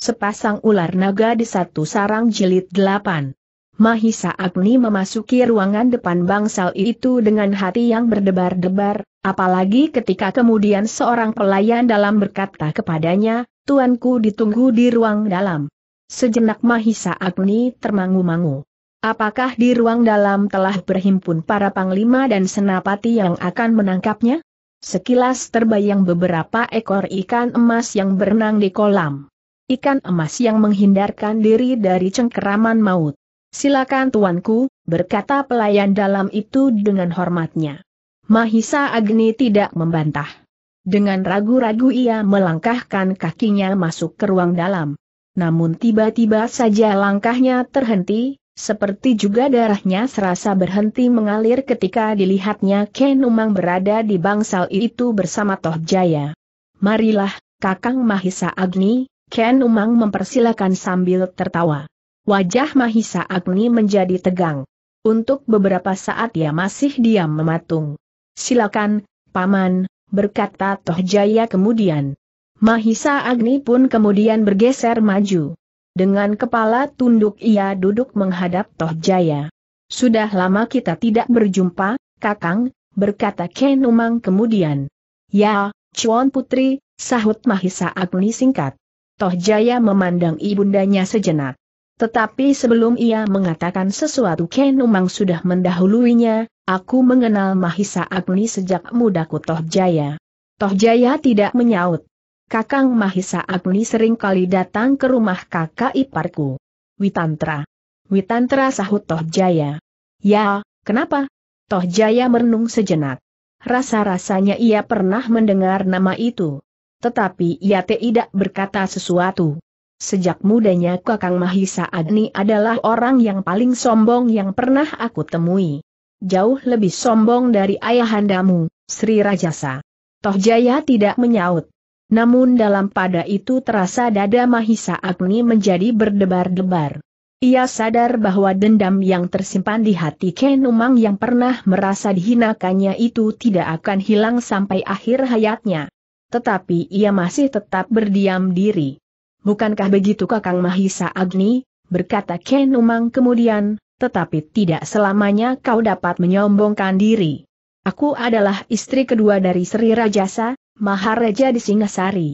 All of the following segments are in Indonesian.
Sepasang ular naga di satu sarang jilid delapan. Mahisa Agni memasuki ruangan depan bangsal itu dengan hati yang berdebar-debar, apalagi ketika kemudian seorang pelayan dalam berkata kepadanya, Tuanku ditunggu di ruang dalam. Sejenak Mahisa Agni termangu-mangu. Apakah di ruang dalam telah berhimpun para panglima dan senapati yang akan menangkapnya? Sekilas terbayang beberapa ekor ikan emas yang berenang di kolam ikan emas yang menghindarkan diri dari cengkeraman maut. Silakan tuanku, berkata pelayan dalam itu dengan hormatnya. Mahisa Agni tidak membantah. Dengan ragu-ragu ia melangkahkan kakinya masuk ke ruang dalam. Namun tiba-tiba saja langkahnya terhenti, seperti juga darahnya serasa berhenti mengalir ketika dilihatnya Ken Umang berada di bangsal itu bersama Toh Jaya. Marilah, Kakang Mahisa Agni, Ken Umang mempersilakan sambil tertawa. Wajah Mahisa Agni menjadi tegang. Untuk beberapa saat ia masih diam mematung. Silakan, Paman, berkata Toh Jaya kemudian. Mahisa Agni pun kemudian bergeser maju. Dengan kepala tunduk ia duduk menghadap Toh Jaya. Sudah lama kita tidak berjumpa, Kakang, berkata Ken Umang kemudian. Ya, Chuan Putri, sahut Mahisa Agni singkat. Toh Jaya memandang ibundanya sejenak. Tetapi sebelum ia mengatakan sesuatu Ken Umang sudah mendahuluinya, aku mengenal Mahisa Agni sejak mudaku Toh Jaya. Toh Jaya tidak menyaut. Kakang Mahisa Agni sering kali datang ke rumah kakak iparku. Witantra. Witantra sahut Toh Jaya. Ya, kenapa? Toh Jaya merenung sejenak. Rasa-rasanya ia pernah mendengar nama itu tetapi ia tidak berkata sesuatu. Sejak mudanya Kakang Mahisa Agni adalah orang yang paling sombong yang pernah aku temui. Jauh lebih sombong dari ayahandamu, Sri Rajasa. Toh Jaya tidak menyaut. Namun dalam pada itu terasa dada Mahisa Agni menjadi berdebar-debar. Ia sadar bahwa dendam yang tersimpan di hati Ken Umang yang pernah merasa dihinakannya itu tidak akan hilang sampai akhir hayatnya tetapi ia masih tetap berdiam diri. Bukankah begitu Kakang Mahisa Agni, berkata Ken Umang kemudian, tetapi tidak selamanya kau dapat menyombongkan diri. Aku adalah istri kedua dari Sri Rajasa, Maharaja di Singasari.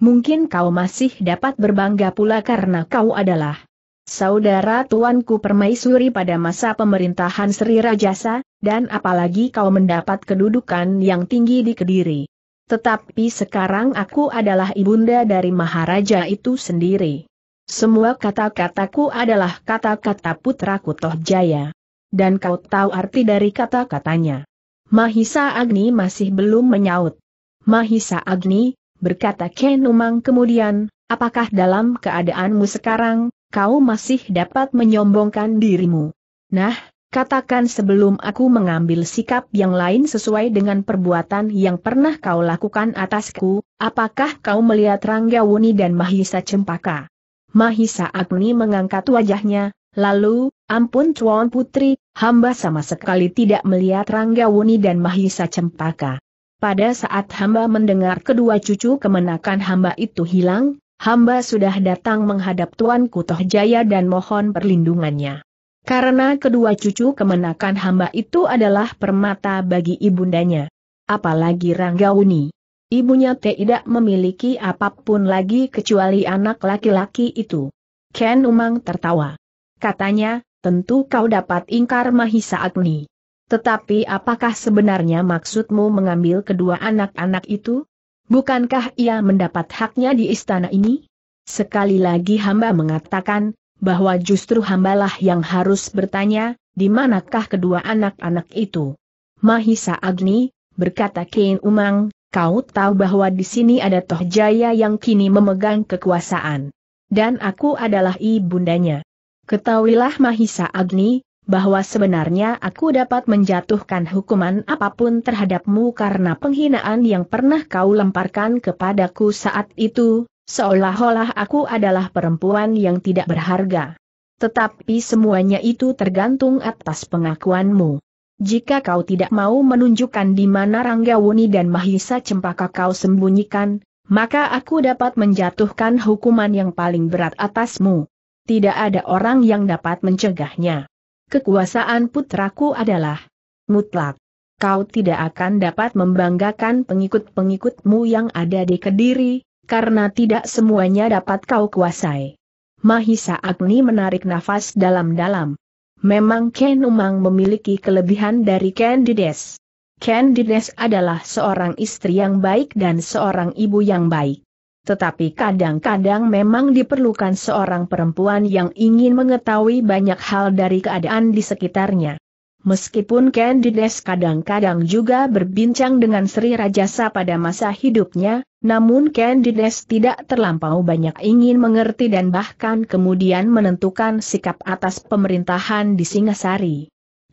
Mungkin kau masih dapat berbangga pula karena kau adalah saudara tuanku permaisuri pada masa pemerintahan Sri Rajasa, dan apalagi kau mendapat kedudukan yang tinggi di Kediri. Tetapi sekarang aku adalah ibunda dari Maharaja itu sendiri. Semua kata-kataku adalah kata-kata putraku Toh Jaya. Dan kau tahu arti dari kata-katanya. Mahisa Agni masih belum menyaut. Mahisa Agni, berkata Ken Umang kemudian, apakah dalam keadaanmu sekarang, kau masih dapat menyombongkan dirimu? Nah, Katakan sebelum aku mengambil sikap yang lain sesuai dengan perbuatan yang pernah kau lakukan atasku, apakah kau melihat Rangga Wuni dan Mahisa Cempaka? Mahisa Agni mengangkat wajahnya, lalu, ampun Tuan Putri, hamba sama sekali tidak melihat Rangga Wuni dan Mahisa Cempaka. Pada saat hamba mendengar kedua cucu kemenakan hamba itu hilang, hamba sudah datang menghadap Tuanku Toh Jaya dan mohon perlindungannya. Karena kedua cucu kemenakan hamba itu adalah permata bagi ibundanya. Apalagi Ranggauni. Ibunya tidak memiliki apa pun lagi kecuali anak laki-laki itu. Ken Umang tertawa. Katanya, tentu kau dapat ingkar Mahisa Agni. Tetapi apakah sebenarnya maksudmu mengambil kedua anak-anak itu? Bukankah ia mendapat haknya di istana ini? Sekali lagi hamba mengatakan, bahwa justru hambalah yang harus bertanya, di manakah kedua anak-anak itu. Mahisa Agni, berkata Ken Umang, kau tahu bahwa di sini ada Toh Jaya yang kini memegang kekuasaan. Dan aku adalah ibundanya. Ketahuilah Mahisa Agni, bahwa sebenarnya aku dapat menjatuhkan hukuman apa pun terhadapmu karena penghinaan yang pernah kau lemparkan kepadaku saat itu, Seolah-olah aku adalah perempuan yang tidak berharga. Tetapi semuanya itu tergantung atas pengakuanmu. Jika kau tidak mau menunjukkan di mana Ranggawuni dan Mahisa Cempaka kau sembunyikan, maka aku dapat menjatuhkan hukuman yang paling berat atasmu. Tidak ada orang yang dapat mencegahnya. Kekuasaan putraku adalah mutlak. Kau tidak akan dapat membanggakan pengikut-pengikutmu yang ada di Kediri, karena tidak semuanya dapat kau kuasai. Mahisa Agni menarik nafas dalam-dalam. Memang Ken Umang memiliki kelebihan dari Candides. Candides adalah seorang istri yang baik dan seorang ibu yang baik. Tetapi kadang-kadang memang diperlukan seorang perempuan yang ingin mengetahui banyak hal dari keadaan di sekitarnya. Meskipun Candides kadang-kadang juga berbincang dengan Sri Rajasa pada masa hidupnya, namun Candides tidak terlampau banyak ingin mengerti dan bahkan kemudian menentukan sikap atas pemerintahan di Singasari.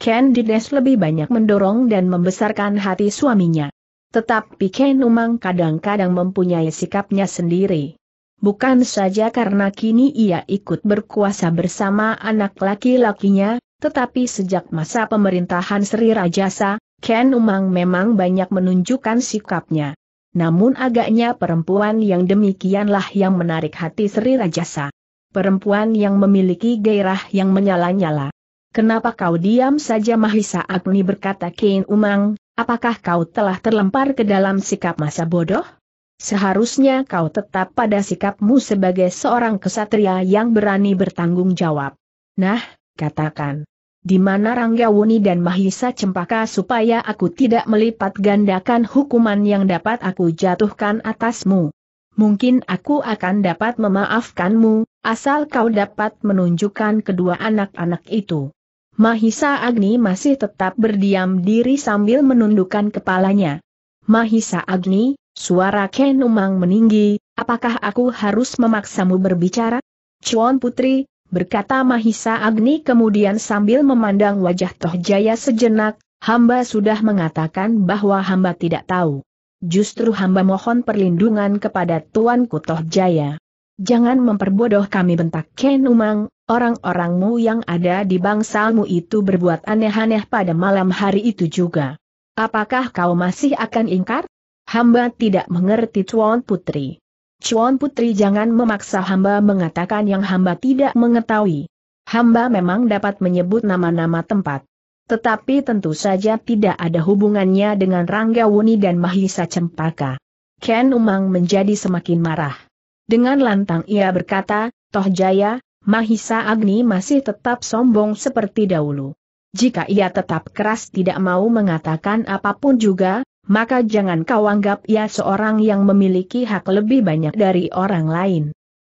Candides lebih banyak mendorong dan membesarkan hati suaminya. Tetapi Ken Umang kadang-kadang mempunyai sikapnya sendiri. Bukan saja karena kini ia ikut berkuasa bersama anak laki-lakinya, tetapi sejak masa pemerintahan Sri Rajasa, Ken Umang memang banyak menunjukkan sikapnya. Namun agaknya perempuan yang demikianlah yang menarik hati Sri Rajasa. Perempuan yang memiliki gairah yang menyala-nyala. Kenapa kau diam saja Mahisa Agni berkata Ken Umang, apakah kau telah terlempar ke dalam sikap masa bodoh? Seharusnya kau tetap pada sikapmu sebagai seorang kesatria yang berani bertanggung jawab. Nah, katakan. Di mana Ranggawuni dan Mahisa Cempaka supaya aku tidak melipat gandakan hukuman yang dapat aku jatuhkan atasmu. Mungkin aku akan dapat memaafkanmu, asal kau dapat menunjukkan kedua anak-anak itu. Mahisa Agni masih tetap berdiam diri sambil menundukkan kepalanya. Mahisa Agni, suara Ken Umang meninggi, apakah aku harus memaksamu berbicara? Chuan Putri, berkata Mahisa Agni kemudian sambil memandang wajah Toh Jaya sejenak, hamba sudah mengatakan bahwa hamba tidak tahu. Justru hamba mohon perlindungan kepada Tuanku Toh Jaya. Jangan memperbodoh kami bentak Ken Umang, orang-orangmu yang ada di bangsalmu itu berbuat aneh-aneh pada malam hari itu juga. Apakah kau masih akan ingkar? Hamba tidak mengerti Tuan Putri. Chuan Putri jangan memaksa hamba mengatakan yang hamba tidak mengetahui. Hamba memang dapat menyebut nama-nama tempat. Tetapi tentu saja tidak ada hubungannya dengan Rangga Wuni dan Mahisa Cempaka. Ken Umang menjadi semakin marah. Dengan lantang ia berkata, Toh Jaya, Mahisa Agni masih tetap sombong seperti dahulu. Jika ia tetap keras tidak mau mengatakan apa pun juga, maka jangan kau anggap ia seorang yang memiliki hak lebih banyak dari orang lain.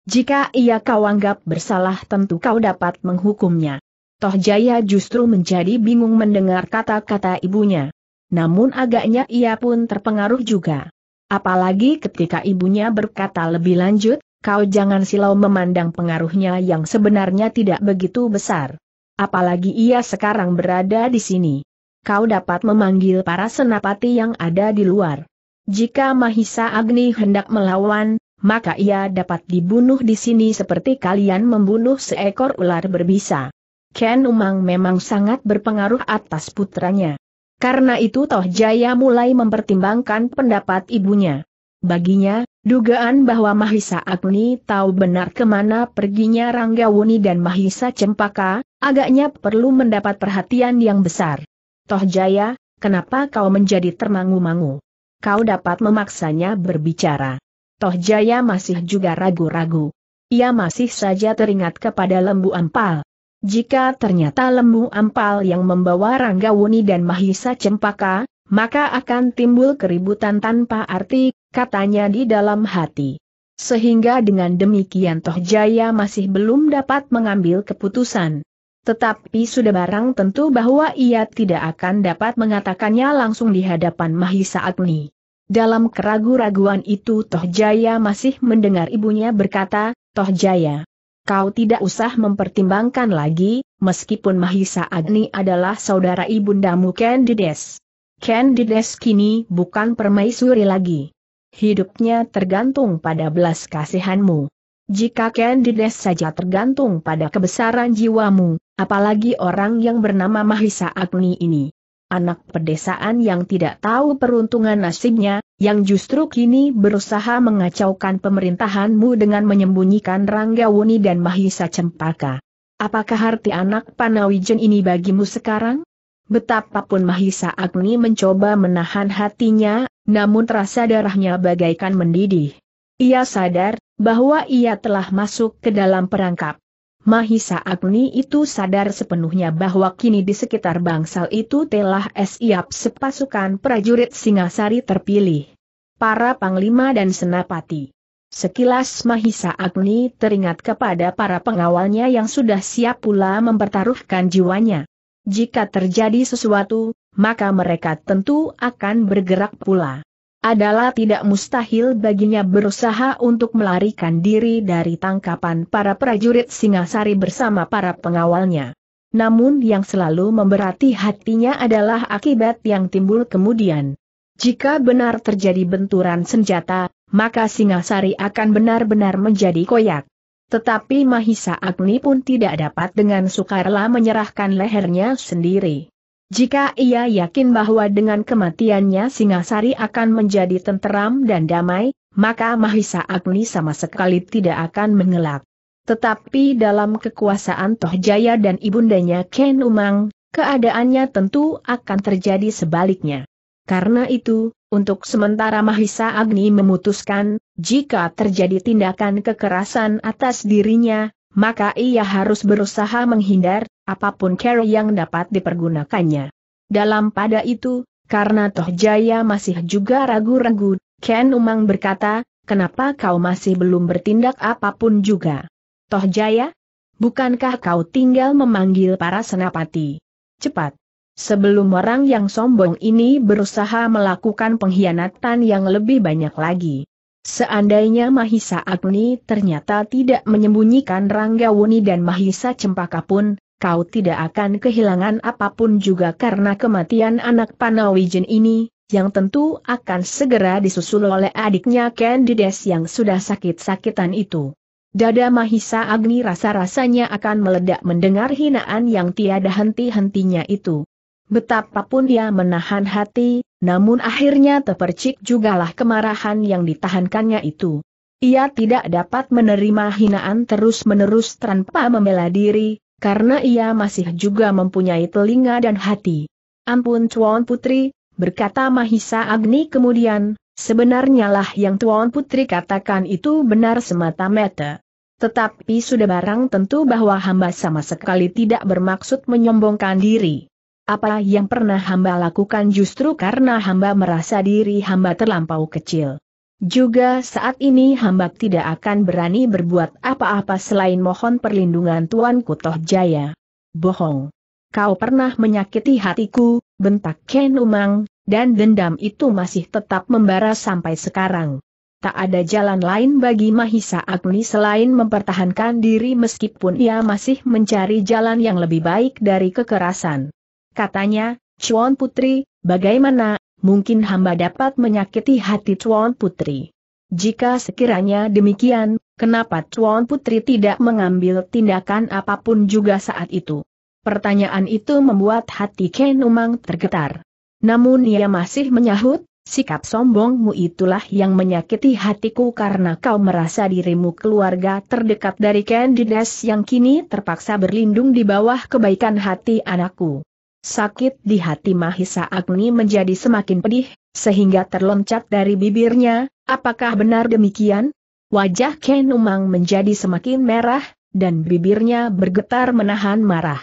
Jika ia kau anggap bersalah tentu kau dapat menghukumnya. Toh Jaya justru menjadi bingung mendengar kata-kata ibunya. Namun agaknya ia pun terpengaruh juga. Apalagi ketika ibunya berkata lebih lanjut, kau jangan silau memandang pengaruhnya yang sebenarnya tidak begitu besar. Apalagi ia sekarang berada di sini. Kau dapat memanggil para senapati yang ada di luar. Jika Mahisa Agni hendak melawan, maka ia dapat dibunuh di sini seperti kalian membunuh seekor ular berbisa. Ken Umang memang sangat berpengaruh atas putranya. Karena itu Toh Jaya mulai mempertimbangkan pendapat ibunya. Baginya, dugaan bahwa Mahisa Agni tahu benar ke mana perginya Ranggawuni dan Mahisa Cempaka, agaknya perlu mendapat perhatian yang besar. Toh Jaya, kenapa kau menjadi termangu-mangu? Kau dapat memaksanya berbicara. Toh Jaya masih juga ragu-ragu. Ia masih saja teringat kepada lembu ampal. Jika ternyata lembu ampal yang membawa Ranggawuni dan Mahisa Cempaka, maka akan timbul keributan tanpa arti, katanya di dalam hati. Sehingga dengan demikian Toh Jaya masih belum dapat mengambil keputusan. Tetapi sudah barang tentu bahwa ia tidak akan dapat mengatakannya langsung di hadapan Mahisa Agni. Dalam keragu-raguan itu Toh Jaya masih mendengar ibunya berkata, Toh Jaya, kau tidak usah mempertimbangkan lagi, meskipun Mahisa Agni adalah saudara ibundamu Candides. Candides kini bukan permaisuri lagi hidupnya tergantung pada belas kasihanmu. Jika Candides saja tergantung pada kebesaran jiwamu, apalagi orang yang bernama Mahisa Agni ini. anak pedesaan yang tidak tahu peruntungan nasibnya, yang justru kini berusaha mengacaukan pemerintahanmu dengan menyembunyikan Ranggawuni dan Mahisa Cempaka. Apakah arti anak Panawijen ini bagimu sekarang? Betapapun Mahisa Agni mencoba menahan hatinya, namun terasa darahnya bagaikan mendidih. Ia sadar, bahwa ia telah masuk ke dalam perangkap. Mahisa Agni itu sadar sepenuhnya bahwa kini di sekitar bangsal itu telah siap sepasukan prajurit Singasari terpilih. Para panglima dan senapati. Sekilas Mahisa Agni teringat kepada para pengawalnya yang sudah siap pula mempertaruhkan jiwanya. Jika terjadi sesuatu, maka mereka tentu akan bergerak pula adalah tidak mustahil baginya berusaha untuk melarikan diri dari tangkapan para prajurit Singasari bersama para pengawalnya. Namun yang selalu memberati hatinya adalah akibat yang timbul kemudian. Jika benar terjadi benturan senjata, maka Singasari akan benar-benar menjadi koyak. Tetapi Mahisa Agni pun tidak dapat dengan sukarela menyerahkan lehernya sendiri. Jika ia yakin bahwa dengan kematiannya Singasari akan menjadi tenteram dan damai, maka Mahisa Agni sama sekali tidak akan mengelak. Tetapi dalam kekuasaan Toh Jaya dan ibundanya Ken Umang, keadaannya tentu akan terjadi sebaliknya. Karena itu, untuk sementara Mahisa Agni memutuskan, jika terjadi tindakan kekerasan atas dirinya, maka ia harus berusaha menghindar, apa pun cara yang dapat dipergunakannya. Dalam pada itu, karena Toh Jaya masih juga ragu-ragu, Ken Umang berkata, kenapa kau masih belum bertindak apa pun juga? Toh Jaya? Bukankah kau tinggal memanggil para senapati? Cepat! Sebelum orang yang sombong ini berusaha melakukan pengkhianatan yang lebih banyak lagi. Seandainya Mahisa Agni ternyata tidak menyembunyikan Ranggawuni dan Mahisa Cempaka pun, kau tidak akan kehilangan apa pun juga karena kematian anak Panawijin ini, yang tentu akan segera disusul oleh adiknya Candides yang sudah sakit-sakitan itu. Dada Mahisa Agni rasa-rasanya akan meledak mendengar hinaan yang tiada henti-hentinya itu. Betapapun dia menahan hati, namun akhirnya terpercik jugalah kemarahan yang ditahankannya itu. Ia tidak dapat menerima hinaan terus-menerus tanpa membela diri, karena ia masih juga mempunyai telinga dan hati. Ampun Tuan Putri, berkata Mahisa Agni kemudian, sebenarnya lah yang Tuan Putri katakan itu benar semata-mata. Tetapi sudah barang tentu bahwa hamba sama sekali tidak bermaksud menyombongkan diri. Apa yang pernah hamba lakukan justru karena hamba merasa diri hamba terlampau kecil. Juga saat ini hamba tidak akan berani berbuat apa-apa selain mohon perlindungan Tuan Kutoh Jaya. Bohong. Kau pernah menyakiti hatiku, bentak Ken Umang, dan dendam itu masih tetap membara sampai sekarang. Tak ada jalan lain bagi Mahisa Agni selain mempertahankan diri meskipun ia masih mencari jalan yang lebih baik dari kekerasan. Katanya, Chuan Putri, bagaimana, mungkin hamba dapat menyakiti hati Tuan Putri. Jika sekiranya demikian, kenapa Tuan Putri tidak mengambil tindakan apa pun juga saat itu? Pertanyaan itu membuat hati Ken Umang tergetar. Namun ia masih menyahut, sikap sombongmu itulah yang menyakiti hatiku karena kau merasa dirimu keluarga terdekat dari Candidas yang kini terpaksa berlindung di bawah kebaikan hati anakku. Sakit di hati Mahisa Agni menjadi semakin pedih, sehingga terloncat dari bibirnya, apakah benar demikian? Wajah Ken Umang menjadi semakin merah, dan bibirnya bergetar menahan marah.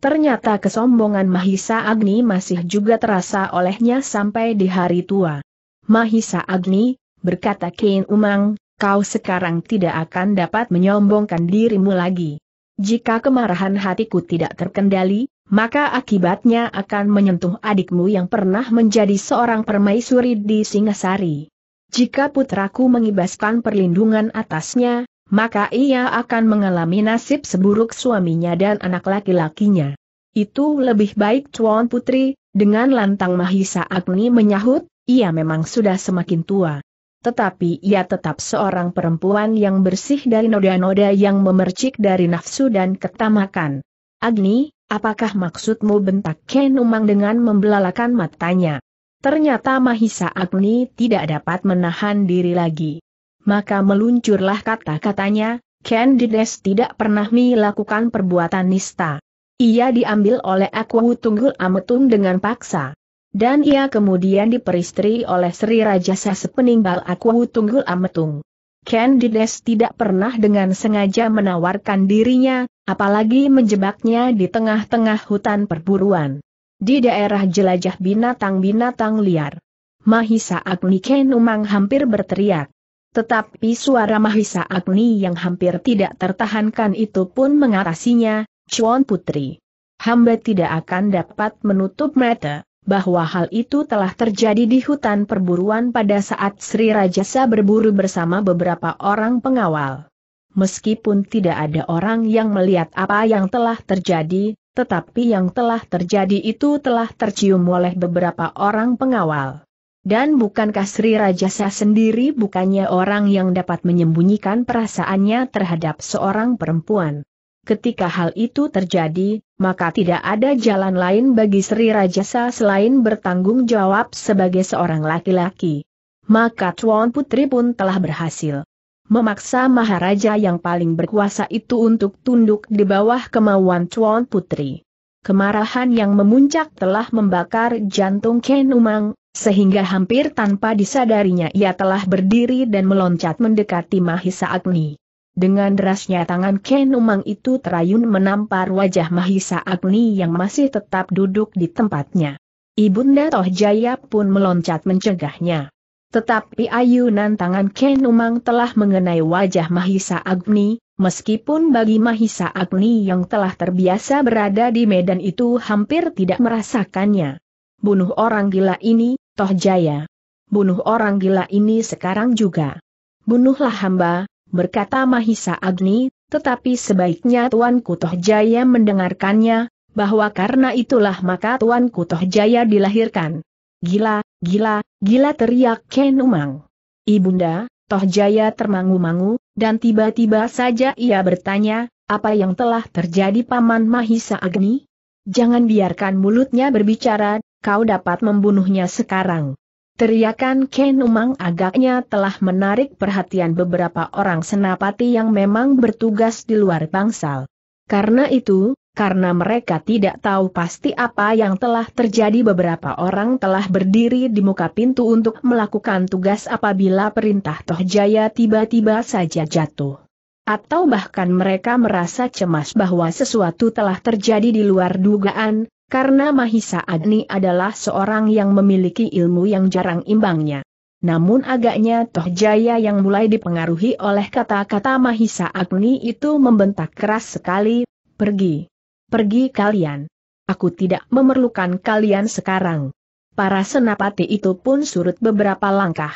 Ternyata kesombongan Mahisa Agni masih juga terasa olehnya sampai di hari tua. Mahisa Agni, berkata Ken Umang, kau sekarang tidak akan dapat menyombongkan dirimu lagi. Jika kemarahan hatiku tidak terkendali, maka akibatnya akan menyentuh adikmu yang pernah menjadi seorang permaisuri di Singasari. Jika putraku mengibaskan perlindungan atasnya, maka ia akan mengalami nasib seburuk suaminya dan anak laki-lakinya. Itu lebih baik Tuan Putri, dengan lantang Mahisa Agni menyahut, ia memang sudah semakin tua. Tetapi ia tetap seorang perempuan yang bersih dari noda-noda yang memercik dari nafsu dan ketamakan. Agni, Apakah maksudmu bentak Ken Umang dengan membelalakan matanya? Ternyata Mahisa Agni tidak dapat menahan diri lagi. Maka meluncurlah kata-katanya, Ken Dides tidak pernah melakukan perbuatan nista. Ia diambil oleh Aku Tunggul Ametung dengan paksa. Dan ia kemudian diperistri oleh Sri Rajasa sepeninggal Aku Tunggul Ametung. Candides tidak pernah dengan sengaja menawarkan dirinya, apalagi menjebaknya di tengah-tengah hutan perburuan. Di daerah jelajah binatang-binatang liar. Mahisa Agni Ken Umang hampir berteriak. Tetapi suara Mahisa Agni yang hampir tidak tertahankan itu pun mengatasinya, Chuan Putri. Hamba tidak akan dapat menutup mata bahwa hal itu telah terjadi di hutan perburuan pada saat Sri Rajasa berburu bersama beberapa orang pengawal. Meskipun tidak ada orang yang melihat apa yang telah terjadi, tetapi yang telah terjadi itu telah tercium oleh beberapa orang pengawal. Dan bukankah Sri Rajasa sendiri bukannya orang yang dapat menyembunyikan perasaannya terhadap seorang perempuan? Ketika hal itu terjadi, maka tidak ada jalan lain bagi Sri Rajasa selain bertanggung jawab sebagai seorang laki-laki. Maka Tuan Putri pun telah berhasil memaksa Maharaja yang paling berkuasa itu untuk tunduk di bawah kemauan Tuan Putri. Kemarahan yang memuncak telah membakar jantung Ken Umang, sehingga hampir tanpa disadarinya ia telah berdiri dan meloncat mendekati Mahisa Agni. Dengan derasnya tangan Ken Umang itu terayun menampar wajah Mahisa Agni yang masih tetap duduk di tempatnya. Ibunda Toh Jaya pun meloncat mencegahnya. Tetapi ayunan tangan Ken Umang telah mengenai wajah Mahisa Agni, meskipun bagi Mahisa Agni yang telah terbiasa berada di medan itu hampir tidak merasakannya. Bunuh orang gila ini, Toh Jaya. Bunuh orang gila ini sekarang juga. Bunuhlah hamba, berkata Mahisa Agni, tetapi sebaiknya Tuan Kutoh Jaya mendengarkannya, bahwa karena itulah maka Tuan Kutoh Jaya dilahirkan. Gila, gila, gila teriak Ken Umang. Ibunda, Toh Jaya termangu-mangu, dan tiba-tiba saja ia bertanya, apa yang telah terjadi Paman Mahisa Agni? Jangan biarkan mulutnya berbicara, kau dapat membunuhnya sekarang. Teriakan Ken Umang agaknya telah menarik perhatian beberapa orang senapati yang memang bertugas di luar bangsal. Karena itu, karena mereka tidak tahu pasti apa yang telah terjadi beberapa orang telah berdiri di muka pintu untuk melakukan tugas apabila perintah Toh Jaya tiba-tiba saja jatuh. Atau bahkan mereka merasa cemas bahwa sesuatu telah terjadi di luar dugaan, karena Mahisa Agni adalah seorang yang memiliki ilmu yang jarang imbangnya. Namun agaknya Toh Jaya yang mulai dipengaruhi oleh kata-kata Mahisa Agni itu membentak keras sekali, pergi. Pergi kalian. Aku tidak memerlukan kalian sekarang. Para senapati itu pun surut beberapa langkah.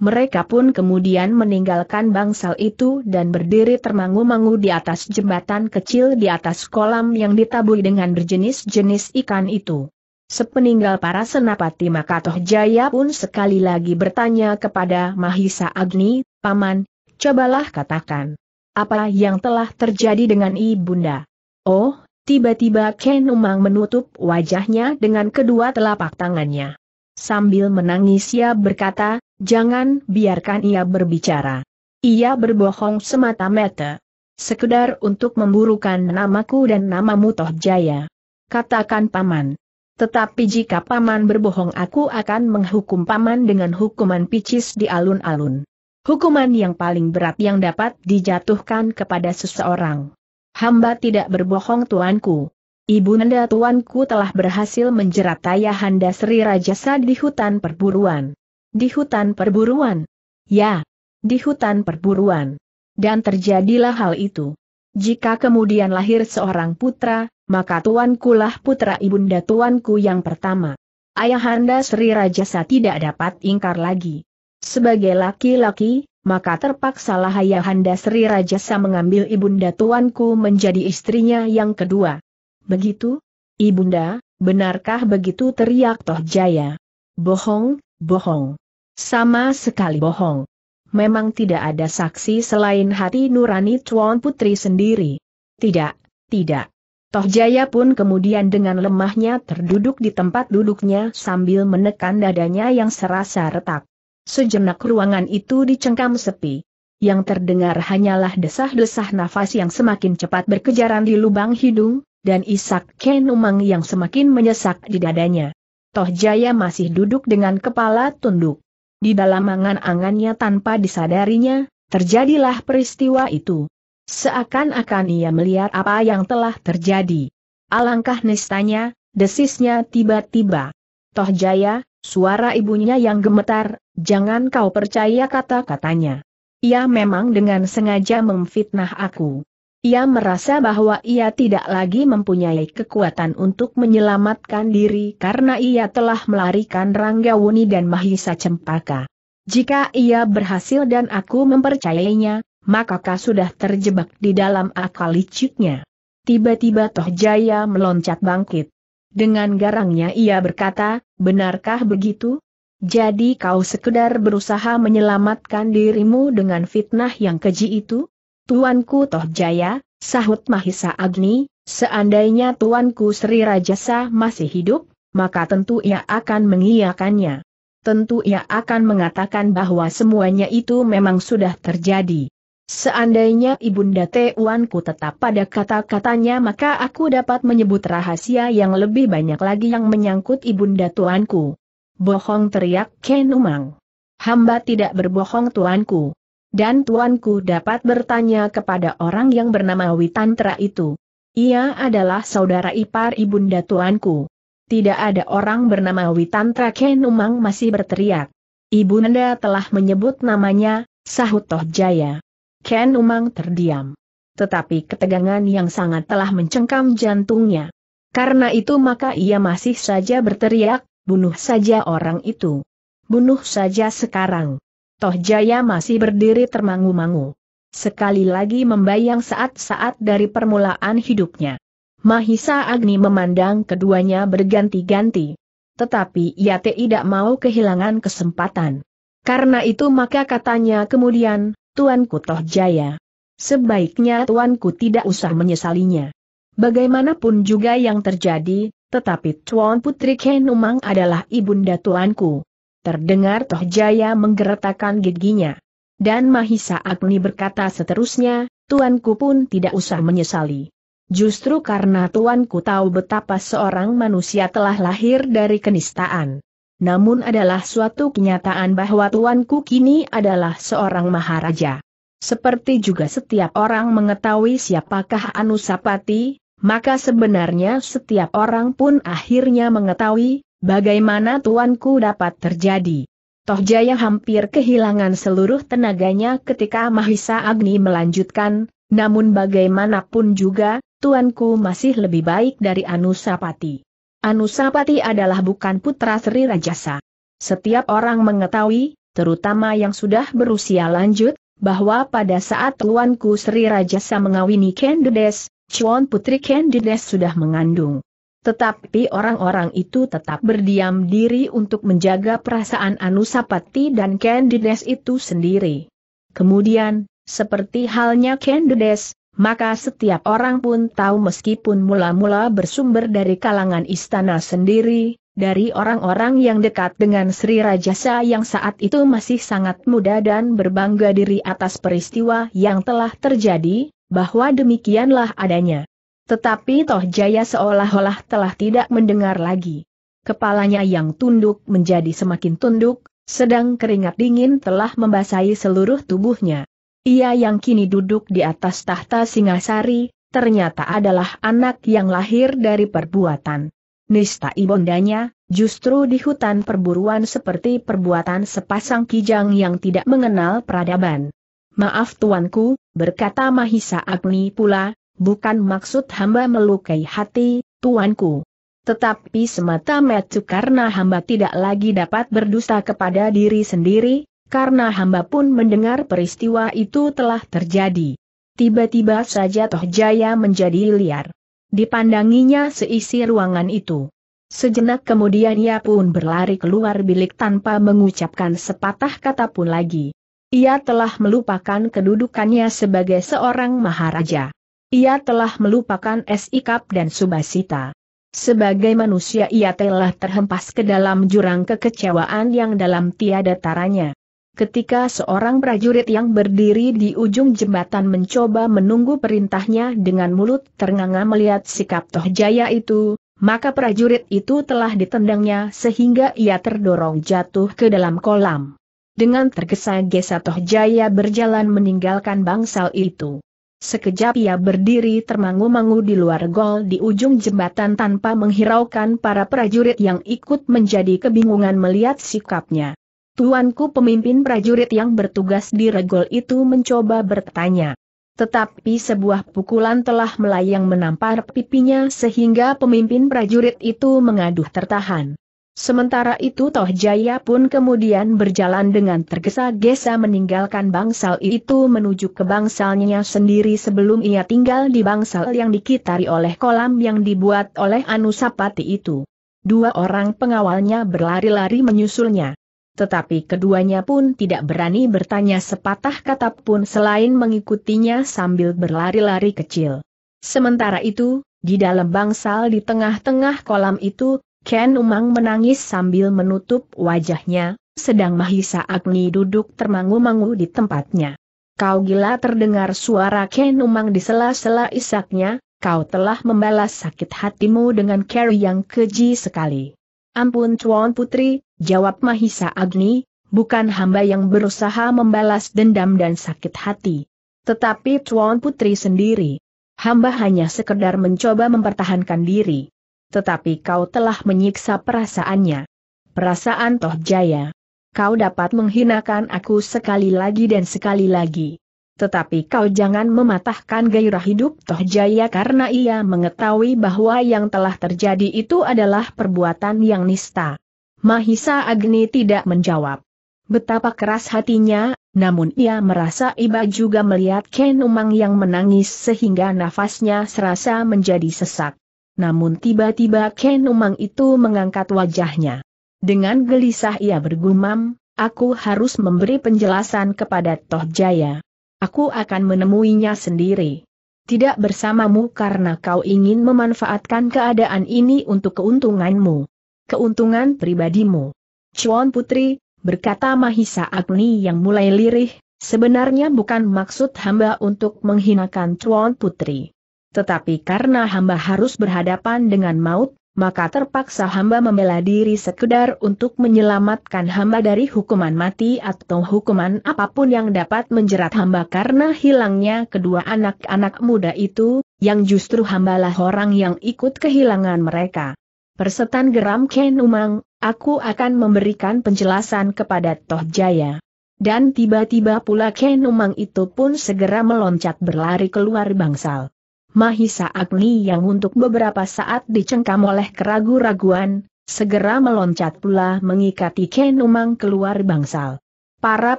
Mereka pun kemudian meninggalkan bangsal itu dan berdiri termangu-mangu di atas jembatan kecil di atas kolam yang ditabui dengan berjenis-jenis ikan itu. Sepeninggal para senapati maka Toh Jaya pun sekali lagi bertanya kepada Mahisa Agni, Paman, cobalah katakan. Apa yang telah terjadi dengan ibunda? Oh, tiba-tiba Ken Umang menutup wajahnya dengan kedua telapak tangannya. Sambil menangis ia berkata, jangan biarkan ia berbicara. Ia berbohong semata-mata. Sekedar untuk memburukan namaku dan namamu Toh Jaya. Katakan Paman. Tetapi jika Paman berbohong aku akan menghukum Paman dengan hukuman picis di alun-alun. Hukuman yang paling berat yang dapat dijatuhkan kepada seseorang. Hamba tidak berbohong tuanku. Ibu Nanda tuanku telah berhasil menjerat Ayahanda Sri Rajasa di hutan perburuan. Di hutan perburuan? Ya, di hutan perburuan. Dan terjadilah hal itu. Jika kemudian lahir seorang putra, maka tuanku lah putra ibunda tuanku yang pertama. Ayahanda Sri Rajasa tidak dapat ingkar lagi. Sebagai laki-laki, maka terpaksalah Ayahanda Sri Rajasa mengambil ibunda tuanku menjadi istrinya yang kedua. Begitu? Ibunda, benarkah begitu teriak Toh Jaya? Bohong, bohong. Sama sekali bohong. Memang tidak ada saksi selain hati nurani Tuan Putri sendiri. Tidak, tidak. Toh Jaya pun kemudian dengan lemahnya terduduk di tempat duduknya sambil menekan dadanya yang serasa retak. Sejenak ruangan itu dicengkam sepi. Yang terdengar hanyalah desah-desah nafas yang semakin cepat berkejaran di lubang hidung, dan isak Ken Umang yang semakin menyesak di dadanya. Toh Jaya masih duduk dengan kepala tunduk. Di dalam angan-angannya tanpa disadarinya, terjadilah peristiwa itu. Seakan-akan ia melihat apa yang telah terjadi. Alangkah nistanya, desisnya tiba-tiba. Toh Jaya, suara ibunya yang gemetar, jangan kau percaya kata-katanya. Ia memang dengan sengaja memfitnah aku. Ia merasa bahwa ia tidak lagi mempunyai kekuatan untuk menyelamatkan diri karena ia telah melarikan Ranggawuni dan Mahisa Cempaka. Jika ia berhasil dan aku mempercayainya, maka kau sudah terjebak di dalam akal liciknya. Tiba-tiba Toh Jaya meloncat bangkit. Dengan garangnya ia berkata, benarkah begitu? Jadi kau sekedar berusaha menyelamatkan dirimu dengan fitnah yang keji itu? Tuanku Toh Jaya, sahut Mahisa Agni, seandainya tuanku Sri Rajasa masih hidup, maka tentu ia akan mengiyakannya. Tentu ia akan mengatakan bahwa semuanya itu memang sudah terjadi. Seandainya Ibunda Tuanku tetap pada kata-katanya maka aku dapat menyebut rahasia yang lebih banyak lagi yang menyangkut Ibunda Tuanku. Bohong teriak Ken Umang. Hamba tidak berbohong Tuanku. Dan Tuanku dapat bertanya kepada orang yang bernama Witantra itu. Ia adalah saudara ipar Ibunda Tuanku. Tidak ada orang bernama Witantra Ken Umang masih berteriak. Ibunda telah menyebut namanya, sahut Toh Jaya. Ken Umang terdiam. Tetapi ketegangan yang sangat telah mencengkam jantungnya. Karena itu maka ia masih saja berteriak, bunuh saja orang itu. Bunuh saja sekarang. Toh Jaya masih berdiri termangu-mangu. Sekali lagi membayang saat-saat dari permulaan hidupnya. Mahisa Agni memandang keduanya berganti-ganti. Tetapi ia tidak mau kehilangan kesempatan. Karena itu maka katanya kemudian, Tuanku Toh Jaya. Sebaiknya Tuanku tidak usah menyesalinya. Bagaimanapun juga yang terjadi, tetapi Tuan Putri Kenumang adalah ibunda Tuanku. Terdengar Toh Jaya menggeretakkan giginya. Dan Mahisa Agni berkata seterusnya, Tuanku pun tidak usah menyesali. Justru karena Tuanku tahu betapa seorang manusia telah lahir dari kenistaan namun adalah suatu kenyataan bahwa tuanku kini adalah seorang maharaja. Seperti juga setiap orang mengetahui siapakah Anusapati, maka sebenarnya setiap orang pun akhirnya mengetahui, bagaimana tuanku dapat terjadi. Toh Jaya hampir kehilangan seluruh tenaganya ketika Mahisa Agni melanjutkan, namun bagaimanapun juga, tuanku masih lebih baik dari Anusapati. Anusapati adalah bukan putra Sri Rajasa. Setiap orang mengetahui, terutama yang sudah berusia lanjut, bahwa pada saat tuanku Sri Rajasa mengawini Candides, Chuan Putri Candides sudah mengandung. Tetapi orang-orang itu tetap berdiam diri untuk menjaga perasaan Anusapati dan Candides itu sendiri. Kemudian, seperti halnya Candides, maka setiap orang pun tahu meskipun mula-mula bersumber dari kalangan istana sendiri, dari orang-orang yang dekat dengan Sri Rajasa yang saat itu masih sangat muda dan berbangga diri atas peristiwa yang telah terjadi, bahwa demikianlah adanya. Tetapi Toh Jaya seolah-olah telah tidak mendengar lagi. Kepalanya yang tunduk menjadi semakin tunduk, sedang keringat dingin telah membasahi seluruh tubuhnya. Ia yang kini duduk di atas tahta Singasari, ternyata adalah anak yang lahir dari perbuatan. Nista ibondanya, justru di hutan perburuan seperti perbuatan sepasang kijang yang tidak mengenal peradaban. Maaf tuanku, berkata Mahisa Agni pula, bukan maksud hamba melukai hati, tuanku. Tetapi semata-mata karena hamba tidak lagi dapat berdusta kepada diri sendiri, karena hamba pun mendengar peristiwa itu telah terjadi. Tiba-tiba saja Toh Jaya menjadi liar. Dipandanginya seisi ruangan itu. Sejenak kemudian ia pun berlari keluar bilik tanpa mengucapkan sepatah kata pun lagi. Ia telah melupakan kedudukannya sebagai seorang maharaja. Ia telah melupakan Esikap dan Subasita. Sebagai manusia ia telah terhempas ke dalam jurang kekecewaan yang dalam tiada taranya. Ketika seorang prajurit yang berdiri di ujung jembatan mencoba menunggu perintahnya dengan mulut ternganga melihat sikap Toh Jaya itu, maka prajurit itu telah ditendangnya sehingga ia terdorong jatuh ke dalam kolam. Dengan tergesa-gesa Toh Jaya berjalan meninggalkan bangsal itu. Sekejap ia berdiri termangu-mangu di luar gol di ujung jembatan tanpa menghiraukan para prajurit yang ikut menjadi kebingungan melihat sikapnya. Tuanku pemimpin prajurit yang bertugas di regol itu mencoba bertanya. Tetapi sebuah pukulan telah melayang menampar pipinya sehingga pemimpin prajurit itu mengaduh tertahan. Sementara itu Toh Jaya pun kemudian berjalan dengan tergesa-gesa meninggalkan bangsal itu menuju ke bangsalnya sendiri sebelum ia tinggal di bangsal yang dikitari oleh kolam yang dibuat oleh Anusapati itu. Dua orang pengawalnya berlari-lari menyusulnya. Tetapi keduanya pun tidak berani bertanya sepatah kata pun selain mengikutinya sambil berlari-lari kecil. Sementara itu, di dalam bangsal di tengah-tengah kolam itu, Ken Umang menangis sambil menutup wajahnya, sedang Mahisa Agni duduk termangu-mangu di tempatnya. Kau gila terdengar suara Ken Umang di sela-sela isaknya, kau telah membalas sakit hatimu dengan cara yang keji sekali. Ampun Tuan Putri, jawab Mahisa Agni, bukan hamba yang berusaha membalas dendam dan sakit hati. Tetapi Tuan Putri sendiri. Hamba hanya sekedar mencoba mempertahankan diri tetapi kau telah menyiksa perasaannya. Perasaan Toh Jaya. Kau dapat menghinakan aku sekali lagi dan sekali lagi. Tetapi kau jangan mematahkan gairah hidup Toh Jaya karena ia mengetahui bahwa yang telah terjadi itu adalah perbuatan yang nista. Mahisa Agni tidak menjawab. Betapa keras hatinya, namun ia merasa iba juga melihat Ken Umang yang menangis sehingga nafasnya serasa menjadi sesak namun tiba-tiba Ken Umang itu mengangkat wajahnya. Dengan gelisah ia bergumam, aku harus memberi penjelasan kepada Toh Jaya. Aku akan menemuinya sendiri. Tidak bersamamu karena kau ingin memanfaatkan keadaan ini untuk keuntunganmu. Keuntungan pribadimu. Chuan Putri, berkata Mahisa Agni yang mulai lirih, sebenarnya bukan maksud hamba untuk menghinakan Chuan Putri. Tetapi karena hamba harus berhadapan dengan maut, maka terpaksa hamba membela diri sekedar untuk menyelamatkan hamba dari hukuman mati atau hukuman apa pun yang dapat menjerat hamba karena hilangnya kedua anak-anak muda itu, yang justru hambalah orang yang ikut kehilangan mereka. Persetan geram Ken Umang, aku akan memberikan penjelasan kepada Toh Jaya. Dan tiba-tiba pula Ken Umang itu pun segera meloncat berlari keluar bangsal. Mahisa Agni yang untuk beberapa saat dicengkam oleh keragu-raguan, segera meloncat pula mengikati Ken Umang keluar bangsal. Para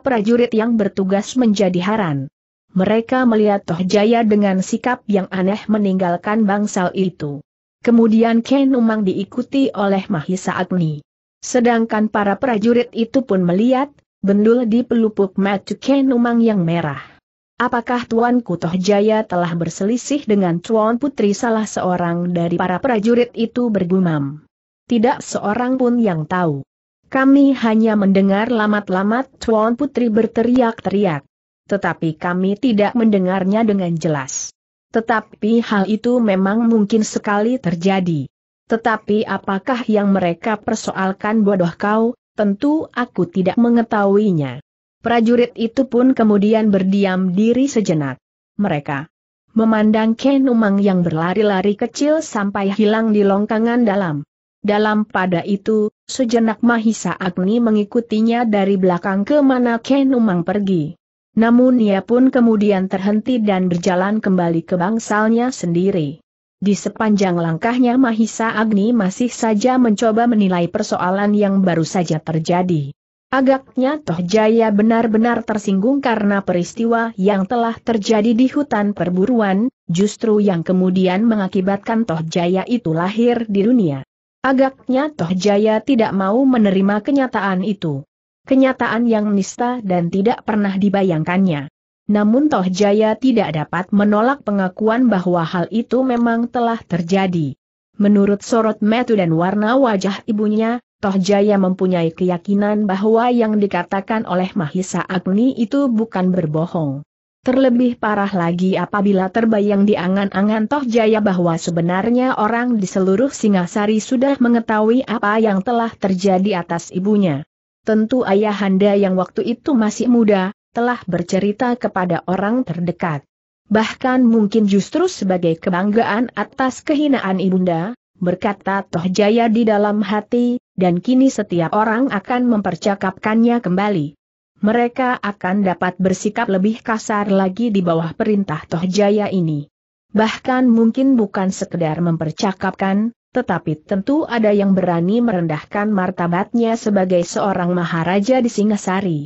prajurit yang bertugas menjadi haran. Mereka melihat Toh Jaya dengan sikap yang aneh meninggalkan bangsal itu. Kemudian Ken Umang diikuti oleh Mahisa Agni. Sedangkan para prajurit itu pun melihat, bendul di pelupuk mata Ken Umang yang merah. Apakah Tuan Kutoh Jaya telah berselisih dengan Tuan Putri salah seorang dari para prajurit itu bergumam? Tidak seorang pun yang tahu. Kami hanya mendengar lamat-lamat Tuan Putri berteriak-teriak. Tetapi kami tidak mendengarnya dengan jelas. Tetapi hal itu memang mungkin sekali terjadi. Tetapi apakah yang mereka persoalkan bodoh kau, tentu aku tidak mengetahuinya. Prajurit itu pun kemudian berdiam diri sejenak. Mereka memandang Ken Umang yang berlari-lari kecil sampai hilang di longkangan dalam. Dalam pada itu, sejenak Mahisa Agni mengikutinya dari belakang ke mana Ken Umang pergi. Namun ia pun kemudian terhenti dan berjalan kembali ke bangsalnya sendiri. Di sepanjang langkahnya Mahisa Agni masih saja mencoba menilai persoalan yang baru saja terjadi. Agaknya Toh Jaya benar-benar tersinggung karena peristiwa yang telah terjadi di hutan perburuan, justru yang kemudian mengakibatkan Toh Jaya itu lahir di dunia. Agaknya Toh Jaya tidak mau menerima kenyataan itu. Kenyataan yang nista dan tidak pernah dibayangkannya. Namun Toh Jaya tidak dapat menolak pengakuan bahwa hal itu memang telah terjadi. Menurut sorot metu dan warna wajah ibunya, Toh Jaya mempunyai keyakinan bahwa yang dikatakan oleh Mahisa Agni itu bukan berbohong. Terlebih parah lagi apabila terbayang di angan-angan Toh Jaya bahwa sebenarnya orang di seluruh Singasari sudah mengetahui apa yang telah terjadi atas ibunya. Tentu ayahanda yang waktu itu masih muda, telah bercerita kepada orang terdekat. Bahkan mungkin justru sebagai kebanggaan atas kehinaan ibunda, berkata Toh Jaya di dalam hati, dan kini setiap orang akan mempercakapkannya kembali. Mereka akan dapat bersikap lebih kasar lagi di bawah perintah Toh Jaya ini. Bahkan mungkin bukan sekedar mempercakapkan, tetapi tentu ada yang berani merendahkan martabatnya sebagai seorang maharaja di Singasari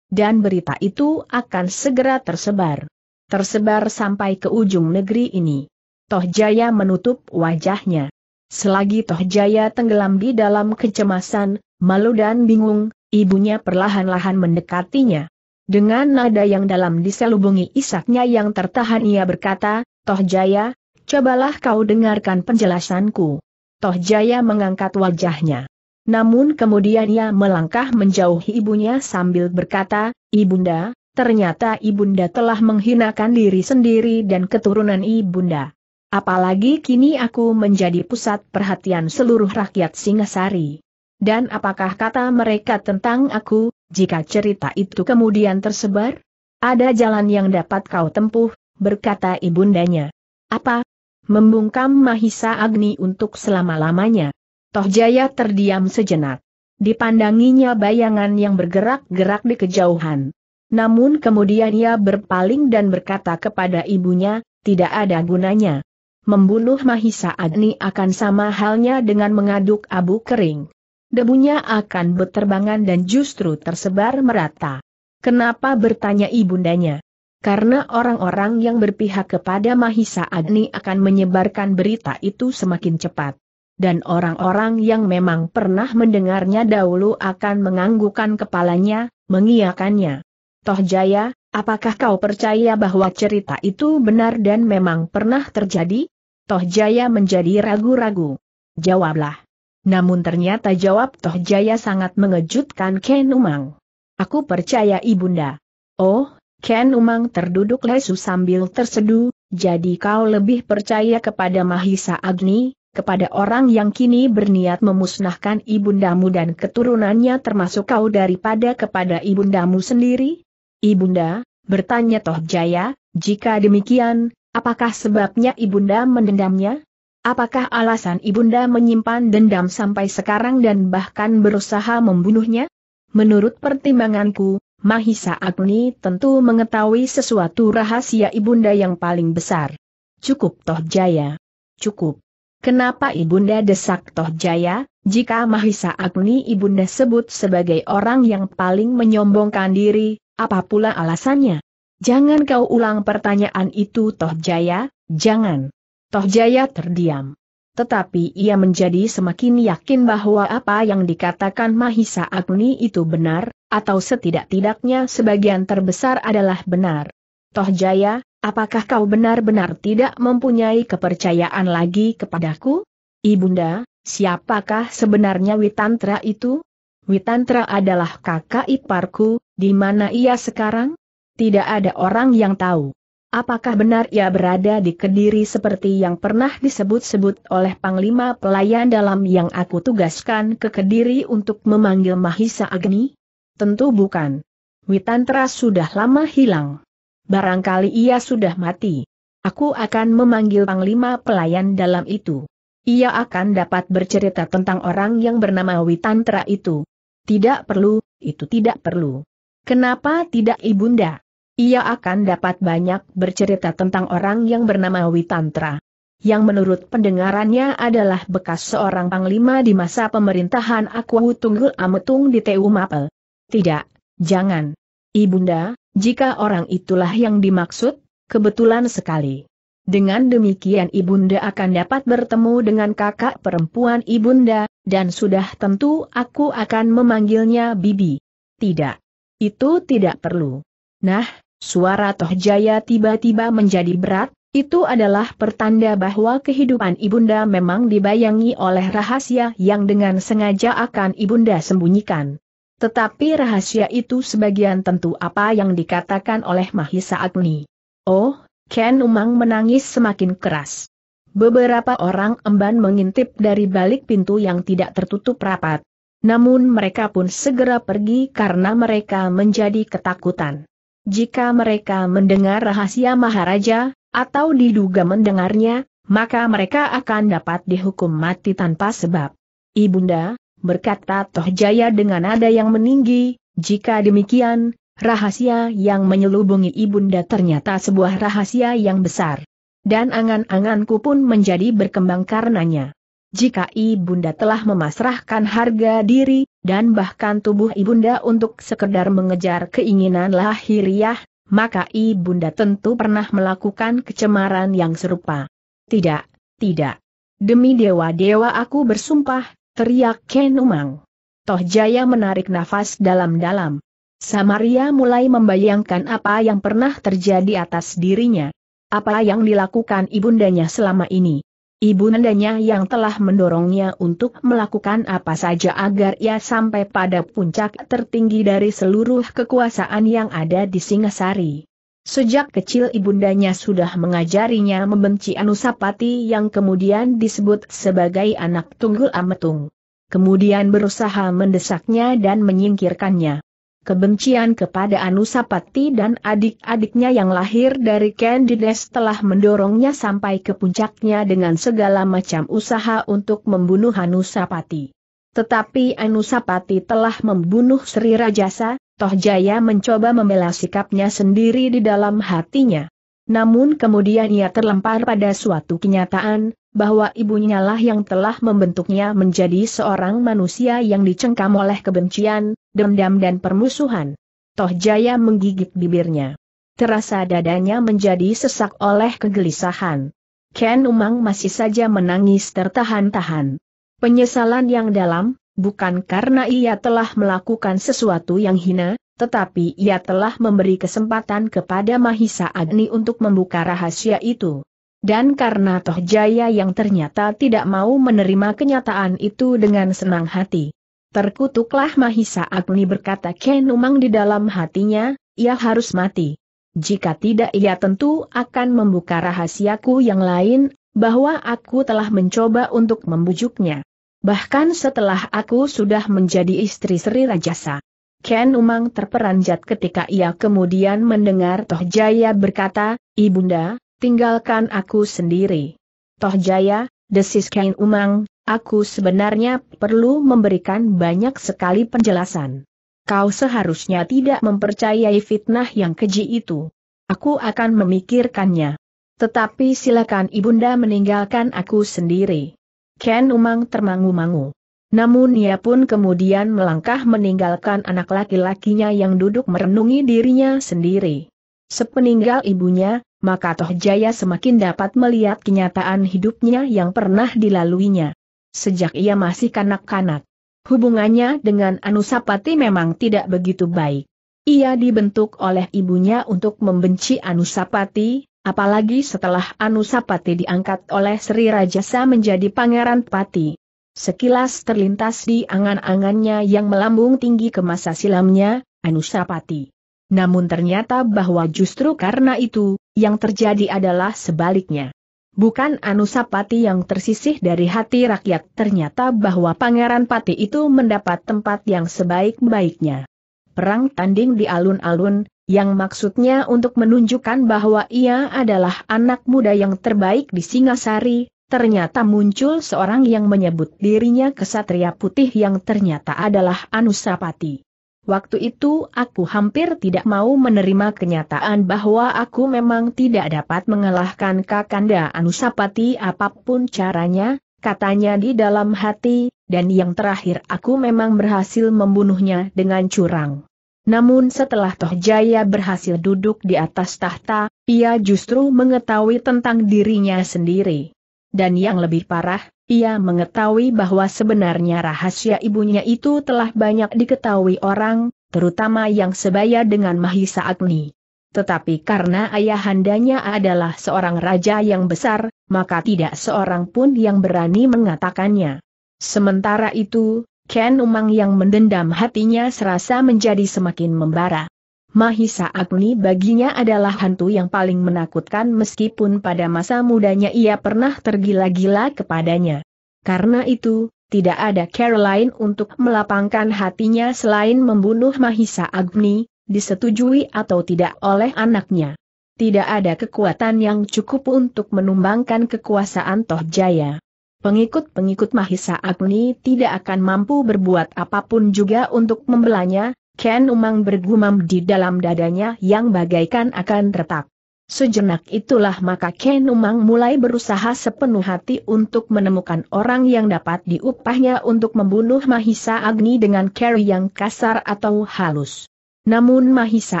dan berita itu akan segera tersebar. Tersebar sampai ke ujung negeri ini. Toh Jaya menutup wajahnya. Selagi Toh Jaya tenggelam di dalam kecemasan, malu dan bingung, ibunya perlahan-lahan mendekatinya. Dengan nada yang dalam diselubungi isaknya yang tertahan ia berkata, Toh Jaya, cobalah kau dengarkan penjelasanku. Toh Jaya mengangkat wajahnya. Namun kemudian ia melangkah menjauhi ibunya sambil berkata, Ibunda, ternyata Ibunda telah menghinakan diri sendiri dan keturunan Ibunda. Apalagi kini aku menjadi pusat perhatian seluruh rakyat Singasari. Dan apakah kata mereka tentang aku, jika cerita itu kemudian tersebar? Ada jalan yang dapat kau tempuh, berkata ibundanya. Apa? Membungkam Mahisa Agni untuk selama-lamanya. Toh Jaya terdiam sejenak. Dipandanginya bayangan yang bergerak-gerak di kejauhan. Namun kemudian ia berpaling dan berkata kepada ibunya, tidak ada gunanya. Membunuh Mahisa Agni akan sama halnya dengan mengaduk abu kering. Debunya akan berterbangan dan justru tersebar merata. Kenapa bertanya ibundanya? Karena orang-orang yang berpihak kepada Mahisa Agni akan menyebarkan berita itu semakin cepat dan orang-orang yang memang pernah mendengarnya dahulu akan menganggukkan kepalanya, mengiyakannya. Toh Jaya, apakah kau percaya bahwa cerita itu benar dan memang pernah terjadi? Toh Jaya menjadi ragu-ragu. Jawablah. Namun ternyata jawab Toh Jaya sangat mengejutkan Ken Umang. Aku percaya ibunda. Oh, Ken Umang terduduk lesu sambil terseduh, jadi kau lebih percaya kepada Mahisa Agni, kepada orang yang kini berniat memusnahkan ibundamu dan keturunannya termasuk kau daripada kepada ibundamu sendiri? Ibunda, bertanya Toh Jaya, jika demikian, apakah sebabnya ibunda mendendamnya? Apakah alasan ibunda menyimpan dendam sampai sekarang dan bahkan berusaha membunuhnya? Menurut pertimbanganku, Mahisa Agni tentu mengetahui sesuatu rahasia ibunda yang paling besar. Cukup Toh Jaya. Cukup. Kenapa Ibunda desak Toh Jaya, jika Mahisa Agni Ibunda sebut sebagai orang yang paling menyombongkan diri, apa pula alasannya? Jangan kau ulang pertanyaan itu Toh Jaya, jangan. Toh Jaya terdiam. Tetapi ia menjadi semakin yakin bahwa apa yang dikatakan Mahisa Agni itu benar, atau setidak-tidaknya sebagian terbesar adalah benar. Toh Jaya, Apakah kau benar-benar tidak mempunyai kepercayaan lagi kepadaku? Ibunda, siapakah sebenarnya Witantra itu? Witantra adalah kakak iparku, di mana ia sekarang? Tidak ada orang yang tahu. Apakah benar ia berada di Kediri seperti yang pernah disebut-sebut oleh Panglima pelayan dalam yang aku tugaskan ke Kediri untuk memanggil Mahisa Agni? Tentu bukan. Witantra sudah lama hilang barangkali ia sudah mati. Aku akan memanggil panglima pelayan dalam itu. Ia akan dapat bercerita tentang orang yang bernama Witantra itu. Tidak perlu, itu tidak perlu. Kenapa tidak ibunda? Ia akan dapat banyak bercerita tentang orang yang bernama Witantra. Yang menurut pendengarannya adalah bekas seorang panglima di masa pemerintahan Aku Tunggul Ametung di TU Mapel. Tidak, jangan. Ibunda, jika orang itulah yang dimaksud, kebetulan sekali. Dengan demikian ibunda akan dapat bertemu dengan kakak perempuan ibunda, dan sudah tentu aku akan memanggilnya bibi. Tidak. Itu tidak perlu. Nah, Suara Toh Jaya tiba-tiba menjadi berat, itu adalah pertanda bahwa kehidupan ibunda memang dibayangi oleh rahasia yang dengan sengaja akan ibunda sembunyikan. Tetapi rahasia itu sebagian tentu apa yang dikatakan oleh Mahisa Agni. Oh, Ken Umang menangis semakin keras. Beberapa orang emban mengintip dari balik pintu yang tidak tertutup rapat. Namun mereka pun segera pergi karena mereka menjadi ketakutan. Jika mereka mendengar rahasia Maharaja, atau diduga mendengarnya, maka mereka akan dapat dihukum mati tanpa sebab. Ibunda, berkata Toh Jaya dengan nada yang meninggi, jika demikian, rahasia yang menyelubungi ibunda ternyata sebuah rahasia yang besar. Dan angan-anganku pun menjadi berkembang karenanya. Jika ibunda telah memasrahkan harga diri, dan bahkan tubuh ibunda untuk sekedar mengejar keinginan lahiriah, maka ibunda tentu pernah melakukan kecemaran yang serupa. Tidak, tidak. Demi dewa-dewa aku bersumpah, teriak Ken Umang. Toh Jaya menarik nafas dalam-dalam. Samaria mulai membayangkan apa yang pernah terjadi atas dirinya. Apa yang dilakukan ibundanya selama ini. Ibu nandanya yang telah mendorongnya untuk melakukan apa saja agar ia sampai pada puncak tertinggi dari seluruh kekuasaan yang ada di Singasari. Sejak kecil ibundanya sudah mengajarinya membenci Anusapati yang kemudian disebut sebagai anak tunggul Ametung. Kemudian berusaha mendesaknya dan menyingkirkannya. Kebencian kepada Anusapati dan adik-adiknya yang lahir dari Candides telah mendorongnya sampai ke puncaknya dengan segala macam usaha untuk membunuh Anusapati. Tetapi Anusapati telah membunuh Sri Rajasa, Toh Jaya mencoba membela sikapnya sendiri di dalam hatinya. Namun kemudian ia terlempar pada suatu kenyataan, bahwa ibunya lah yang telah membentuknya menjadi seorang manusia yang dicengkam oleh kebencian, dendam dan permusuhan. Toh Jaya menggigit bibirnya. Terasa dadanya menjadi sesak oleh kegelisahan. Ken Umang masih saja menangis tertahan-tahan. Penyesalan yang dalam, bukan karena ia telah melakukan sesuatu yang hina, tetapi ia telah memberi kesempatan kepada Mahisa Agni untuk membuka rahasia itu. Dan karena Toh Jaya yang ternyata tidak mau menerima kenyataan itu dengan senang hati. Terkutuklah Mahisa Agni berkata Ken Umang di dalam hatinya, ia harus mati. Jika tidak ia tentu akan membuka rahasiaku yang lain, bahwa aku telah mencoba untuk membujuknya. Bahkan setelah aku sudah menjadi istri Sri Rajasa. Ken Umang terperanjat ketika ia kemudian mendengar Toh Jaya berkata, Ibunda, tinggalkan aku sendiri. Toh Jaya, desis Kain Umang, aku sebenarnya perlu memberikan banyak sekali penjelasan. Kau seharusnya tidak mempercayai fitnah yang keji itu. Aku akan memikirkannya. Tetapi silakan ibunda meninggalkan aku sendiri. Ken Umang termangu-mangu. Namun ia pun kemudian melangkah meninggalkan anak laki-lakinya yang duduk merenungi dirinya sendiri. Sepeninggal ibunya, maka Toh Jaya semakin dapat melihat kenyataan hidupnya yang pernah dilaluinya. Sejak ia masih kanak-kanak. Hubungannya dengan Anusapati memang tidak begitu baik. Ia dibentuk oleh ibunya untuk membenci Anusapati, apalagi setelah Anusapati diangkat oleh Sri Rajasa menjadi Pangeran Pati. Sekilas terlintas di angan-angannya yang melambung tinggi ke masa silamnya, Anusapati. Namun ternyata bahwa justru karena itu, yang terjadi adalah sebaliknya. Bukan Anusapati yang tersisih dari hati rakyat ternyata bahwa Pangeran Pati itu mendapat tempat yang sebaik-baiknya. Perang tanding di alun-alun, yang maksudnya untuk menunjukkan bahwa ia adalah anak muda yang terbaik di Singasari, ternyata muncul seorang yang menyebut dirinya kesatria putih yang ternyata adalah Anusapati. Waktu itu aku hampir tidak mau menerima kenyataan bahwa aku memang tidak dapat mengalahkan Kakanda Anusapati apa pun caranya, katanya di dalam hati, dan yang terakhir aku memang berhasil membunuhnya dengan curang. Namun setelah Toh Jaya berhasil duduk di atas tahta, ia justru mengetahui tentang dirinya sendiri. Dan yang lebih parah, ia mengetahui bahwa sebenarnya rahasia ibunya itu telah banyak diketahui orang, terutama yang sebaya dengan Mahisa Agni. tetapi karena ayahandanya adalah seorang raja yang besar, maka tidak seorang pun yang berani mengatakannya. Sementara itu, Ken Umang yang mendendam hatinya serasa menjadi semakin membara. Mahisa Agni baginya adalah hantu yang paling menakutkan meskipun pada masa mudanya ia pernah tergila-gila kepadanya. Karena itu, tidak ada Caroline untuk melapangkan hatinya selain membunuh Mahisa Agni, disetujui atau tidak oleh anaknya. Tidak ada kekuatan yang cukup untuk menumbangkan kekuasaan Toh Jaya. Pengikut-pengikut Mahisa Agni tidak akan mampu berbuat apa pun juga untuk membelanya, Ken Umang bergumam di dalam dadanya yang bagaikan akan retak. Sejenak itulah maka Ken Umang mulai berusaha sepenuh hati untuk menemukan orang yang dapat diupahnya untuk membunuh Mahisa Agni dengan cara yang kasar atau halus. Namun Mahisa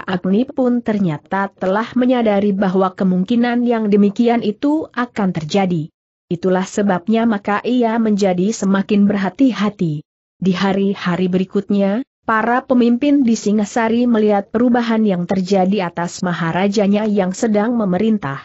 Agni pun ternyata telah menyadari bahwa kemungkinan yang demikian itu akan terjadi. Itulah sebabnya maka ia menjadi semakin berhati-hati. Di hari-hari berikutnya, para pemimpin di Singasari melihat perubahan yang terjadi atas Maharajanya yang sedang memerintah.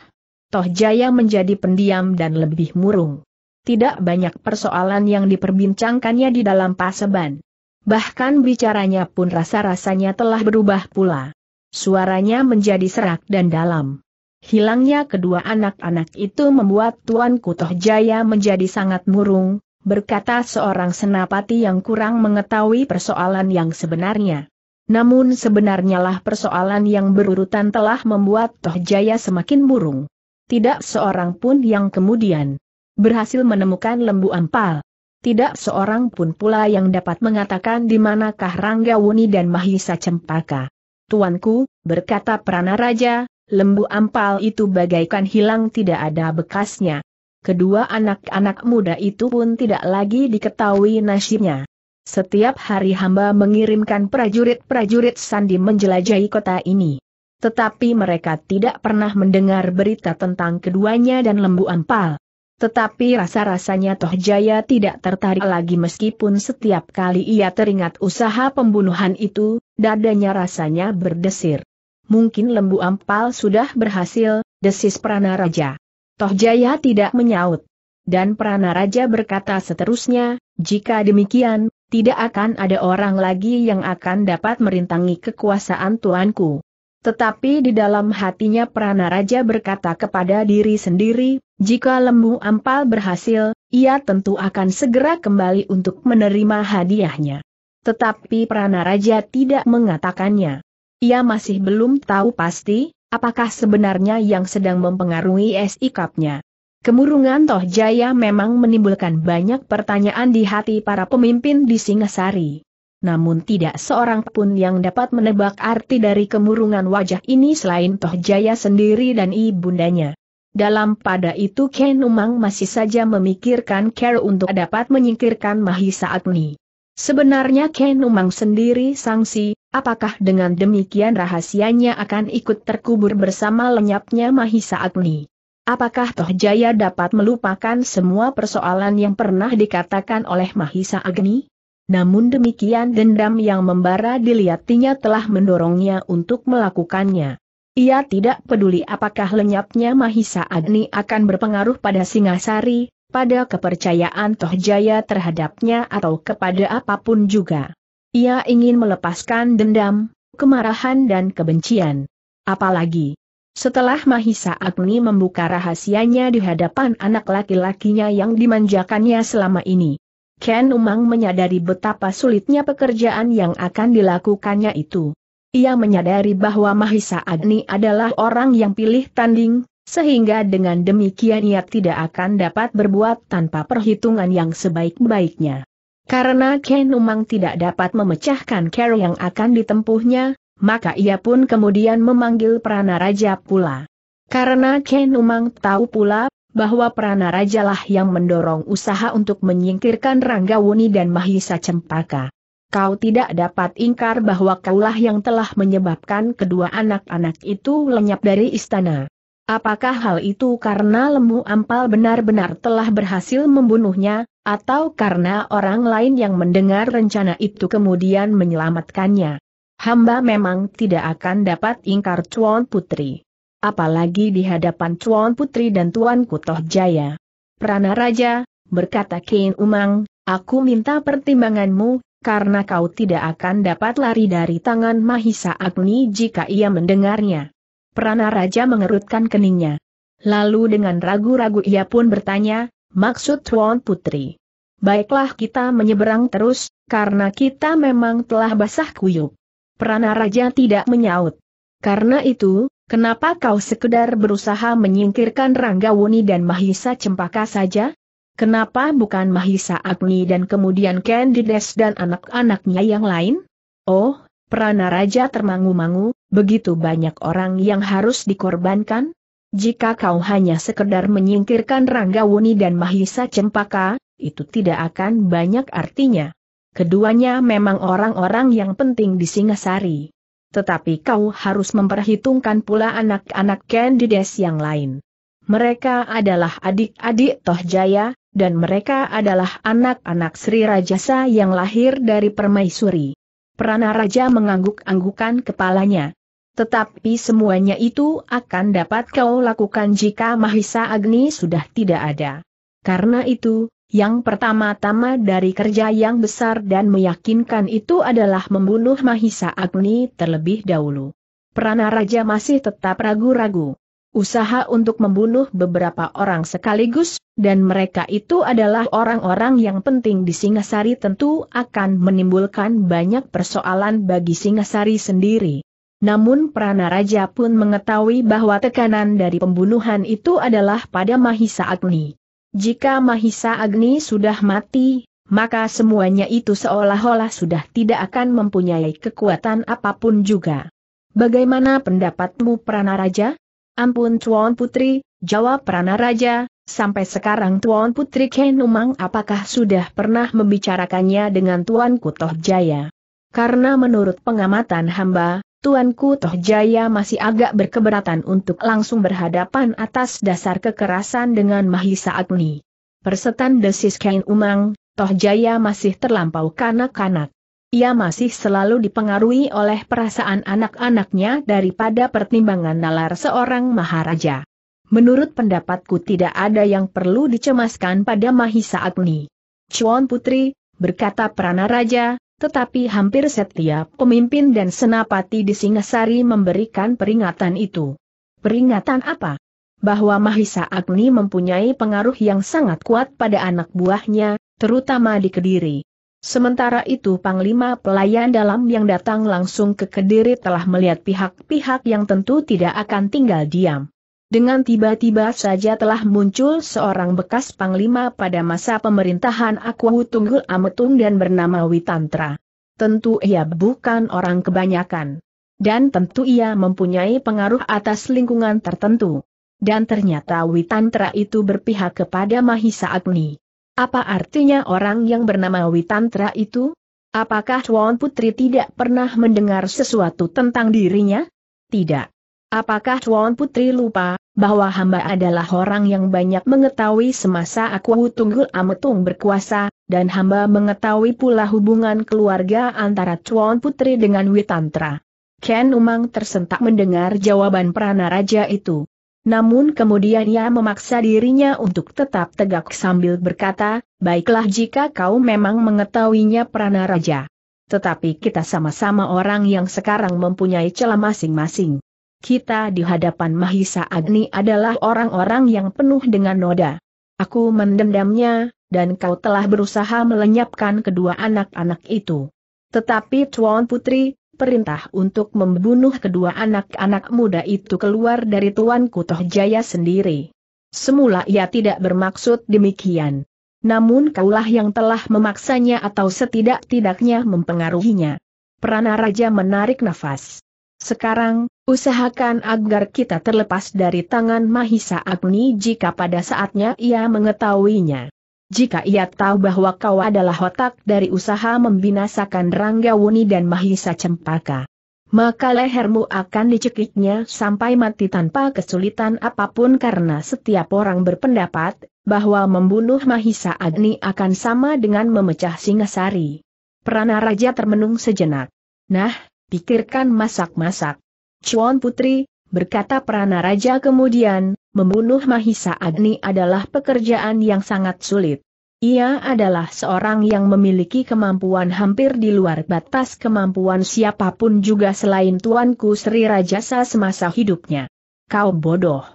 Toh Jaya menjadi pendiam dan lebih murung. Tidak banyak persoalan yang diperbincangkannya di dalam paseban. Bahkan bicaranya pun rasa-rasanya telah berubah pula. Suaranya menjadi serak dan dalam. Hilangnya kedua anak-anak itu membuat Tuan Kutoh Jaya menjadi sangat murung, berkata seorang senapati yang kurang mengetahui persoalan yang sebenarnya. Namun sebenarnya lah persoalan yang berurutan telah membuat Toh Jaya semakin murung. Tidak seorang pun yang kemudian berhasil menemukan lembu ampal. Tidak seorang pun pula yang dapat mengatakan di manakah Ranggawuni dan Mahisa Cempaka. Tuanku, berkata Prana Raja, lembu ampal itu bagaikan hilang tidak ada bekasnya. Kedua anak-anak muda itu pun tidak lagi diketahui nasibnya. Setiap hari hamba mengirimkan prajurit-prajurit sandi menjelajahi kota ini. Tetapi mereka tidak pernah mendengar berita tentang keduanya dan lembu ampal. Tetapi rasa-rasanya Toh Jaya tidak tertarik lagi meskipun setiap kali ia teringat usaha pembunuhan itu, dadanya rasanya berdesir. Mungkin lembu ampal sudah berhasil, desis Prana Raja. Toh Jaya tidak menyaut. Dan Prana Raja berkata seterusnya, jika demikian, tidak akan ada orang lagi yang akan dapat merintangi kekuasaan tuanku. Tetapi di dalam hatinya Prana Raja berkata kepada diri sendiri, jika lembu ampal berhasil, ia tentu akan segera kembali untuk menerima hadiahnya. Tetapi Prana Raja tidak mengatakannya. Ia masih belum tahu pasti, apakah sebenarnya yang sedang mempengaruhi sikapnya. Kemurungan Toh Jaya memang menimbulkan banyak pertanyaan di hati para pemimpin di Singasari namun tidak seorang pun yang dapat menebak arti dari kemurungan wajah ini selain Toh Jaya sendiri dan ibundanya. Dalam pada itu Ken Umang masih saja memikirkan care untuk dapat menyingkirkan Mahisa Agni. Sebenarnya Ken Umang sendiri sangsi, apakah dengan demikian rahasianya akan ikut terkubur bersama lenyapnya Mahisa Agni. Apakah Toh Jaya dapat melupakan semua persoalan yang pernah dikatakan oleh Mahisa Agni? Namun demikian dendam yang membara dilihatnya telah mendorongnya untuk melakukannya. Ia tidak peduli apakah lenyapnya Mahisa Agni akan berpengaruh pada Singasari, pada kepercayaan Toh Jaya terhadapnya atau kepada apa pun juga. Ia ingin melepaskan dendam, kemarahan dan kebencian. Apalagi, setelah Mahisa Agni membuka rahasianya di hadapan anak laki-lakinya yang dimanjakannya selama ini. Ken Umang menyadari betapa sulitnya pekerjaan yang akan dilakukannya itu. Ia menyadari bahwa Mahisa Agni adalah orang yang pilih tanding, sehingga dengan demikian ia tidak akan dapat berbuat tanpa perhitungan yang sebaik-baiknya. Karena Ken Umang tidak dapat memecahkan cara yang akan ditempuhnya, maka ia pun kemudian memanggil Prana Raja pula. Karena Ken Umang tahu pula bahwa Prana lah yang mendorong usaha untuk menyingkirkan Ranggawuni dan Mahisa Cempaka. Kau tidak dapat ingkar bahwa kaulah yang telah menyebabkan kedua anak-anak itu lenyap dari istana. Apakah hal itu karena lembu ampal benar-benar telah berhasil membunuhnya, atau karena orang lain yang mendengar rencana itu kemudian menyelamatkannya? Hamba memang tidak akan dapat ingkar Tuan Putri. Apalagi di hadapan Tuan Putri dan Tuan Kutoh Jaya. Prana Raja, berkata Ken Umang, aku minta pertimbanganmu, karena kau tidak akan dapat lari dari tangan Mahisa Agni jika ia mendengarnya. Prana Raja mengerutkan keningnya. Lalu dengan ragu-ragu ia pun bertanya, maksud Tuan Putri. Baiklah kita menyeberang terus, karena kita memang telah basah kuyup. Prana Raja tidak menyaut. Karena itu, kenapa kau sekedar berusaha menyingkirkan Ranggawuni dan Mahisa Cempaka saja? Kenapa bukan Mahisa Agni dan kemudian Candides dan anak-anaknya yang lain? Oh, Prana Raja termangu-mangu, begitu banyak orang yang harus dikorbankan? Jika kau hanya sekedar menyingkirkan Ranggawuni dan Mahisa Cempaka, itu tidak akan banyak artinya. Keduanya memang orang-orang yang penting di Singasari. Tetapi kau harus memperhitungkan pula anak-anak Candides yang lain. Mereka adalah adik-adik Toh Jaya, dan mereka adalah anak-anak Sri Rajasa yang lahir dari Permaisuri. Prana Raja mengangguk-anggukan kepalanya. Tetapi semuanya itu akan dapat kau lakukan jika Mahisa Agni sudah tidak ada. Karena itu, yang pertama-tama dari kerja yang besar dan meyakinkan itu adalah membunuh Mahisa Agni terlebih dahulu. Prana Raja masih tetap ragu-ragu. Usaha untuk membunuh beberapa orang sekaligus, dan mereka itu adalah orang-orang yang penting di Singasari tentu akan menimbulkan banyak persoalan bagi Singasari sendiri. Namun Prana Raja pun mengetahui bahwa tekanan dari pembunuhan itu adalah pada Mahisa Agni. Jika Mahisa Agni sudah mati, maka semuanya itu seolah-olah sudah tidak akan mempunyai kekuatan apa pun juga. Bagaimana pendapatmu Prana Raja? Ampun Tuan Putri, jawab Prana Raja, sampai sekarang Tuan Putri Ken Umang apakah sudah pernah membicarakannya dengan Tuan Kutoh Jaya? Karena menurut pengamatan hamba, Tuanku Toh Jaya masih agak berkeberatan untuk langsung berhadapan atas dasar kekerasan dengan Mahisa Agni. Persetan desis Kain Umang, Toh Jaya masih terlampau kanak-kanak. Ia masih selalu dipengaruhi oleh perasaan anak-anaknya daripada pertimbangan nalar seorang maharaja. Menurut pendapatku tidak ada yang perlu dicemaskan pada Mahisa Agni. Chuan Putri, berkata Prana Raja, tetapi hampir setiap pemimpin dan senapati di Singasari memberikan peringatan itu. Peringatan apa? Bahwa Mahisa Agni mempunyai pengaruh yang sangat kuat pada anak buahnya, terutama di Kediri. Sementara itu Panglima pelayan dalam yang datang langsung ke Kediri telah melihat pihak-pihak yang tentu tidak akan tinggal diam. Dengan tiba-tiba saja telah muncul seorang bekas panglima pada masa pemerintahan Akwahu Tunggul Ametung dan bernama Witantra. Tentu ia bukan orang kebanyakan. Dan tentu ia mempunyai pengaruh atas lingkungan tertentu. Dan ternyata Witantra itu berpihak kepada Mahisa Agni. Apa artinya orang yang bernama Witantra itu? Apakah Tuan Putri tidak pernah mendengar sesuatu tentang dirinya? Tidak. Apakah Tuan Putri lupa, bahwa hamba adalah orang yang banyak mengetahui semasa aku Tunggul Ametung berkuasa, dan hamba mengetahui pula hubungan keluarga antara Tuan Putri dengan Witantra. Ken Umang tersentak mendengar jawaban Prana Raja itu. Namun kemudian ia memaksa dirinya untuk tetap tegak sambil berkata, baiklah jika kau memang mengetahuinya Prana Raja. Tetapi kita sama-sama orang yang sekarang mempunyai celah masing-masing kita di hadapan Mahisa Agni adalah orang-orang yang penuh dengan noda. Aku mendendamnya, dan kau telah berusaha melenyapkan kedua anak-anak itu. Tetapi Tuan Putri, perintah untuk membunuh kedua anak-anak muda itu keluar dari Tuan Kutoh Jaya sendiri. Semula ia tidak bermaksud demikian. Namun kaulah yang telah memaksanya atau setidak-tidaknya mempengaruhinya. Prana Raja menarik nafas. Sekarang, usahakan agar kita terlepas dari tangan Mahisa Agni jika pada saatnya ia mengetahuinya. Jika ia tahu bahwa kau adalah otak dari usaha membinasakan Ranggawuni dan Mahisa Cempaka, maka lehermu akan dicekiknya sampai mati tanpa kesulitan apa pun karena setiap orang berpendapat bahwa membunuh Mahisa Agni akan sama dengan memecah Singasari. Prana Raja termenung sejenak. Nah, pikirkan masak-masak. Chuan Putri, berkata Prana Raja kemudian, membunuh Mahisa Agni adalah pekerjaan yang sangat sulit. Ia adalah seorang yang memiliki kemampuan hampir di luar batas kemampuan siapa pun juga selain Tuanku Sri Rajasa semasa hidupnya. Kau bodoh.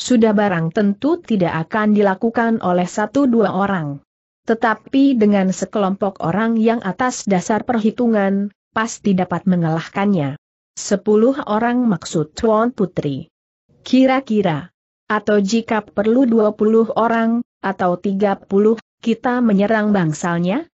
Sudah barang tentu tidak akan dilakukan oleh satu dua orang. Tetapi dengan sekelompok orang yang atas dasar perhitungan, pasti dapat mengalahkannya. Sepuluh orang maksud Tuan Putri. Kira-kira. Atau jika perlu dua puluh orang, atau tiga puluh, kita menyerang bangsalnya?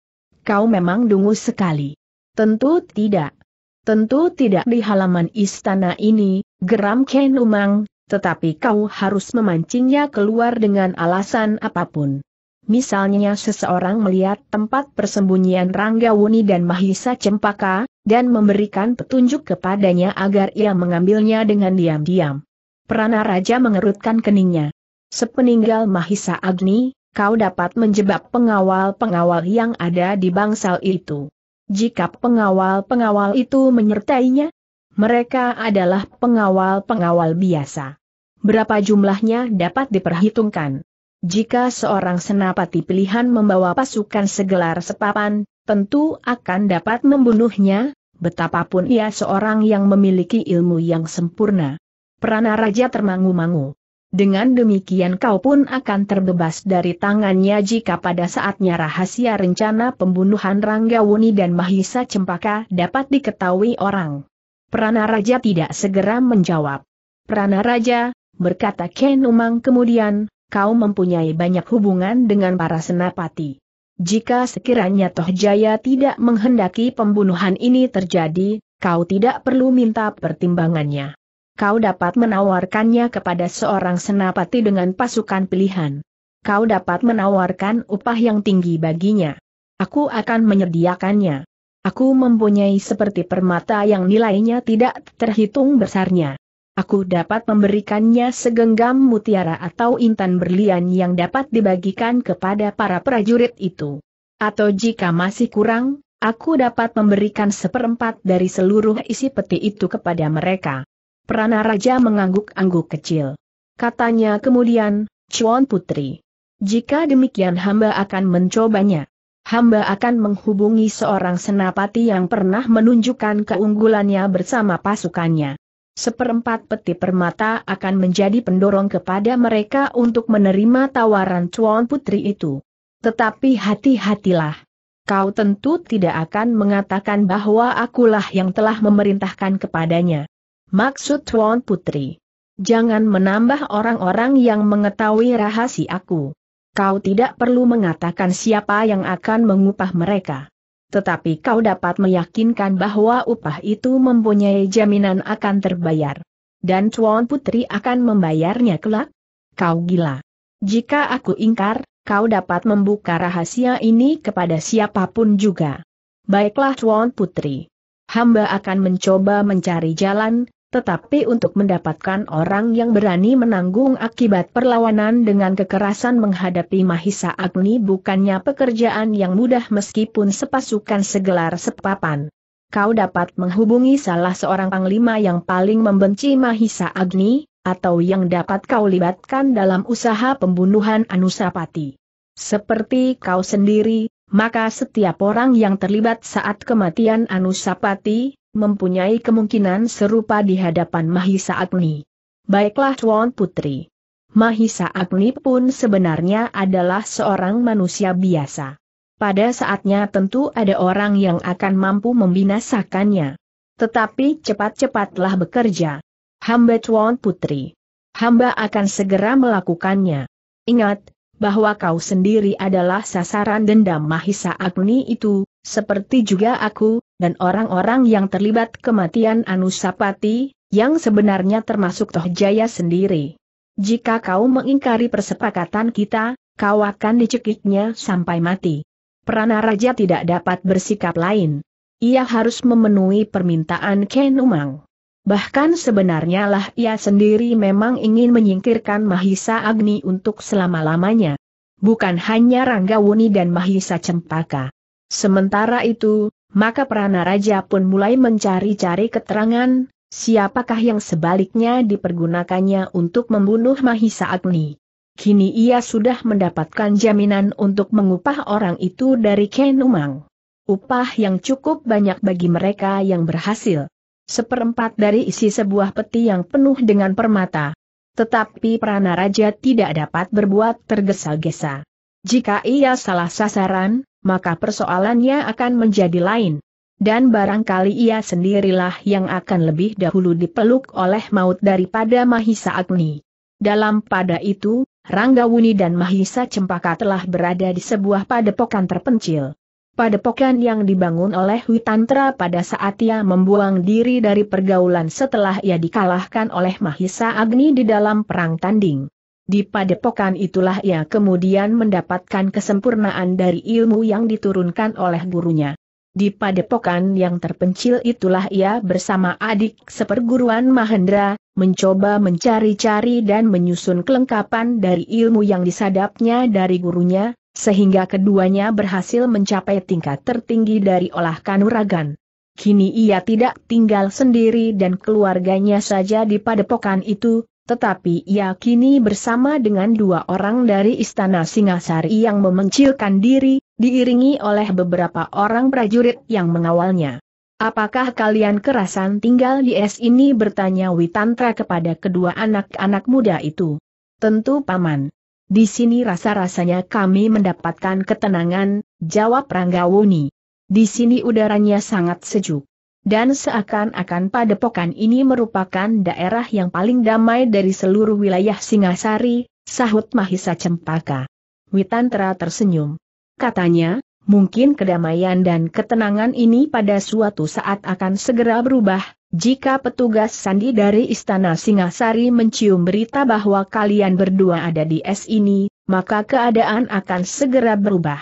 Kau memang dungu sekali. Tentu tidak. Tentu tidak di halaman istana ini, geram Ken Umang, tetapi kau harus memancingnya keluar dengan alasan apa pun. Misalnya seseorang melihat tempat persembunyian Rangga Wuni dan Mahisa Cempaka, dan memberikan petunjuk kepadanya agar ia mengambilnya dengan diam-diam. Prana Raja mengerutkan keningnya. Sepeninggal Mahisa Agni, kau dapat menjebak pengawal-pengawal yang ada di bangsal itu. Jika pengawal-pengawal itu menyertainya, mereka adalah pengawal-pengawal biasa. Berapa jumlahnya dapat diperhitungkan. Jika seorang senapati pilihan membawa pasukan segelar sepapan, tentu akan dapat membunuhnya, betapapun ia seorang yang memiliki ilmu yang sempurna. Perana Raja termangu-mangu. Dengan demikian kau pun akan terbebas dari tangannya jika pada saatnya rahasia rencana pembunuhan Ranggawuni dan Mahisa Cempaka dapat diketahui orang. Perana Raja tidak segera menjawab. Perana Raja, berkata Ken Umang kemudian, kau mempunyai banyak hubungan dengan para senapati. Jika sekiranya Toh Jaya tidak menghendaki pembunuhan ini terjadi, kau tidak perlu minta pertimbangannya. Kau dapat menawarkannya kepada seorang senapati dengan pasukan pilihan. Kau dapat menawarkan upah yang tinggi baginya. Aku akan menyediakannya. Aku mempunyai seperti permata yang nilainya tidak terhitung besarnya aku dapat memberikannya segenggam mutiara atau intan berlian yang dapat dibagikan kepada para prajurit itu. Atau jika masih kurang, aku dapat memberikan seperempat dari seluruh isi peti itu kepada mereka. Prana Raja mengangguk-angguk kecil. Katanya kemudian, Chuan Putri. Jika demikian hamba akan mencobanya. Hamba akan menghubungi seorang senapati yang pernah menunjukkan keunggulannya bersama pasukannya seperempat peti permata akan menjadi pendorong kepada mereka untuk menerima tawaran Tuan Putri itu. Tetapi hati-hatilah. Kau tentu tidak akan mengatakan bahwa akulah yang telah memerintahkan kepadanya. Maksud Tuan Putri. Jangan menambah orang-orang yang mengetahui rahasia aku. Kau tidak perlu mengatakan siapa yang akan mengupah mereka tetapi kau dapat meyakinkan bahwa upah itu mempunyai jaminan akan terbayar. Dan Tuan Putri akan membayarnya kelak? Kau gila. Jika aku ingkar, kau dapat membuka rahasia ini kepada siapa pun juga. Baiklah Tuan Putri. Hamba akan mencoba mencari jalan, tetapi untuk mendapatkan orang yang berani menanggung akibat perlawanan dengan kekerasan menghadapi Mahisa Agni bukannya pekerjaan yang mudah meskipun sepasukan segelar sepapan. Kau dapat menghubungi salah seorang panglima yang paling membenci Mahisa Agni, atau yang dapat kau libatkan dalam usaha pembunuhan Anusapati. Seperti kau sendiri, maka setiap orang yang terlibat saat kematian Anusapati, mempunyai kemungkinan serupa di hadapan Mahisa Agni. Baiklah Tuan Putri. Mahisa Agni pun sebenarnya adalah seorang manusia biasa. Pada saatnya tentu ada orang yang akan mampu membinasakannya. Tetapi cepat-cepatlah bekerja. Hamba Tuan Putri. Hamba akan segera melakukannya. Ingat, bahwa kau sendiri adalah sasaran dendam Mahisa Agni itu, seperti juga aku, dan orang-orang yang terlibat kematian Anusapati, yang sebenarnya termasuk Toh Jaya sendiri. Jika kau mengingkari persepakatan kita, kau akan dicekiknya sampai mati. Perana Raja tidak dapat bersikap lain. Ia harus memenuhi permintaan Ken Umang. Bahkan sebenarnya lah ia sendiri memang ingin menyingkirkan Mahisa Agni untuk selama-lamanya. Bukan hanya Ranggawuni dan Mahisa Cempaka. Sementara itu, maka Prana Raja pun mulai mencari-cari keterangan, siapakah yang sebaliknya dipergunakannya untuk membunuh Mahisa Agni. Kini ia sudah mendapatkan jaminan untuk mengupah orang itu dari Ken Umang. Upah yang cukup banyak bagi mereka yang berhasil. Seperempat dari isi sebuah peti yang penuh dengan permata. Tetapi Prana Raja tidak dapat berbuat tergesa-gesa. Jika ia salah sasaran, maka persoalannya akan menjadi lain. Dan barangkali ia sendirilah yang akan lebih dahulu dipeluk oleh maut daripada Mahisa Agni. Dalam pada itu, Ranggawuni dan Mahisa Cempaka telah berada di sebuah padepokan terpencil. Padepokan yang dibangun oleh Witantra pada saat ia membuang diri dari pergaulan setelah ia dikalahkan oleh Mahisa Agni di dalam perang tanding. Di padepokan itulah ia kemudian mendapatkan kesempurnaan dari ilmu yang diturunkan oleh gurunya. Di padepokan yang terpencil itulah ia bersama adik seperguruan Mahendra, mencoba mencari-cari dan menyusun kelengkapan dari ilmu yang disadapnya dari gurunya, sehingga keduanya berhasil mencapai tingkat tertinggi dari olah kanuragan. Kini ia tidak tinggal sendiri dan keluarganya saja di padepokan itu, tetapi ia kini bersama dengan dua orang dari Istana Singasari yang memencilkan diri, diiringi oleh beberapa orang prajurit yang mengawalnya. Apakah kalian kerasan tinggal di es ini bertanya Witantra kepada kedua anak-anak muda itu. Tentu paman. Di sini rasa-rasanya kami mendapatkan ketenangan, jawab Ranggawuni. Di sini udaranya sangat sejuk. Dan seakan-akan padepokan ini merupakan daerah yang paling damai dari seluruh wilayah Singasari, sahut Mahisa Cempaka. Witantra tersenyum. Katanya, Mungkin kedamaian dan ketenangan ini pada suatu saat akan segera berubah, jika petugas sandi dari Istana Singasari mencium berita bahwa kalian berdua ada di es ini, maka keadaan akan segera berubah.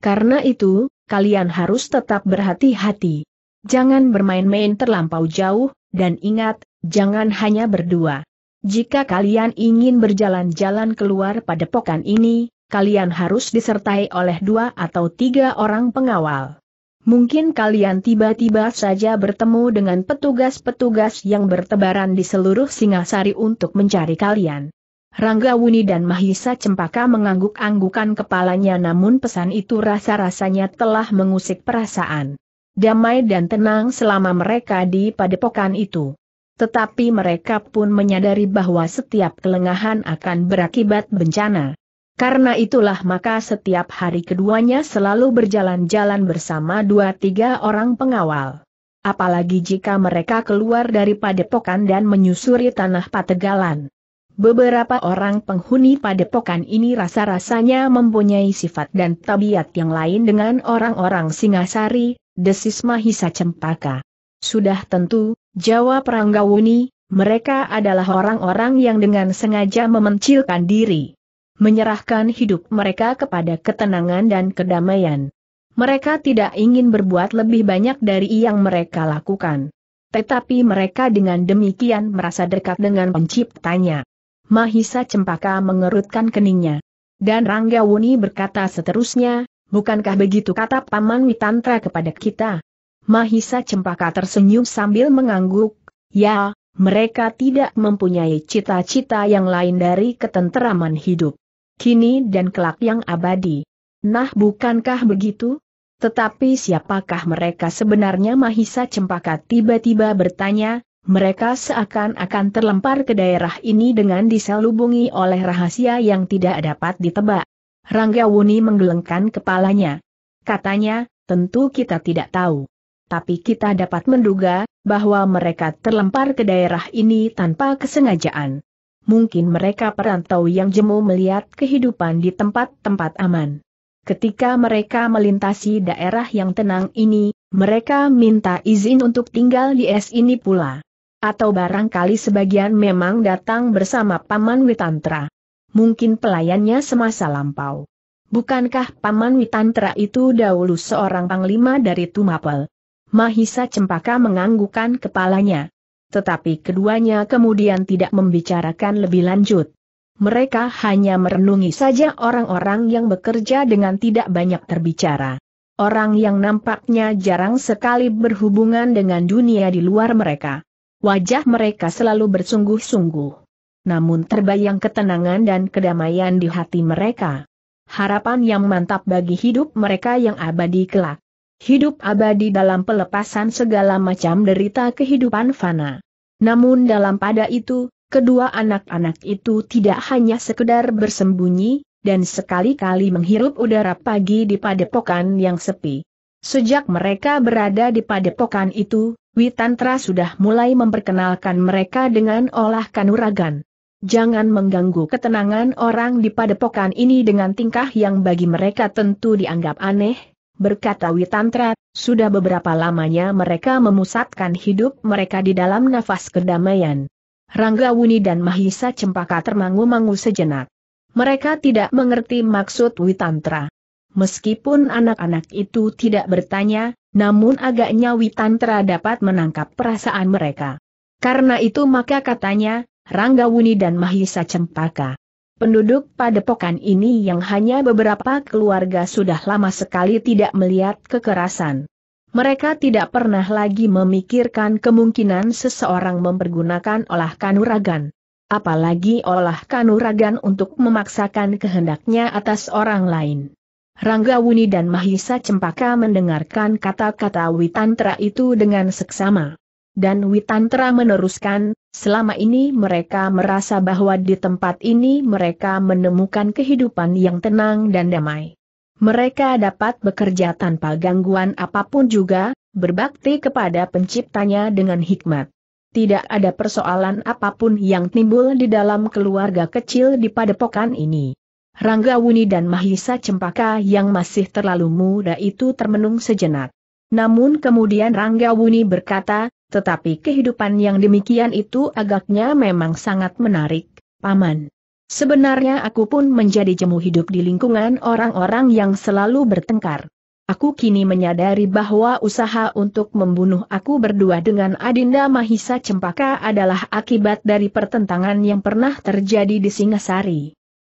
Karena itu, kalian harus tetap berhati-hati. Jangan bermain-main terlampau jauh, dan ingat, jangan hanya berdua. Jika kalian ingin berjalan-jalan keluar pada pokan ini, kalian harus disertai oleh dua atau tiga orang pengawal. Mungkin kalian tiba-tiba saja bertemu dengan petugas-petugas yang bertebaran di seluruh Singasari untuk mencari kalian. Ranggawuni dan Mahisa Cempaka mengangguk-anggukan kepalanya namun pesan itu rasa-rasanya telah mengusik perasaan. Damai dan tenang selama mereka di padepokan itu. Tetapi mereka pun menyadari bahwa setiap kelengahan akan berakibat bencana. Karena itulah maka setiap hari keduanya selalu berjalan-jalan bersama dua tiga orang pengawal. Apalagi jika mereka keluar dari padepokan dan menyusuri tanah pategalan. Beberapa orang penghuni padepokan ini rasa-rasanya mempunyai sifat dan tabiat yang lain dengan orang-orang Singasari, desis Mahisa Cempaka. Sudah tentu, jawab Ranggawuni, mereka adalah orang-orang yang dengan sengaja memencilkan diri menyerahkan hidup mereka kepada ketenangan dan kedamaian. Mereka tidak ingin berbuat lebih banyak dari yang mereka lakukan. Tetapi mereka dengan demikian merasa dekat dengan penciptanya. Mahisa Cempaka mengerutkan keningnya. Dan Ranggawuni berkata seterusnya, bukankah begitu kata Paman Witantra kepada kita? Mahisa Cempaka tersenyum sambil mengangguk, ya, mereka tidak mempunyai cita-cita yang lain dari ketenteraman hidup kini dan kelak yang abadi. Nah bukankah begitu? Tetapi siapakah mereka sebenarnya Mahisa Cempaka tiba-tiba bertanya, mereka seakan-akan terlempar ke daerah ini dengan diselubungi oleh rahasia yang tidak dapat ditebak. Ranggawuni menggelengkan kepalanya. Katanya, tentu kita tidak tahu. Tapi kita dapat menduga, bahwa mereka terlempar ke daerah ini tanpa kesengajaan mungkin mereka perantau yang jemu melihat kehidupan di tempat-tempat aman. Ketika mereka melintasi daerah yang tenang ini, mereka minta izin untuk tinggal di es ini pula. Atau barangkali sebagian memang datang bersama Paman Witantra. Mungkin pelayannya semasa lampau. Bukankah Paman Witantra itu dahulu seorang panglima dari Tumapel? Mahisa Cempaka menganggukkan kepalanya tetapi keduanya kemudian tidak membicarakan lebih lanjut. Mereka hanya merenungi saja orang-orang yang bekerja dengan tidak banyak terbicara. orang yang nampaknya jarang sekali berhubungan dengan dunia di luar mereka. Wajah mereka selalu bersungguh-sungguh. Namun terbayang ketenangan dan kedamaian di hati mereka. Harapan yang mantap bagi hidup mereka yang abadi kelak. Hidup abadi dalam pelepasan segala macam derita kehidupan fana. Namun dalam pada itu, kedua anak-anak itu tidak hanya sekedar bersembunyi, dan sekali-kali menghirup udara pagi di padepokan yang sepi. Sejak mereka berada di padepokan itu, Witantra sudah mulai memperkenalkan mereka dengan olah kanuragan. Jangan mengganggu ketenangan orang di padepokan ini dengan tingkah yang bagi mereka tentu dianggap aneh, berkata Witantra, sudah beberapa lamanya mereka memusatkan hidup mereka di dalam nafas kedamaian. Rangga Wuni dan Mahisa Cempaka termangu-mangu sejenak. Mereka tidak mengerti maksud Witantra. Meskipun anak-anak itu tidak bertanya, namun agaknya Witantra dapat menangkap perasaan mereka. Karena itu maka katanya, Rangga Wuni dan Mahisa Cempaka. Penduduk padepokan ini yang hanya beberapa keluarga sudah lama sekali tidak melihat kekerasan. Mereka tidak pernah lagi memikirkan kemungkinan seseorang mempergunakan olah kanuragan apalagi olah kanuragan untuk memaksakan kehendaknya atas orang lain. Rangga Wuni dan Mahisa Cempaka mendengarkan kata-kata Witantra itu dengan seksama. Dan Witantra meneruskan, selama ini mereka merasa bahwa di tempat ini mereka menemukan kehidupan yang tenang dan damai. Mereka dapat bekerja tanpa gangguan apa pun juga, berbakti kepada penciptanya dengan hikmat tidak ada persoalan apa pun yang timbul di dalam keluarga kecil di padepokan ini. Rangga Wuni dan Mahisa Cempaka yang masih terlalu muda itu termenung sejenak. Namun kemudian Rangga Wuni berkata, tetapi kehidupan yang demikian itu agaknya memang sangat menarik, Paman. Sebenarnya aku pun menjadi jemu hidup di lingkungan orang-orang yang selalu bertengkar. Aku kini menyadari bahwa usaha untuk membunuh aku berdua dengan Adinda Mahisa Cempaka adalah akibat dari pertentangan yang pernah terjadi di Singasari.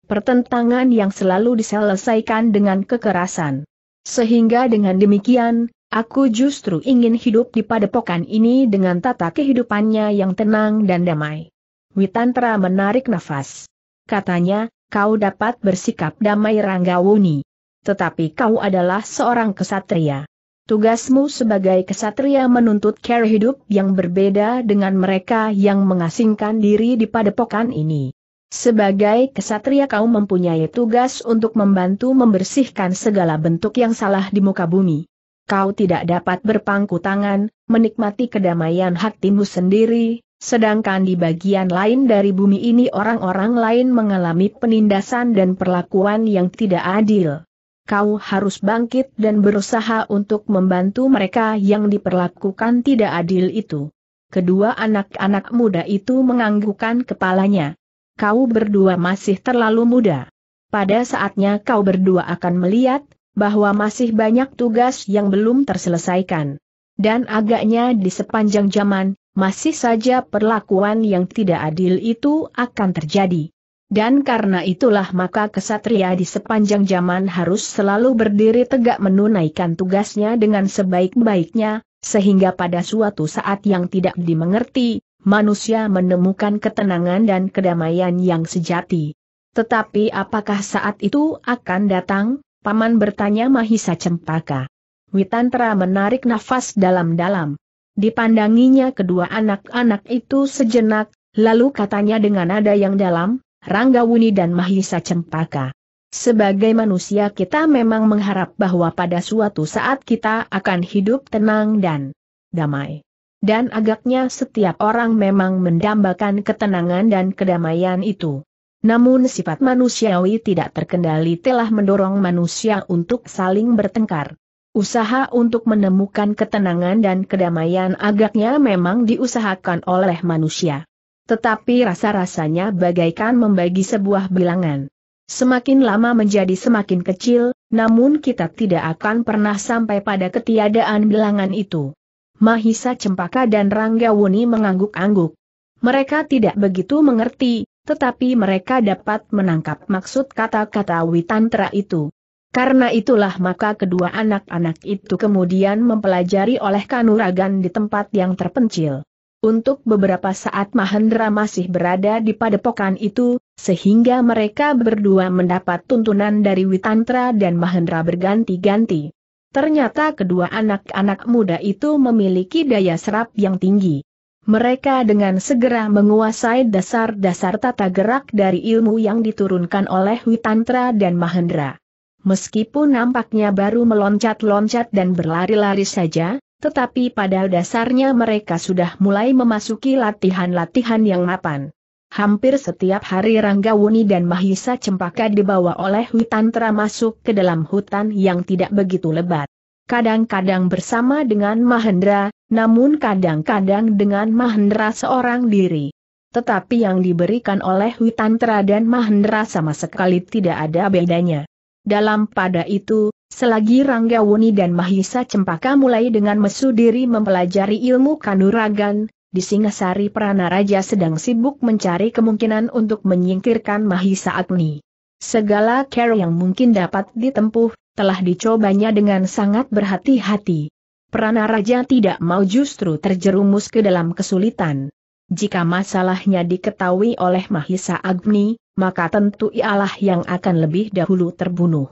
Pertentangan yang selalu diselesaikan dengan kekerasan. Sehingga dengan demikian, aku justru ingin hidup di padepokan ini dengan tata kehidupannya yang tenang dan damai. Witantra menarik nafas. Katanya, kau dapat bersikap damai Ranggawuni tetapi kau adalah seorang kesatria. Tugasmu sebagai kesatria menuntut cara hidup yang berbeda dengan mereka yang mengasingkan diri di padepokan ini. Sebagai kesatria kau mempunyai tugas untuk membantu membersihkan segala bentuk yang salah di muka bumi. Kau tidak dapat berpangku tangan, menikmati kedamaian hatimu sendiri, sedangkan di bagian lain dari bumi ini orang-orang lain mengalami penindasan dan perlakuan yang tidak adil kau harus bangkit dan berusaha untuk membantu mereka yang diperlakukan tidak adil itu. Kedua anak-anak muda itu menganggukkan kepalanya. Kau berdua masih terlalu muda. Pada saatnya kau berdua akan melihat, bahwa masih banyak tugas yang belum terselesaikan. Dan agaknya di sepanjang zaman, masih saja perlakuan yang tidak adil itu akan terjadi. Dan karena itulah maka kesatria di sepanjang zaman harus selalu berdiri tegak menunaikan tugasnya dengan sebaik-baiknya, sehingga pada suatu saat yang tidak dimengerti, manusia menemukan ketenangan dan kedamaian yang sejati. Tetapi apakah saat itu akan datang? Paman bertanya Mahisa Cempaka. Witantra menarik nafas dalam-dalam. Dipandanginya kedua anak-anak itu sejenak, lalu katanya dengan nada yang dalam, Ranggawuni dan Mahisa Cempaka. Sebagai manusia kita memang mengharap bahwa pada suatu saat kita akan hidup tenang dan damai. Dan agaknya setiap orang memang mendambakan ketenangan dan kedamaian itu. Namun sifat manusiawi tidak terkendali telah mendorong manusia untuk saling bertengkar. Usaha untuk menemukan ketenangan dan kedamaian agaknya memang diusahakan oleh manusia tetapi rasa-rasanya bagaikan membagi sebuah bilangan. Semakin lama menjadi semakin kecil, namun kita tidak akan pernah sampai pada ketiadaan bilangan itu. Mahisa Cempaka dan Rangga Wuni mengangguk-angguk. Mereka tidak begitu mengerti, tetapi mereka dapat menangkap maksud kata-kata Witantra itu. Karena itulah maka kedua anak-anak itu kemudian mempelajari oleh kanuragan di tempat yang terpencil. Untuk beberapa saat Mahendra masih berada di padepokan itu, sehingga mereka berdua mendapat tuntunan dari Witantra dan Mahendra berganti-ganti. Ternyata kedua anak-anak muda itu memiliki daya serap yang tinggi. Mereka dengan segera menguasai dasar-dasar tata gerak dari ilmu yang diturunkan oleh Witantra dan Mahendra. Meskipun nampaknya baru meloncat-loncat dan berlari-lari saja, tetapi pada dasarnya mereka sudah mulai memasuki latihan-latihan yang mapan. Hampir setiap hari Ranggawuni dan Mahisa Cempaka dibawa oleh Witantra masuk ke dalam hutan yang tidak begitu lebat. Kadang-kadang bersama dengan Mahendra, namun kadang-kadang dengan Mahendra seorang diri. Tetapi yang diberikan oleh Witantra dan Mahendra sama sekali tidak ada bedanya. Dalam pada itu, selagi Ranggawuni dan Mahisa Cempaka mulai dengan mesu diri mempelajari ilmu kanuragan, di Singasari Pranaraja sedang sibuk mencari kemungkinan untuk menyingkirkan Mahisa Agni. Segala cara yang mungkin dapat ditempuh, telah dicobanya dengan sangat berhati-hati. Pranaraja tidak mau justru terjerumus ke dalam kesulitan. Jika masalahnya diketahui oleh Mahisa Agni, maka tentu ialah yang akan lebih dahulu terbunuh.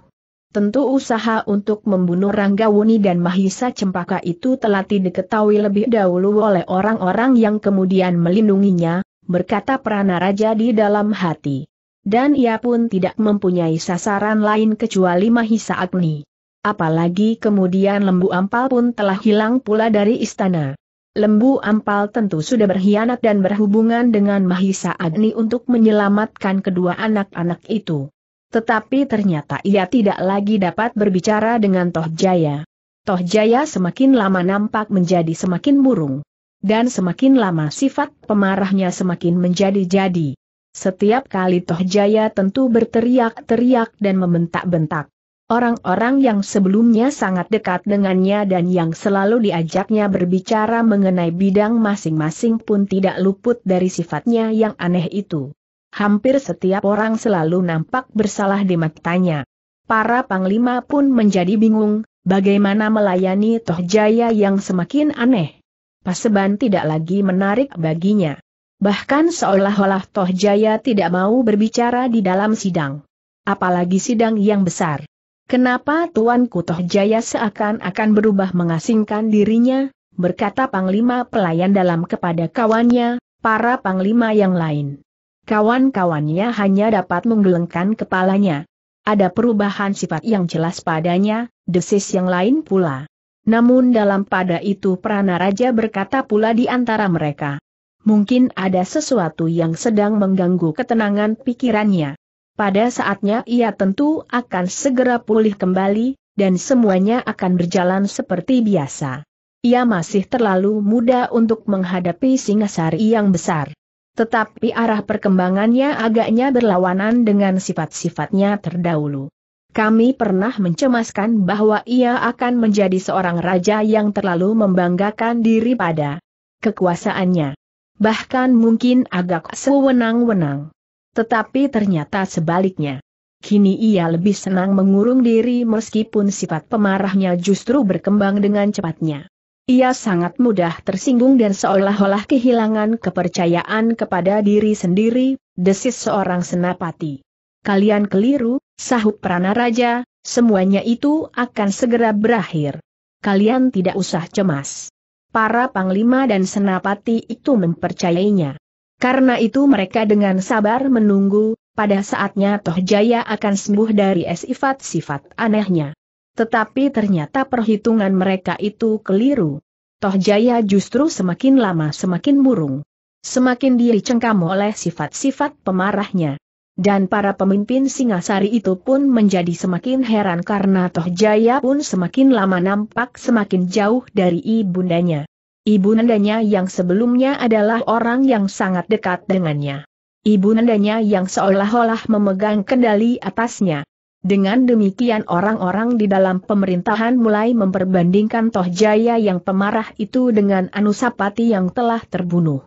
Tentu usaha untuk membunuh Ranggawuni dan Mahisa Cempaka itu telah diketahui lebih dahulu oleh orang-orang yang kemudian melindunginya, berkata Pranaraja di dalam hati. Dan ia pun tidak mempunyai sasaran lain kecuali Mahisa Agni. Apalagi kemudian lembu ampal pun telah hilang pula dari istana. Lembu Ampal tentu sudah berkhianat dan berhubungan dengan Mahisa Agni untuk menyelamatkan kedua anak-anak itu. Tetapi ternyata ia tidak lagi dapat berbicara dengan Toh Jaya. Toh Jaya semakin lama nampak menjadi semakin murung. Dan semakin lama sifat pemarahnya semakin menjadi-jadi. Setiap kali Toh Jaya tentu berteriak-teriak dan membentak-bentak. Orang-orang yang sebelumnya sangat dekat dengannya dan yang selalu diajaknya berbicara mengenai bidang masing-masing pun tidak luput dari sifatnya yang aneh itu. Hampir setiap orang selalu nampak bersalah di matanya. Para panglima pun menjadi bingung, bagaimana melayani Toh Jaya yang semakin aneh. Paseban tidak lagi menarik baginya. Bahkan seolah-olah Toh Jaya tidak mau berbicara di dalam sidang. Apalagi sidang yang besar. Kenapa Tuan Kutoh Jaya seakan-akan berubah mengasingkan dirinya, berkata Panglima pelayan dalam kepada kawannya, para Panglima yang lain. Kawan-kawannya hanya dapat menggelengkan kepalanya. Ada perubahan sifat yang jelas padanya, desis yang lain pula. Namun dalam pada itu Pranaraja berkata pula di antara mereka. Mungkin ada sesuatu yang sedang mengganggu ketenangan pikirannya. Pada saatnya ia tentu akan segera pulih kembali, dan semuanya akan berjalan seperti biasa. Ia masih terlalu muda untuk menghadapi Singasari yang besar. Tetapi arah perkembangannya agaknya berlawanan dengan sifat-sifatnya terdahulu. Kami pernah mencemaskan bahwa ia akan menjadi seorang raja yang terlalu membanggakan diri pada kekuasaannya. Bahkan mungkin agak sewenang-wenang. Tetapi ternyata sebaliknya. Kini ia lebih senang mengurung diri meskipun sifat pemarahnya justru berkembang dengan cepatnya. Ia sangat mudah tersinggung dan seolah-olah kehilangan kepercayaan kepada diri sendiri, desis seorang senapati. Kalian keliru, sahut Pranaraja, semuanya itu akan segera berakhir. Kalian tidak usah cemas. Para panglima dan senapati itu mempercayainya. Karena itu mereka dengan sabar menunggu, pada saatnya Toh Jaya akan sembuh dari sifat-sifat anehnya. Tetapi ternyata perhitungan mereka itu keliru. Toh Jaya justru semakin lama semakin murung. Semakin dicengkam oleh sifat-sifat pemarahnya. Dan para pemimpin Singasari itu pun menjadi semakin heran karena Toh Jaya pun semakin lama nampak semakin jauh dari ibundanya. Ibu nandanya yang sebelumnya adalah orang yang sangat dekat dengannya. Ibu nandanya yang seolah-olah memegang kendali atasnya. Dengan demikian orang-orang di dalam pemerintahan mulai memperbandingkan Toh Jaya yang pemarah itu dengan Anusapati yang telah terbunuh.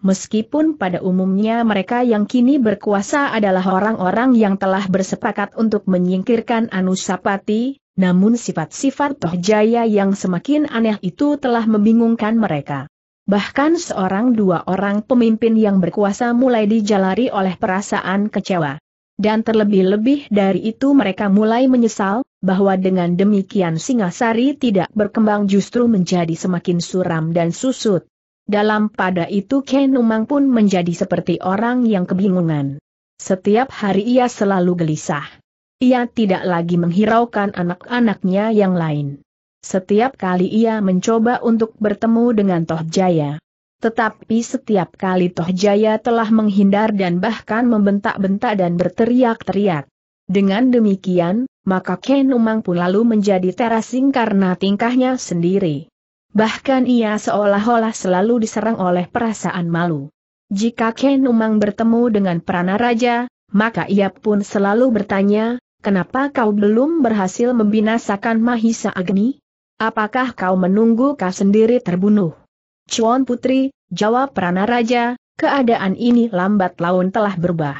Meskipun pada umumnya mereka yang kini berkuasa adalah orang-orang yang telah bersepakat untuk menyingkirkan Anusapati, namun sifat-sifat Toh Jaya yang semakin aneh itu telah membingungkan mereka. Bahkan seorang dua orang pemimpin yang berkuasa mulai dijalari oleh perasaan kecewa. Dan terlebih-lebih dari itu mereka mulai menyesal, bahwa dengan demikian Singasari tidak berkembang justru menjadi semakin suram dan susut. Dalam pada itu Ken Umang pun menjadi seperti orang yang kebingungan. Setiap hari ia selalu gelisah. Ia tidak lagi menghiraukan anak-anaknya yang lain. Setiap kali ia mencoba untuk bertemu dengan Toh Jaya. Tetapi setiap kali Toh Jaya telah menghindar dan bahkan membentak-bentak dan berteriak-teriak. Dengan demikian, maka Ken Umang pun lalu menjadi terasing karena tingkahnya sendiri. Bahkan ia seolah-olah selalu diserang oleh perasaan malu. Jika Ken Umang bertemu dengan Prana Raja, maka ia pun selalu bertanya, kenapa kau belum berhasil membinasakan Mahisa Agni? Apakah kau menunggu kau sendiri terbunuh? Chuan Putri, jawab Prana Raja, keadaan ini lambat laun telah berubah.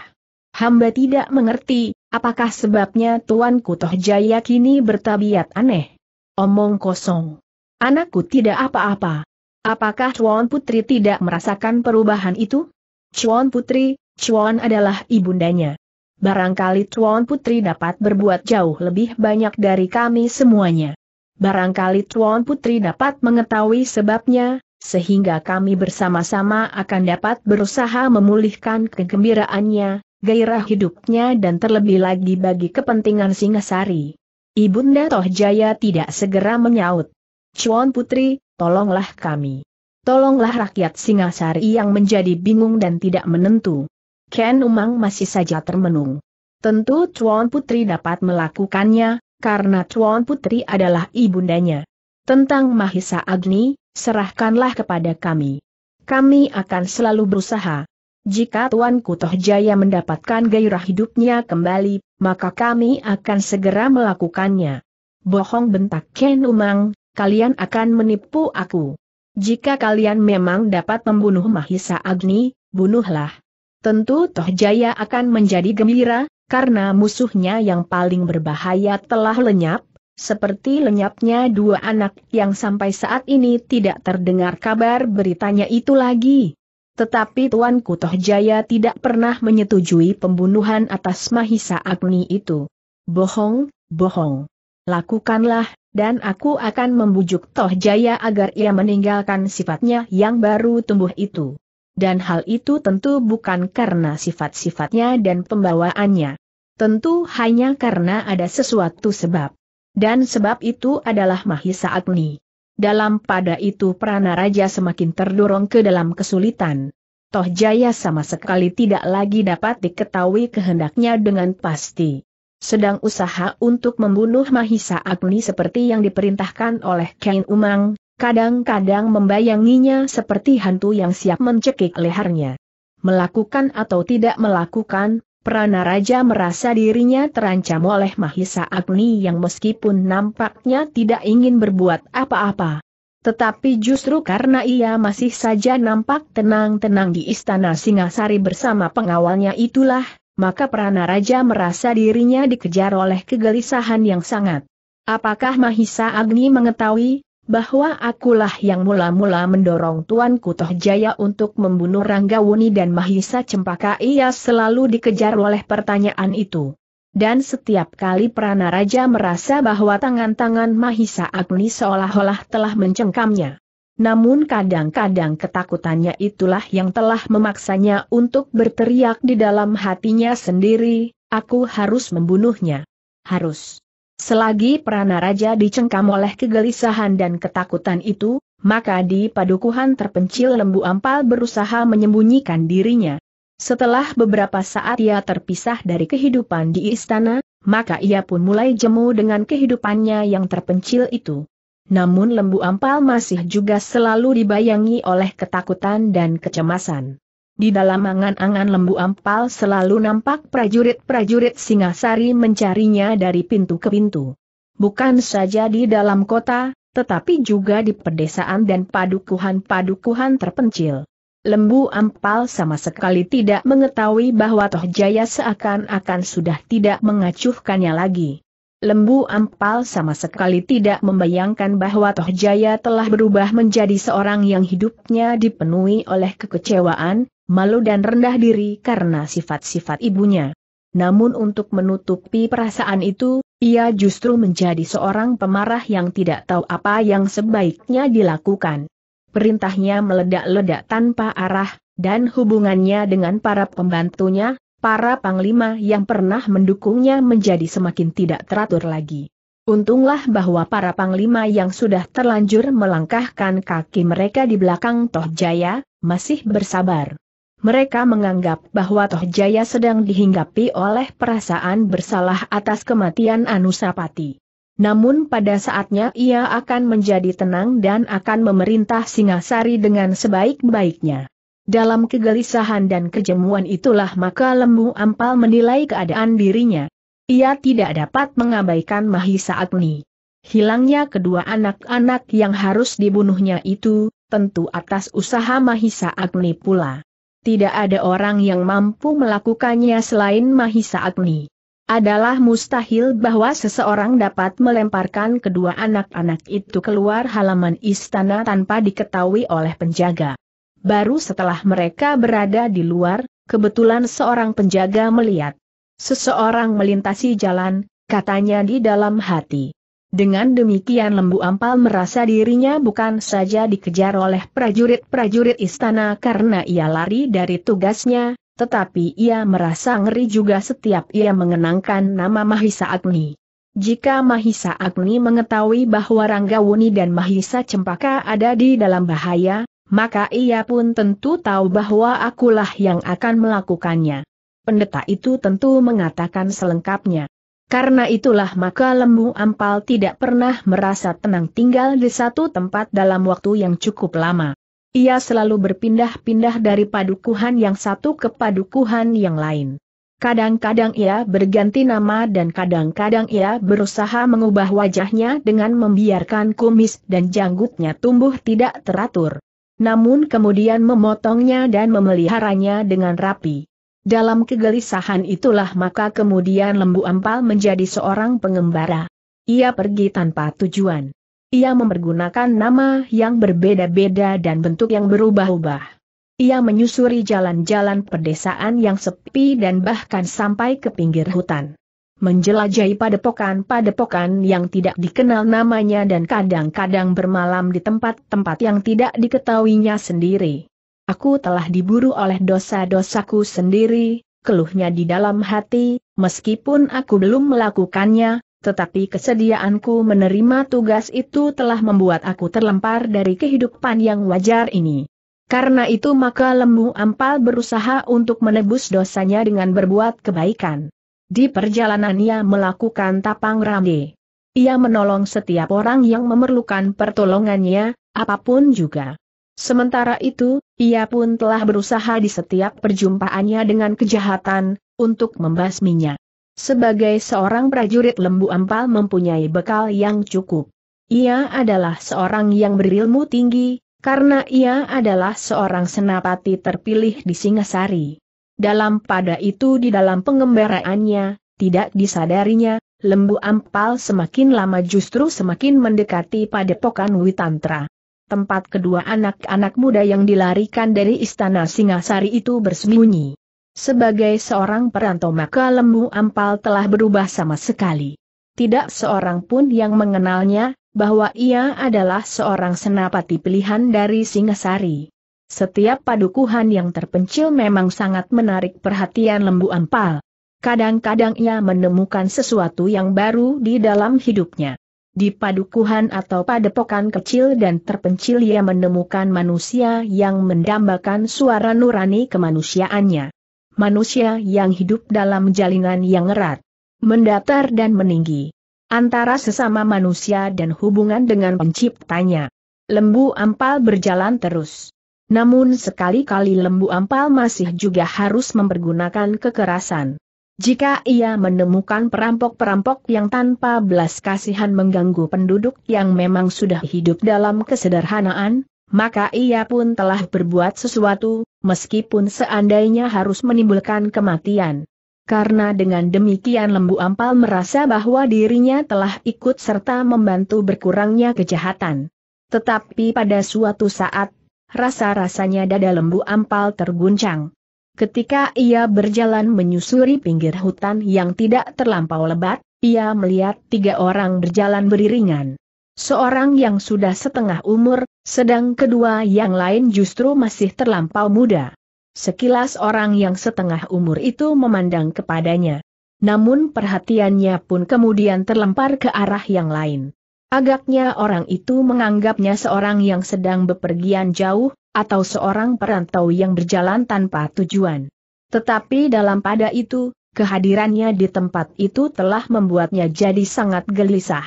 Hamba tidak mengerti, apakah sebabnya Tuanku Toh Jaya kini bertabiat aneh. Omong kosong. Anakku tidak apa-apa. Apakah Chuan Putri tidak merasakan perubahan itu? Chuan Putri, Chuan adalah ibundanya. Barangkali Chuan Putri dapat berbuat jauh lebih banyak dari kami semuanya. Barangkali Chuan Putri dapat mengetahui sebabnya, sehingga kami bersama-sama akan dapat berusaha memulihkan kegembiraannya, gairah hidupnya dan terlebih lagi bagi kepentingan Singasari. Ibunda Toh Jaya tidak segera menyaut. Chuan Putri, tolonglah kami. Tolonglah rakyat Singasari yang menjadi bingung dan tidak menentu. Ken Umang masih saja termenung. Tentu Chuan Putri dapat melakukannya, karena Chuan Putri adalah ibundanya. Tentang Mahisa Agni, serahkanlah kepada kami. Kami akan selalu berusaha. Jika Tuan Kutoh Jaya mendapatkan gairah hidupnya kembali, maka kami akan segera melakukannya. Bohong bentak Ken Umang, kalian akan menipu aku. Jika kalian memang dapat membunuh Mahisa Agni, bunuhlah. Tentu Toh Jaya akan menjadi gembira, karena musuhnya yang paling berbahaya telah lenyap, seperti lenyapnya dua anak yang sampai saat ini tidak terdengar kabar beritanya itu lagi. Tetapi Tuan Kutoh Jaya tidak pernah menyetujui pembunuhan atas Mahisa Agni itu. Bohong, bohong. Lakukanlah, dan aku akan membujuk Toh Jaya agar ia meninggalkan sifatnya yang baru tumbuh itu. Dan hal itu tentu bukan karena sifat-sifatnya dan pembawaannya. Tentu hanya karena ada sesuatu sebab. Dan sebab itu adalah Mahisa Agni. Dalam pada itu Prana Raja semakin terdorong ke dalam kesulitan. Toh Jaya sama sekali tidak lagi dapat diketahui kehendaknya dengan pasti sedang usaha untuk membunuh Mahisa Agni seperti yang diperintahkan oleh Ken Umang, kadang-kadang membayanginya seperti hantu yang siap mencekik lehernya. Melakukan atau tidak melakukan, Prana Raja merasa dirinya terancam oleh Mahisa Agni yang meskipun nampaknya tidak ingin berbuat apa-apa. Tetapi justru karena ia masih saja nampak tenang-tenang di istana Singasari bersama pengawalnya itulah, maka Prana Raja merasa dirinya dikejar oleh kegelisahan yang sangat. Apakah Mahisa Agni mengetahui bahwa akulah yang mula-mula mendorong Tuan Kutoh Jaya untuk membunuh Ranggawuni dan Mahisa Cempaka ia selalu dikejar oleh pertanyaan itu. Dan setiap kali Prana Raja merasa bahwa tangan-tangan Mahisa Agni seolah-olah telah mencengkamnya. Namun kadang-kadang ketakutannya itulah yang telah memaksanya untuk berteriak di dalam hatinya sendiri, aku harus membunuhnya. Harus. Selagi Prana Raja dicengkam oleh kegelisahan dan ketakutan itu, maka di padukuhan terpencil lembu ampal berusaha menyembunyikan dirinya. Setelah beberapa saat ia terpisah dari kehidupan di istana, maka ia pun mulai jemu dengan kehidupannya yang terpencil itu. Namun lembu ampal masih juga selalu dibayangi oleh ketakutan dan kecemasan. Di dalam angan-angan lembu ampal selalu nampak prajurit-prajurit Singasari mencarinya dari pintu ke pintu. Bukan saja di dalam kota, tetapi juga di pedesaan dan padukuhan-padukuhan terpencil. Lembu Ampal sama sekali tidak mengetahui bahwa Toh Jaya seakan-akan sudah tidak mengacuhkannya lagi. Lembu Ampal sama sekali tidak membayangkan bahwa Toh Jaya telah berubah menjadi seorang yang hidupnya dipenuhi oleh kekecewaan, malu dan rendah diri karena sifat-sifat ibunya. Namun untuk menutupi perasaan itu, ia justru menjadi seorang pemarah yang tidak tahu apa yang sebaiknya dilakukan perintahnya meledak-ledak tanpa arah, dan hubungannya dengan para pembantunya, para panglima yang pernah mendukungnya menjadi semakin tidak teratur lagi. Untunglah bahwa para panglima yang sudah terlanjur melangkahkan kaki mereka di belakang Toh Jaya, masih bersabar. Mereka menganggap bahwa Toh Jaya sedang dihinggapi oleh perasaan bersalah atas kematian Anusapati. Namun pada saatnya ia akan menjadi tenang dan akan memerintah Singasari dengan sebaik-baiknya. Dalam kegelisahan dan kejemuan itulah maka Lembu Ampal menilai keadaan dirinya. Ia tidak dapat mengabaikan Mahisa Agni. Hilangnya kedua anak-anak yang harus dibunuhnya itu, tentu atas usaha Mahisa Agni pula. Tidak ada orang yang mampu melakukannya selain Mahisa Agni adalah mustahil bahwa seseorang dapat melemparkan kedua anak-anak itu keluar halaman istana tanpa diketahui oleh penjaga. Baru setelah mereka berada di luar, kebetulan seorang penjaga melihat. Seseorang melintasi jalan, katanya di dalam hati. Dengan demikian Lembu Ampal merasa dirinya bukan saja dikejar oleh prajurit-prajurit istana karena ia lari dari tugasnya, tetapi ia merasa ngeri juga setiap ia mengenangkan nama Mahisa Agni. Jika Mahisa Agni mengetahui bahwa Ranggawuni dan Mahisa Cempaka ada di dalam bahaya, maka ia pun tentu tahu bahwa akulah yang akan melakukannya. Pendeta itu tentu mengatakan selengkapnya. Karena itulah maka lembu ampal tidak pernah merasa tenang tinggal di satu tempat dalam waktu yang cukup lama. Ia selalu berpindah-pindah dari padukuhan yang satu ke padukuhan yang lain. Kadang-kadang ia berganti nama dan kadang-kadang ia berusaha mengubah wajahnya dengan membiarkan kumis dan janggutnya tumbuh tidak teratur. Namun kemudian memotongnya dan memeliharanya dengan rapi. Dalam kegelisahan itulah maka kemudian Lembu Ampal menjadi seorang pengembara. Ia pergi tanpa tujuan. Ia mempergunakan nama yang berbeda-beda dan bentuk yang berubah-ubah. Ia menyusuri jalan-jalan pedesaan yang sepi dan bahkan sampai ke pinggir hutan. Menjelajahi padepokan-padepokan yang tidak dikenal namanya dan kadang-kadang bermalam di tempat-tempat yang tidak diketahuinya sendiri. Aku telah diburu oleh dosa-dosaku sendiri, keluhnya di dalam hati, meskipun aku belum melakukannya, tetapi kesediaanku menerima tugas itu telah membuat aku terlempar dari kehidupan yang wajar ini. Karena itu maka lembu ampal berusaha untuk menebus dosanya dengan berbuat kebaikan. Di perjalanannya melakukan tapang rame. Ia menolong setiap orang yang memerlukan pertolongannya, apa pun juga. Sementara itu, ia pun telah berusaha di setiap perjumpaannya dengan kejahatan, untuk membasminya. Sebagai seorang prajurit lembu ampal mempunyai bekal yang cukup. Ia adalah seorang yang berilmu tinggi, karena ia adalah seorang senapati terpilih di Singasari. Dalam pada itu di dalam pengembaraannya, tidak disadarinya, lembu ampal semakin lama justru semakin mendekati padepokan Witantra. Tempat kedua anak-anak muda yang dilarikan dari istana Singasari itu bersembunyi. Sebagai seorang perantau maka lembu ampal telah berubah sama sekali. Tidak seorang pun yang mengenalnya, bahwa ia adalah seorang senapati pilihan dari Singasari. Setiap padukuhan yang terpencil memang sangat menarik perhatian lembu ampal. Kadang-kadang ia menemukan sesuatu yang baru di dalam hidupnya. Di padukuhan atau padepokan kecil dan terpencil ia menemukan manusia yang mendambakan suara nurani kemanusiaannya manusia yang hidup dalam jalinan yang erat, mendatar dan meninggi. Antara sesama manusia dan hubungan dengan penciptanya. Lembu ampal berjalan terus. Namun sekali-kali lembu ampal masih juga harus mempergunakan kekerasan. Jika ia menemukan perampok-perampok yang tanpa belas kasihan mengganggu penduduk yang memang sudah hidup dalam kesederhanaan, maka ia pun telah berbuat sesuatu, meskipun seandainya harus menimbulkan kematian. Karena dengan demikian Lembu Ampal merasa bahwa dirinya telah ikut serta membantu berkurangnya kejahatan. Tetapi pada suatu saat, rasa-rasanya dada Lembu Ampal terguncang. Ketika ia berjalan menyusuri pinggir hutan yang tidak terlampau lebat, ia melihat tiga orang berjalan beriringan. Seorang yang sudah setengah umur, sedang kedua yang lain justru masih terlampau muda. Sekilas orang yang setengah umur itu memandang kepadanya. Namun perhatiannya pun kemudian terlempar ke arah yang lain. Agaknya orang itu menganggapnya seorang yang sedang bepergian jauh, atau seorang perantau yang berjalan tanpa tujuan. Tetapi dalam pada itu, kehadirannya di tempat itu telah membuatnya jadi sangat gelisah.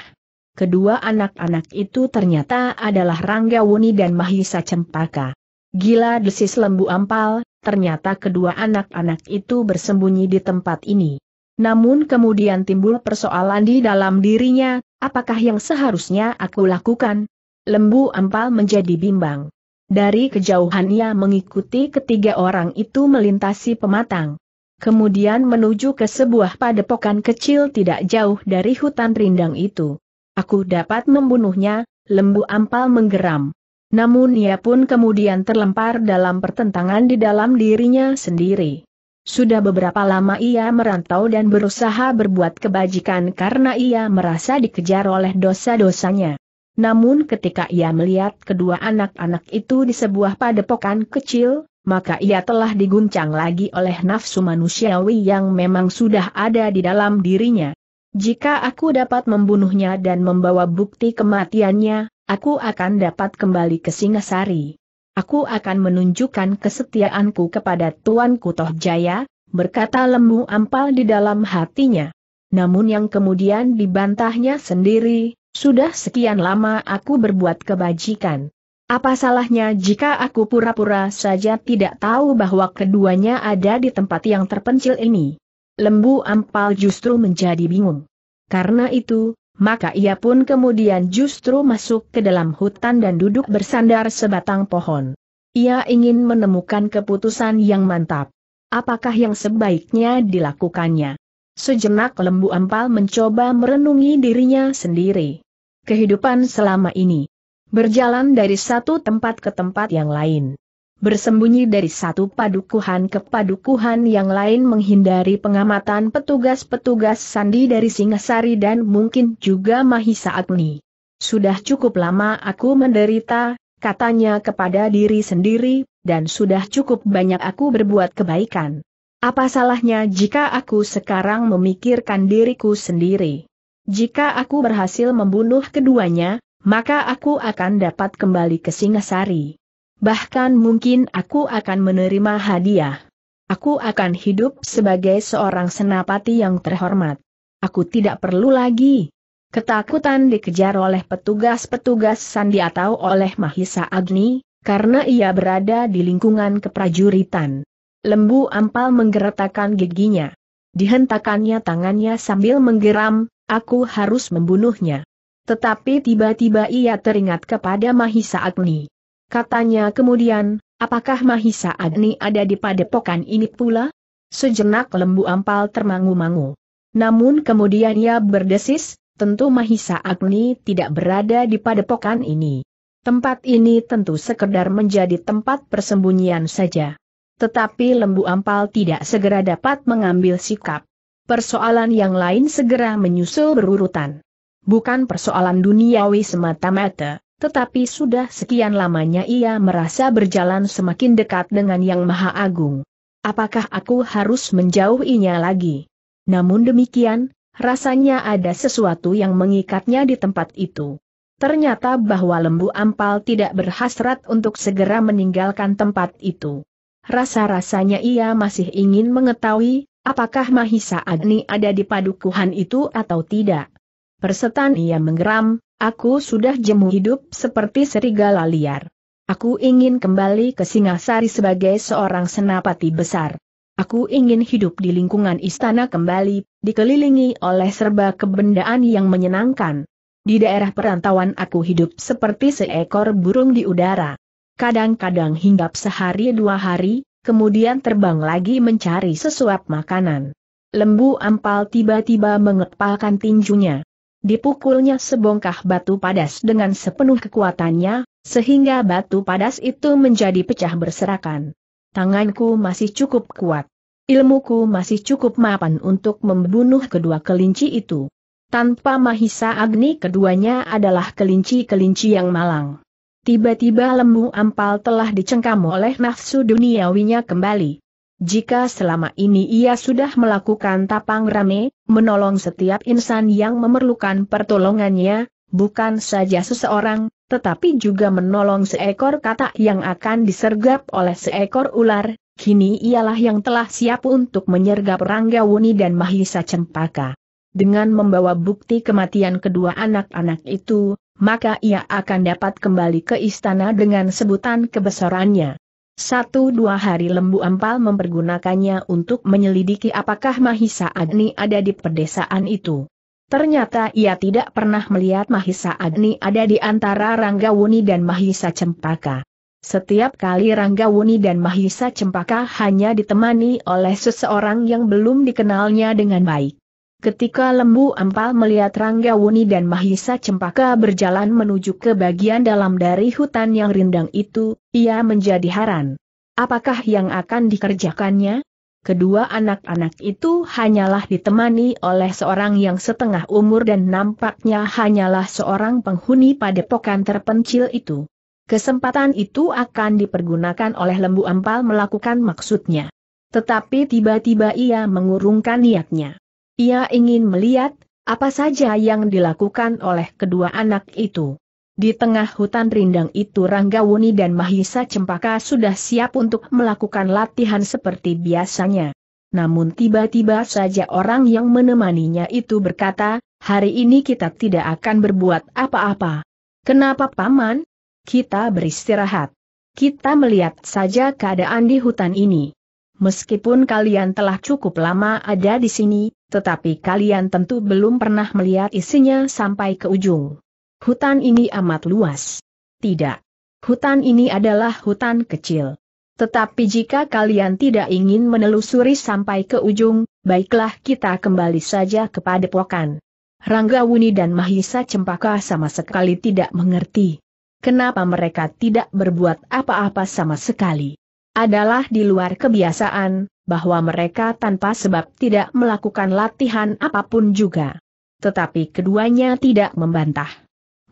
Kedua anak-anak itu ternyata adalah Rangga Wuni dan Mahisa Cempaka. Gila desis lembu ampal, ternyata kedua anak-anak itu bersembunyi di tempat ini. Namun kemudian timbul persoalan di dalam dirinya, apakah yang seharusnya aku lakukan? Lembu ampal menjadi bimbang. Dari kejauhan ia mengikuti ketiga orang itu melintasi pematang. Kemudian menuju ke sebuah padepokan kecil tidak jauh dari hutan rindang itu. Aku dapat membunuhnya, lembu ampal menggeram. Namun ia pun kemudian terlempar dalam pertentangan di dalam dirinya sendiri. Sudah beberapa lama ia merantau dan berusaha berbuat kebajikan karena ia merasa dikejar oleh dosa-dosanya. Namun ketika ia melihat kedua anak-anak itu di sebuah padepokan kecil, maka ia telah diguncang lagi oleh nafsu manusiawi yang memang sudah ada di dalam dirinya. Jika aku dapat membunuhnya dan membawa bukti kematiannya, aku akan dapat kembali ke Singasari. Aku akan menunjukkan kesetiaanku kepada Tuanku Toh Jaya, berkata lembu ampal di dalam hatinya. Namun yang kemudian dibantahnya sendiri, sudah sekian lama aku berbuat kebajikan. Apa salahnya jika aku pura-pura saja tidak tahu bahwa keduanya ada di tempat yang terpencil ini? Lembu ampal justru menjadi bingung. Karena itu, maka ia pun kemudian justru masuk ke dalam hutan dan duduk bersandar sebatang pohon. Ia ingin menemukan keputusan yang mantap. Apakah yang sebaiknya dilakukannya? Sejenak lembu ampal mencoba merenungi dirinya sendiri. Kehidupan selama ini. Berjalan dari satu tempat ke tempat yang lain bersembunyi dari satu padukuhan ke padukuhan yang lain menghindari pengamatan petugas-petugas sandi dari Singasari dan mungkin juga Mahisa Agni. Sudah cukup lama aku menderita, katanya kepada diri sendiri, dan sudah cukup banyak aku berbuat kebaikan. Apa salahnya jika aku sekarang memikirkan diriku sendiri? Jika aku berhasil membunuh keduanya, maka aku akan dapat kembali ke Singasari. Bahkan mungkin aku akan menerima hadiah. Aku akan hidup sebagai seorang senapati yang terhormat. Aku tidak perlu lagi ketakutan dikejar oleh petugas-petugas sandi atau oleh Mahisa Agni, karena ia berada di lingkungan keprajuritan. Lembu ampal menggeretakkan giginya. Dihentakannya tangannya sambil menggeram, aku harus membunuhnya. Tetapi tiba-tiba ia teringat kepada Mahisa Agni. Katanya kemudian, apakah Mahisa Agni ada di padepokan ini pula? Sejenak lembu ampal termangu-mangu. Namun kemudian ia berdesis, tentu Mahisa Agni tidak berada di padepokan ini. Tempat ini tentu sekedar menjadi tempat persembunyian saja. Tetapi lembu ampal tidak segera dapat mengambil sikap. Persoalan yang lain segera menyusul berurutan. Bukan persoalan duniawi semata-mata, tetapi sudah sekian lamanya ia merasa berjalan semakin dekat dengan Yang Maha Agung. Apakah aku harus menjauhinya lagi? Namun demikian, rasanya ada sesuatu yang mengikatnya di tempat itu. Ternyata bahwa lembu ampal tidak berhasrat untuk segera meninggalkan tempat itu. Rasa-rasanya ia masih ingin mengetahui, apakah Mahisa Agni ada di padukuhan itu atau tidak. Persetan ia menggeram, Aku sudah jemu hidup seperti serigala liar. Aku ingin kembali ke Singasari sebagai seorang senapati besar. Aku ingin hidup di lingkungan istana kembali, dikelilingi oleh serba kebendaan yang menyenangkan. Di daerah perantauan aku hidup seperti seekor burung di udara. Kadang-kadang hinggap sehari dua hari, kemudian terbang lagi mencari sesuap makanan. Lembu ampal tiba-tiba mengepalkan tinjunya. Dipukulnya sebongkah batu padas dengan sepenuh kekuatannya, sehingga batu padas itu menjadi pecah berserakan. Tanganku masih cukup kuat. Ilmuku masih cukup mapan untuk membunuh kedua kelinci itu. Tanpa Mahisa Agni keduanya adalah kelinci-kelinci yang malang. Tiba-tiba lembu ampal telah dicengkam oleh nafsu duniawinya kembali. Jika selama ini ia sudah melakukan tapang rame, menolong setiap insan yang memerlukan pertolongannya, bukan saja seseorang, tetapi juga menolong seekor katak yang akan disergap oleh seekor ular, kini ialah yang telah siap untuk menyergap Ranggawuni dan Mahisa Cempaka. Dengan membawa bukti kematian kedua anak-anak itu, maka ia akan dapat kembali ke istana dengan sebutan kebesarannya. Satu dua hari lembu ampal mempergunakannya untuk menyelidiki apakah Mahisa Agni ada di pedesaan itu. Ternyata ia tidak pernah melihat Mahisa Agni ada di antara Ranggawuni dan Mahisa Cempaka. Setiap kali Ranggawuni dan Mahisa Cempaka hanya ditemani oleh seseorang yang belum dikenalnya dengan baik. Ketika lembu ampal melihat Ranggawuni dan Mahisa Cempaka berjalan menuju ke bagian dalam dari hutan yang rindang itu, ia menjadi haran. Apakah yang akan dikerjakannya? Kedua anak-anak itu hanyalah ditemani oleh seorang yang setengah umur dan nampaknya hanyalah seorang penghuni padepokan terpencil itu. Kesempatan itu akan dipergunakan oleh lembu ampal melakukan maksudnya. Tetapi tiba-tiba ia mengurungkan niatnya. Ia ingin melihat, apa saja yang dilakukan oleh kedua anak itu. Di tengah hutan rindang itu Ranggawuni dan Mahisa Cempaka sudah siap untuk melakukan latihan seperti biasanya. Namun tiba-tiba saja orang yang menemaninya itu berkata, hari ini kita tidak akan berbuat apa-apa. Kenapa Paman? Kita beristirahat. Kita melihat saja keadaan di hutan ini. Meskipun kalian telah cukup lama ada di sini, tetapi kalian tentu belum pernah melihat isinya sampai ke ujung. Hutan ini amat luas. Tidak. Hutan ini adalah hutan kecil. Tetapi jika kalian tidak ingin menelusuri sampai ke ujung, baiklah kita kembali saja ke padepokan. Ranggawuni dan Mahisa Cempaka sama sekali tidak mengerti. Kenapa mereka tidak berbuat apa-apa sama sekali? Adalah di luar kebiasaan, bahwa mereka tanpa sebab tidak melakukan latihan apa pun juga. Tetapi keduanya tidak membantah.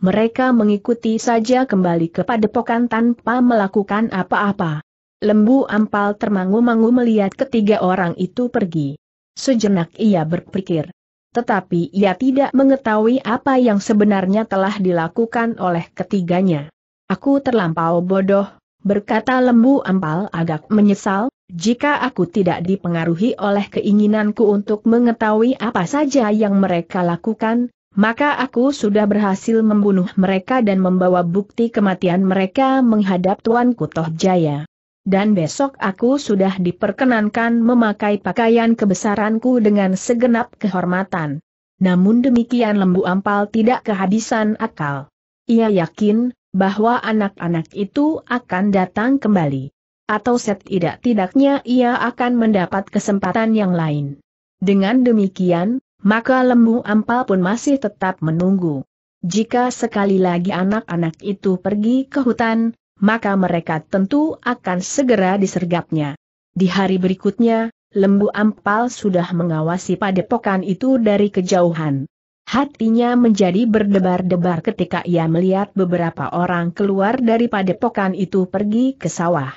Mereka mengikuti saja kembali ke padepokan tanpa melakukan apa-apa. Lembu ampal termangu-mangu melihat ketiga orang itu pergi. Sejenak ia berpikir. Tetapi ia tidak mengetahui apa yang sebenarnya telah dilakukan oleh ketiganya. Aku terlampau bodoh, Berkata lembu ampal agak menyesal, jika aku tidak dipengaruhi oleh keinginanku untuk mengetahui apa saja yang mereka lakukan, maka aku sudah berhasil membunuh mereka dan membawa bukti kematian mereka menghadap Tuan Kutoh Jaya. Dan besok aku sudah diperkenankan memakai pakaian kebesaranku dengan segenap kehormatan. Namun demikian lembu ampal tidak kehabisan akal. Ia yakin, bahwa anak-anak itu akan datang kembali. Atau setidak-tidaknya ia akan mendapat kesempatan yang lain. Dengan demikian, maka lembu ampal pun masih tetap menunggu. Jika sekali lagi anak-anak itu pergi ke hutan, maka mereka tentu akan segera disergapnya. Di hari berikutnya, lembu ampal sudah mengawasi padepokan itu dari kejauhan. Hatinya menjadi berdebar-debar ketika ia melihat beberapa orang keluar dari padepokan itu pergi ke sawah.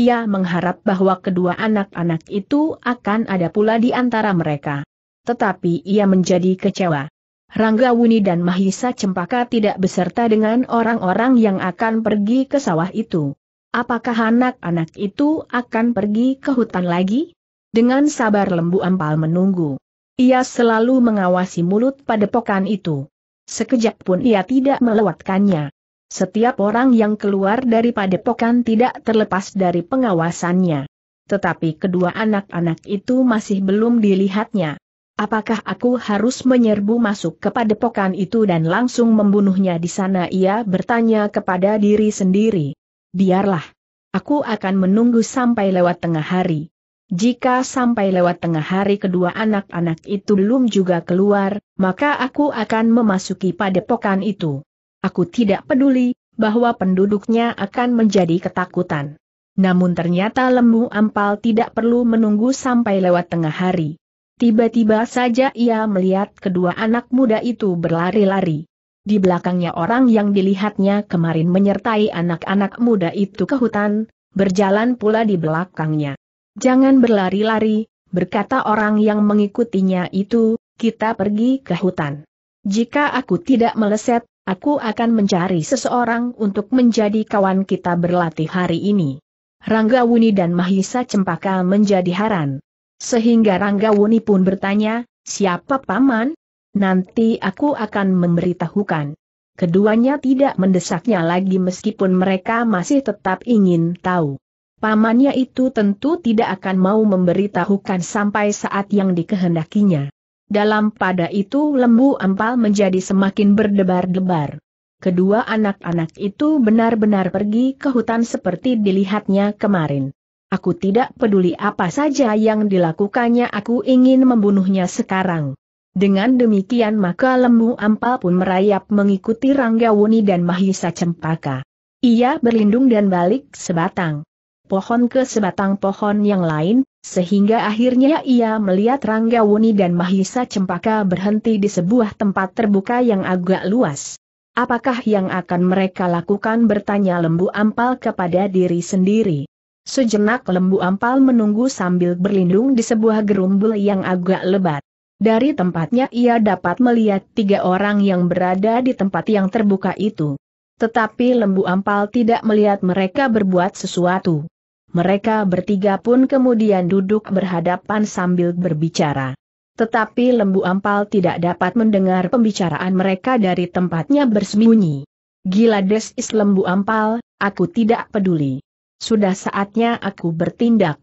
Ia mengharap bahwa kedua anak-anak itu akan ada pula di antara mereka. Tetapi ia menjadi kecewa. Ranggawuni dan Mahisa Cempaka tidak beserta dengan orang-orang yang akan pergi ke sawah itu. Apakah anak-anak itu akan pergi ke hutan lagi? Dengan sabar lembu ampal menunggu. Ia selalu mengawasi mulut padepokan itu. Sekejap pun ia tidak melewatkannya. Setiap orang yang keluar dari padepokan tidak terlepas dari pengawasannya. Tetapi kedua anak-anak itu masih belum dilihatnya. Apakah aku harus menyerbu masuk ke padepokan itu dan langsung membunuhnya di sana ia bertanya kepada diri sendiri. Biarlah. Aku akan menunggu sampai lewat tengah hari. Jika sampai lewat tengah hari kedua anak-anak itu belum juga keluar, maka aku akan memasuki padepokan itu. Aku tidak peduli, bahwa penduduknya akan menjadi ketakutan. Namun ternyata lembu ampal tidak perlu menunggu sampai lewat tengah hari. Tiba-tiba saja ia melihat kedua anak muda itu berlari-lari. Di belakangnya orang yang dilihatnya kemarin menyertai anak-anak muda itu ke hutan, berjalan pula di belakangnya. Jangan berlari-lari, berkata orang yang mengikutinya itu, kita pergi ke hutan. Jika aku tidak meleset, aku akan mencari seseorang untuk menjadi kawan kita berlatih hari ini. Rangga Wuni dan Mahisa Cempaka menjadi haran. Sehingga Rangga Wuni pun bertanya, siapa paman? Nanti aku akan memberitahukan. Keduanya tidak mendesaknya lagi meskipun mereka masih tetap ingin tahu. Pamannya itu tentu tidak akan mau memberitahukan sampai saat yang dikehendakinya. Dalam pada itu lembu ampal menjadi semakin berdebar-debar. Kedua anak-anak itu benar-benar pergi ke hutan seperti dilihatnya kemarin. Aku tidak peduli apa saja yang dilakukannya aku ingin membunuhnya sekarang. Dengan demikian maka lembu ampal pun merayap mengikuti Ranggawuni dan Mahisa Cempaka. Ia berlindung dan balik sebatang pohon ke sebatang pohon yang lain, sehingga akhirnya ia melihat Ranggawuni dan Mahisa Cempaka berhenti di sebuah tempat terbuka yang agak luas. Apakah yang akan mereka lakukan bertanya lembu ampal kepada diri sendiri. Sejenak lembu ampal menunggu sambil berlindung di sebuah gerumbul yang agak lebat. Dari tempatnya ia dapat melihat tiga orang yang berada di tempat yang terbuka itu. Tetapi lembu ampal tidak melihat mereka berbuat sesuatu. Mereka bertiga pun kemudian duduk berhadapan sambil berbicara. Tetapi lembu ampal tidak dapat mendengar pembicaraan mereka dari tempatnya bersembunyi. Gila des is lembu ampal, aku tidak peduli. Sudah saatnya aku bertindak.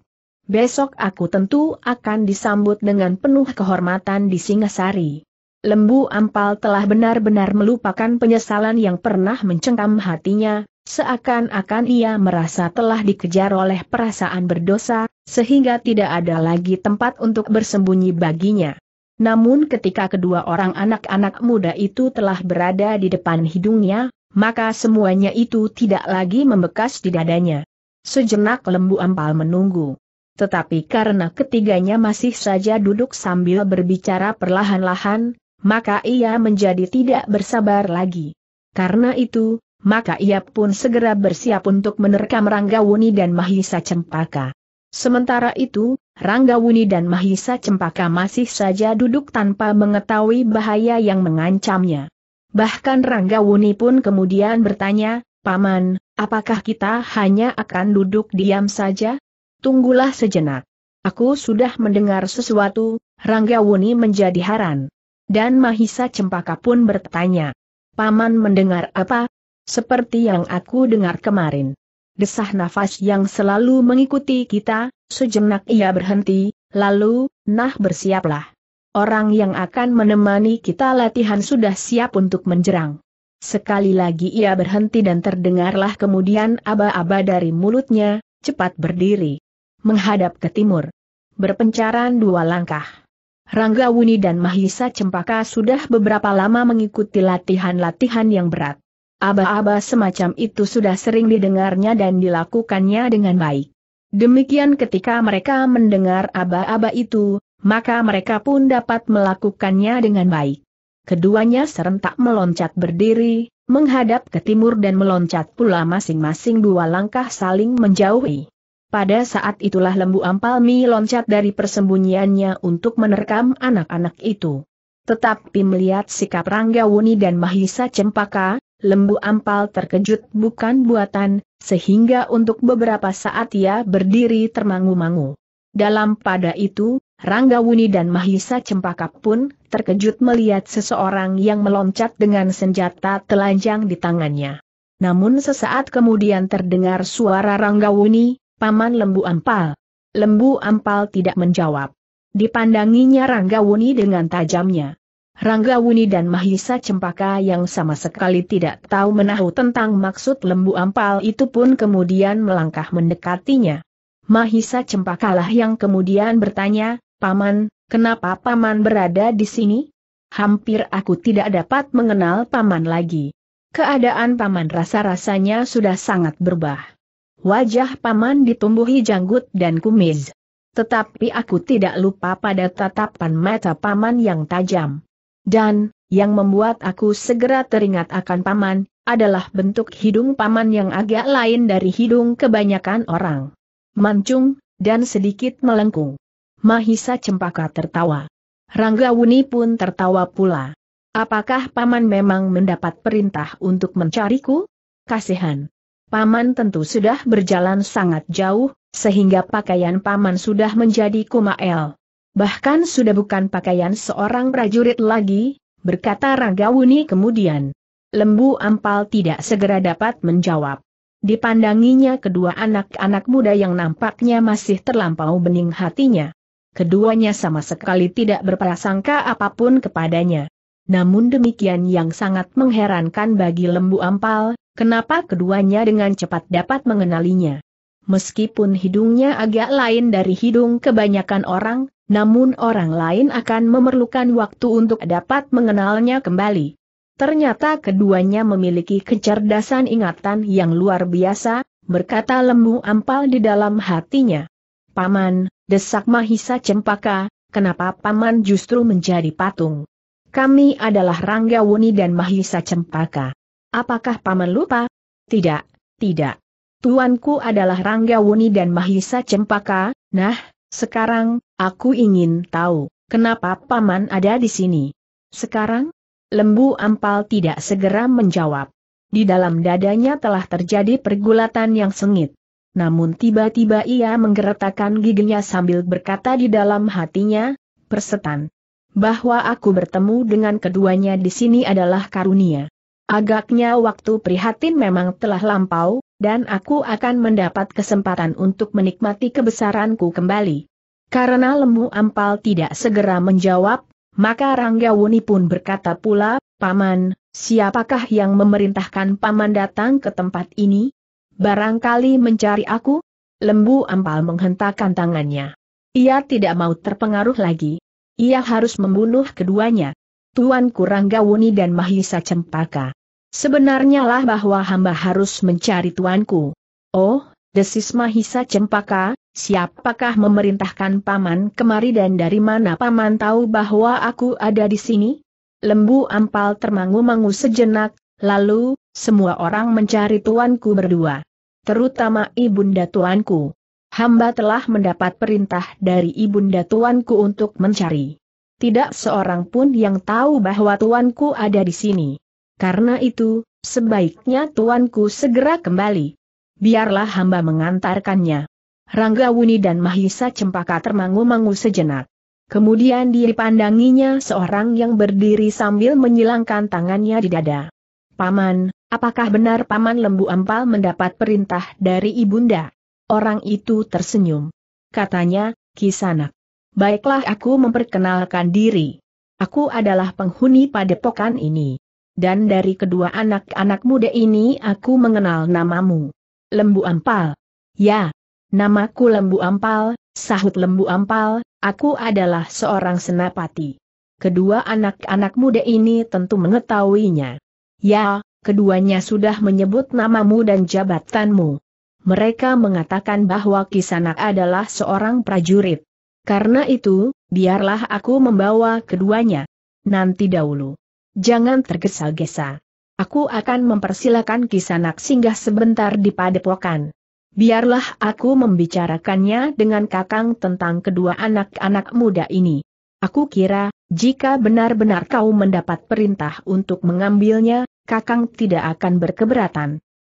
Besok aku tentu akan disambut dengan penuh kehormatan di Singasari. Lembu Ampal telah benar-benar melupakan penyesalan yang pernah mencengkam hatinya, seakan-akan ia merasa telah dikejar oleh perasaan berdosa, sehingga tidak ada lagi tempat untuk bersembunyi baginya. Namun ketika kedua orang anak-anak muda itu telah berada di depan hidungnya, maka semuanya itu tidak lagi membekas di dadanya. Sejenak lembu ampal menunggu tetapi karena ketiganya masih saja duduk sambil berbicara perlahan-lahan, maka ia menjadi tidak bersabar lagi. Karena itu, maka ia pun segera bersiap untuk menerkam Ranggawuni dan Mahisa Cempaka. Sementara itu, Ranggawuni dan Mahisa Cempaka masih saja duduk tanpa mengetahui bahaya yang mengancamnya. Bahkan Ranggawuni pun kemudian bertanya, Paman, apakah kita hanya akan duduk diam saja? Tunggulah sejenak. Aku sudah mendengar sesuatu, Rangga Wuni menjadi haran. Dan Mahisa Cempaka pun bertanya. Paman mendengar apa? Seperti yang aku dengar kemarin. Desah nafas yang selalu mengikuti kita, sejenak ia berhenti, lalu, nah bersiaplah. Orang yang akan menemani kita latihan sudah siap untuk menjerang. Sekali lagi ia berhenti dan terdengarlah kemudian aba-aba dari mulutnya, cepat berdiri menghadap ke timur. Berpencaran dua langkah. Rangga Wuni dan Mahisa Cempaka sudah beberapa lama mengikuti latihan-latihan yang berat. Aba-aba semacam itu sudah sering didengarnya dan dilakukannya dengan baik. Demikian ketika mereka mendengar aba-aba itu, maka mereka pun dapat melakukannya dengan baik. Keduanya serentak meloncat berdiri, menghadap ke timur dan meloncat pula masing-masing dua langkah saling menjauhi. Pada saat itulah lembu ampalmi loncat dari persembunyiannya untuk menerkam anak-anak itu. Tetapi melihat sikap Rangga Wuni dan Mahisa Cempaka, lembu ampal terkejut bukan buatan, sehingga untuk beberapa saat ia berdiri termangu-mangu. Dalam pada itu, Rangga Wuni dan Mahisa Cempaka pun terkejut melihat seseorang yang meloncat dengan senjata telanjang di tangannya. Namun sesaat kemudian terdengar suara Rangga Wuni, Paman Lembu Ampal. Lembu Ampal tidak menjawab. Dipandanginya Rangga Wuni dengan tajamnya. Rangga Wuni dan Mahisa Cempaka yang sama sekali tidak tahu menahu tentang maksud lembu ampal itu pun kemudian melangkah mendekatinya. Mahisa Cempakalah yang kemudian bertanya, Paman, kenapa Paman berada di sini? Hampir aku tidak dapat mengenal Paman lagi. Keadaan Paman rasa-rasanya sudah sangat berubah. Wajah Paman ditumbuhi janggut dan kumis. Tetapi aku tidak lupa pada tatapan mata Paman yang tajam. Dan, yang membuat aku segera teringat akan paman, adalah bentuk hidung paman yang agak lain dari hidung kebanyakan orang. Mancung, dan sedikit melengkung. Mahisa Cempaka tertawa. Rangga Wuni pun tertawa pula. Apakah paman memang mendapat perintah untuk mencariku? Kasihan. Paman tentu sudah berjalan sangat jauh, sehingga pakaian paman sudah menjadi kumael. Bahkan sudah bukan pakaian seorang prajurit lagi, berkata Ragawuni kemudian. Lembu Ampal tidak segera dapat menjawab. Dipandanginya kedua anak-anak muda yang nampaknya masih terlampau bening hatinya. Keduanya sama sekali tidak berprasangka apa pun kepadanya. Namun demikian yang sangat mengherankan bagi lembu ampal, kenapa keduanya dengan cepat dapat mengenalinya. Meskipun hidungnya agak lain dari hidung kebanyakan orang, namun orang lain akan memerlukan waktu untuk dapat mengenalnya kembali. Ternyata keduanya memiliki kecerdasan ingatan yang luar biasa, berkata lembu ampal di dalam hatinya. Paman, desak Mahisa Cempaka, kenapa Paman justru menjadi patung? Kami adalah Rangga Wuni dan Mahisa Cempaka. Apakah Paman lupa? Tidak, tidak. Tuanku adalah Rangga Wuni dan Mahisa Cempaka, nah, sekarang, aku ingin tahu, kenapa Paman ada di sini. Sekarang? Lembu Ampal tidak segera menjawab. Di dalam dadanya telah terjadi pergulatan yang sengit. Namun tiba-tiba ia menggeretakkan giginya sambil berkata di dalam hatinya, persetan. Bahwa aku bertemu dengan keduanya di sini adalah karunia. Agaknya waktu prihatin memang telah lampau, dan aku akan mendapat kesempatan untuk menikmati kebesaranku kembali. Karena lembu ampal tidak segera menjawab, maka Rangga Wuni pun berkata pula, Paman, siapakah yang memerintahkan Paman datang ke tempat ini? Barangkali mencari aku? Lembu ampal menghentakkan tangannya. Ia tidak mau terpengaruh lagi. Ia harus membunuh keduanya. Tuan Kurangga Wuni dan Mahisa Cempaka. Sebenarnya lah bahwa hamba harus mencari tuanku. Oh, desis Mahisa Cempaka, siapakah memerintahkan paman kemari dan dari mana paman tahu bahwa aku ada di sini? Lembu ampal termangu-mangu sejenak, lalu, semua orang mencari tuanku berdua. Terutama ibunda tuanku. Hamba telah mendapat perintah dari ibunda tuanku untuk mencari. Tidak seorang pun yang tahu bahwa tuanku ada di sini. Karena itu, sebaiknya tuanku segera kembali. Biarlah hamba mengantarkannya. Rangga Wuni dan Mahisa Cempaka termangu-mangu sejenak. Kemudian dipandanginya seorang yang berdiri sambil menyilangkan tangannya di dada. Paman, apakah benar Paman Lembu Ampal mendapat perintah dari ibunda? Orang itu tersenyum. Katanya, Kisanak. Baiklah aku memperkenalkan diri. Aku adalah penghuni padepokan ini dan dari kedua anak-anak muda ini aku mengenal namamu. Lembu Ampal. Ya, namaku Lembu Ampal, sahut Lembu Ampal, aku adalah seorang senapati. Kedua anak-anak muda ini tentu mengetahuinya. Ya, keduanya sudah menyebut namamu dan jabatanmu. Mereka mengatakan bahwa Kisanak adalah seorang prajurit. Karena itu, biarlah aku membawa keduanya. Nanti dahulu. Jangan tergesa-gesa. Aku akan mempersilakan Kisanak singgah sebentar di padepokan. Biarlah aku membicarakannya dengan Kakang tentang kedua anak-anak muda ini. Aku kira, jika benar-benar kau mendapat perintah untuk mengambilnya, Kakang tidak akan berkeberatan.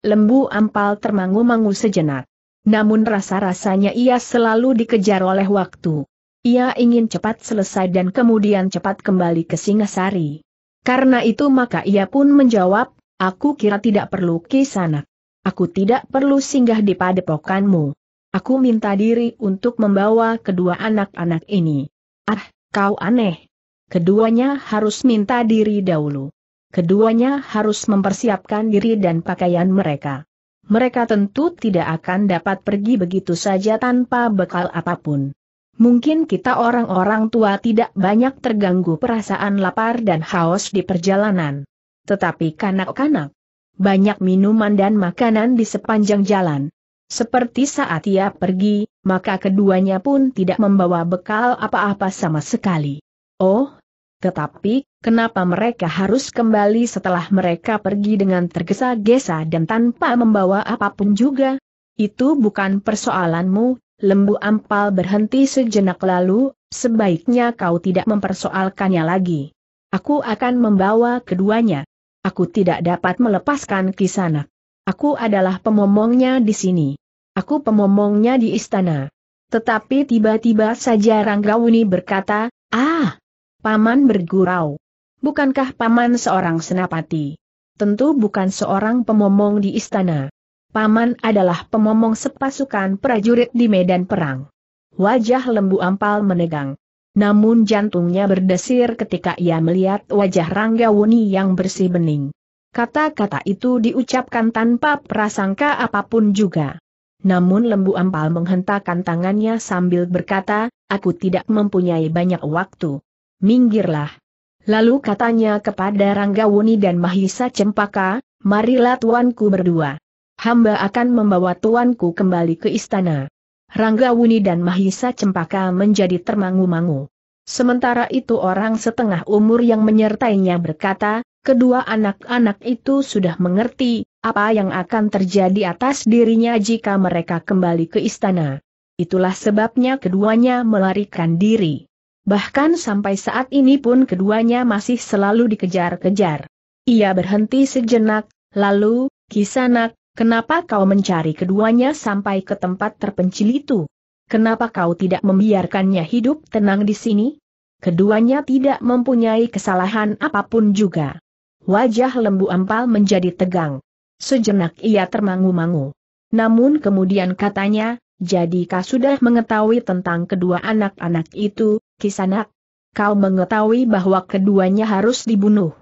Lembu ampal termangu-mangu sejenak. Namun rasa-rasanya ia selalu dikejar oleh waktu. Ia ingin cepat selesai dan kemudian cepat kembali ke Singasari. Karena itu maka ia pun menjawab, aku kira tidak perlu kisanak. Aku tidak perlu singgah di padepokanmu. Aku minta diri untuk membawa kedua anak-anak ini. Ah, kau aneh. Keduanya harus minta diri dahulu. Keduanya harus mempersiapkan diri dan pakaian mereka. Mereka tentu tidak akan dapat pergi begitu saja tanpa bekal apa pun. Mungkin kita orang-orang tua tidak banyak terganggu perasaan lapar dan haus di perjalanan. Tetapi kanak-kanak, banyak minuman dan makanan di sepanjang jalan. Seperti saat ia pergi, maka keduanya pun tidak membawa bekal apa-apa sama sekali. Oh, tetapi, kenapa mereka harus kembali setelah mereka pergi dengan tergesa-gesa dan tanpa membawa apa pun juga? Itu bukan persoalanmu, lembu ampal berhenti sejenak lalu, sebaiknya kau tidak mempersoalkannya lagi. Aku akan membawa keduanya. Aku tidak dapat melepaskan kisana. Aku adalah pemomongnya di sini. Aku pemomongnya di istana. Tetapi tiba-tiba saja Ranggauni berkata, Ah, Paman bergurau. Bukankah Paman seorang senapati? Tentu bukan seorang pemomong di istana. Paman adalah pemomong sepasukan prajurit di medan perang. Wajah lembu ampal menegang. Namun jantungnya berdesir ketika ia melihat wajah Ranggawuni yang bersih bening. Kata-kata itu diucapkan tanpa prasangka apa pun juga. Namun lembu ampal menghentakkan tangannya sambil berkata, aku tidak mempunyai banyak waktu minggirlah. Lalu katanya kepada Ranggawuni dan Mahisa Cempaka, marilah tuanku berdua. Hamba akan membawa tuanku kembali ke istana. Ranggawuni dan Mahisa Cempaka menjadi termangu-mangu. Sementara itu orang setengah umur yang menyertainya berkata, kedua anak-anak itu sudah mengerti, apa yang akan terjadi atas dirinya jika mereka kembali ke istana. Itulah sebabnya keduanya melarikan diri. Bahkan sampai saat ini pun keduanya masih selalu dikejar-kejar. Ia berhenti sejenak, lalu, Kisanak, kenapa kau mencari keduanya sampai ke tempat terpencil itu? Kenapa kau tidak membiarkannya hidup tenang di sini? Keduanya tidak mempunyai kesalahan apa pun juga. Wajah lembu ampal menjadi tegang. Sejenak ia termangu-mangu. Namun kemudian katanya, jadi kau sudah mengetahui tentang kedua anak-anak itu, Kisanak. Kau mengetahui bahwa keduanya harus dibunuh.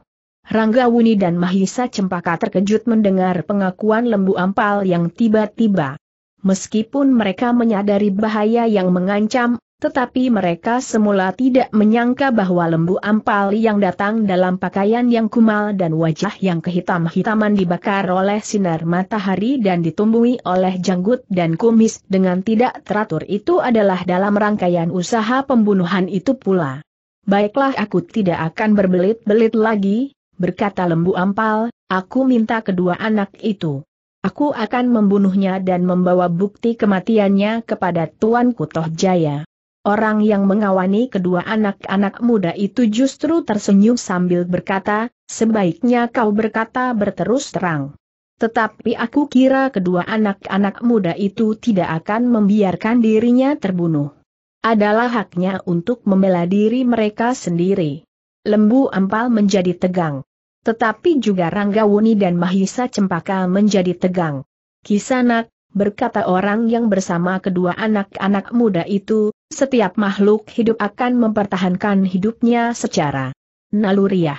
Ranggawuni dan Mahisa Cempaka terkejut mendengar pengakuan lembu ampal yang tiba-tiba. Meskipun mereka menyadari bahaya yang mengancam, tetapi mereka semula tidak menyangka bahwa lembu ampal yang datang dalam pakaian yang kumal dan wajah yang kehitam-hitaman dibakar oleh sinar matahari dan ditumbuhi oleh janggut dan kumis dengan tidak teratur itu adalah dalam rangkaian usaha pembunuhan itu pula. Baiklah aku tidak akan berbelit-belit lagi, berkata lembu ampal, aku minta kedua anak itu. Aku akan membunuhnya dan membawa bukti kematiannya kepada Tuan Kutoh Jaya. Orang yang mengawani kedua anak-anak muda itu justru tersenyum sambil berkata, sebaiknya kau berkata berterus terang. Tetapi aku kira kedua anak-anak muda itu tidak akan membiarkan dirinya terbunuh. Adalah haknya untuk membela diri mereka sendiri. Lembu ampal menjadi tegang. Tetapi juga Ranggawuni dan Mahisa Cempaka menjadi tegang. Kisanak, berkata orang yang bersama kedua anak-anak muda itu, setiap makhluk hidup akan mempertahankan hidupnya secara naluriah.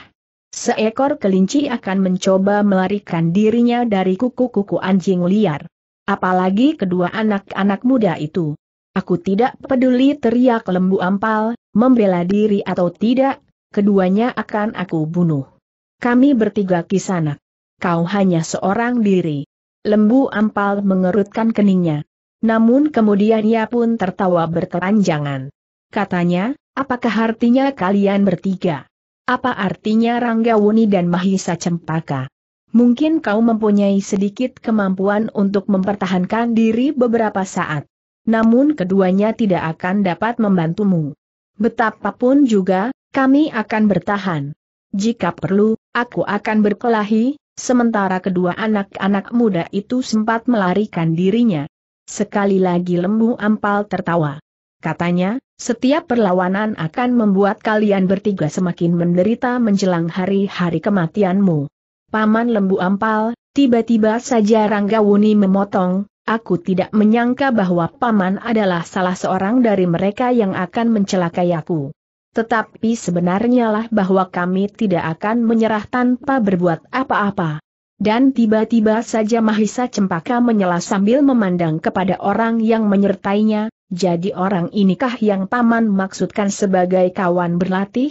Seekor kelinci akan mencoba melarikan dirinya dari kuku-kuku anjing liar. Apalagi kedua anak-anak muda itu. Aku tidak peduli teriak lembu ampal, membela diri atau tidak, keduanya akan aku bunuh. Kami bertiga kisanak. Kau hanya seorang diri. Lembu ampal mengerutkan keningnya. Namun kemudian ia pun tertawa berkelanjangan. Katanya, apakah artinya kalian bertiga? Apa artinya Ranggawuni dan Mahisa Cempaka? Mungkin kau mempunyai sedikit kemampuan untuk mempertahankan diri beberapa saat. Namun keduanya tidak akan dapat membantumu. Betapapun juga, kami akan bertahan. Jika perlu, aku akan berkelahi, sementara kedua anak-anak muda itu sempat melarikan dirinya. Sekali lagi lembu ampal tertawa. Katanya, setiap perlawanan akan membuat kalian bertiga semakin menderita menjelang hari-hari kematianmu. Paman lembu ampal, tiba-tiba saja Ranggawuni memotong, aku tidak menyangka bahwa Paman adalah salah seorang dari mereka yang akan mencelakai aku. Tetapi sebenarnya lah bahwa kami tidak akan menyerah tanpa berbuat apa-apa. Dan tiba-tiba saja Mahisa Cempaka menyela sambil memandang kepada orang yang menyertainya, jadi orang inikah yang paman maksudkan sebagai kawan berlatih?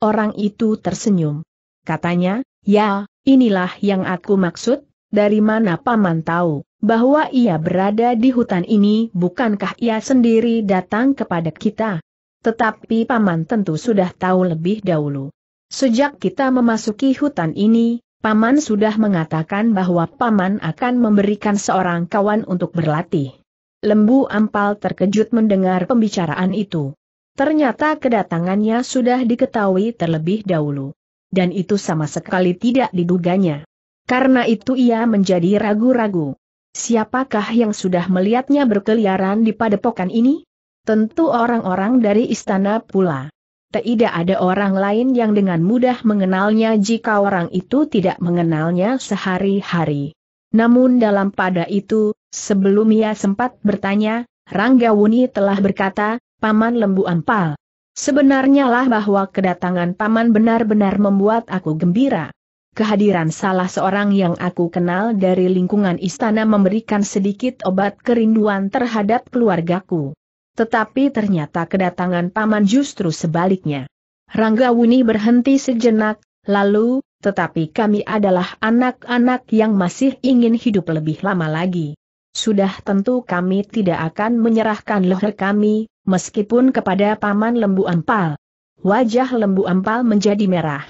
Orang itu tersenyum. Katanya, ya, inilah yang aku maksud, dari mana paman tahu, bahwa ia berada di hutan ini bukankah ia sendiri datang kepada kita? Tetapi paman tentu sudah tahu lebih dahulu. Sejak kita memasuki hutan ini, Paman sudah mengatakan bahwa Paman akan memberikan seorang kawan untuk berlatih. Lembu Ampal terkejut mendengar pembicaraan itu. Ternyata kedatangannya sudah diketahui terlebih dahulu. Dan itu sama sekali tidak diduganya. Karena itu ia menjadi ragu-ragu. Siapakah yang sudah melihatnya berkeliaran di padepokan ini? Tentu orang-orang dari istana pula tidak ada orang lain yang dengan mudah mengenalnya jika orang itu tidak mengenalnya sehari-hari. Namun dalam pada itu, sebelum ia sempat bertanya, Ranggawuni telah berkata, Paman Lembu Ampal. Sebenarnya lah bahwa kedatangan Paman benar-benar membuat aku gembira. Kehadiran salah seorang yang aku kenal dari lingkungan istana memberikan sedikit obat kerinduan terhadap keluargaku. Tetapi ternyata kedatangan paman justru sebaliknya. Rangga Wuni berhenti sejenak, lalu, tetapi kami adalah anak-anak yang masih ingin hidup lebih lama lagi. Sudah tentu kami tidak akan menyerahkan leher kami, meskipun kepada paman lembu ampal. Wajah lembu ampal menjadi merah.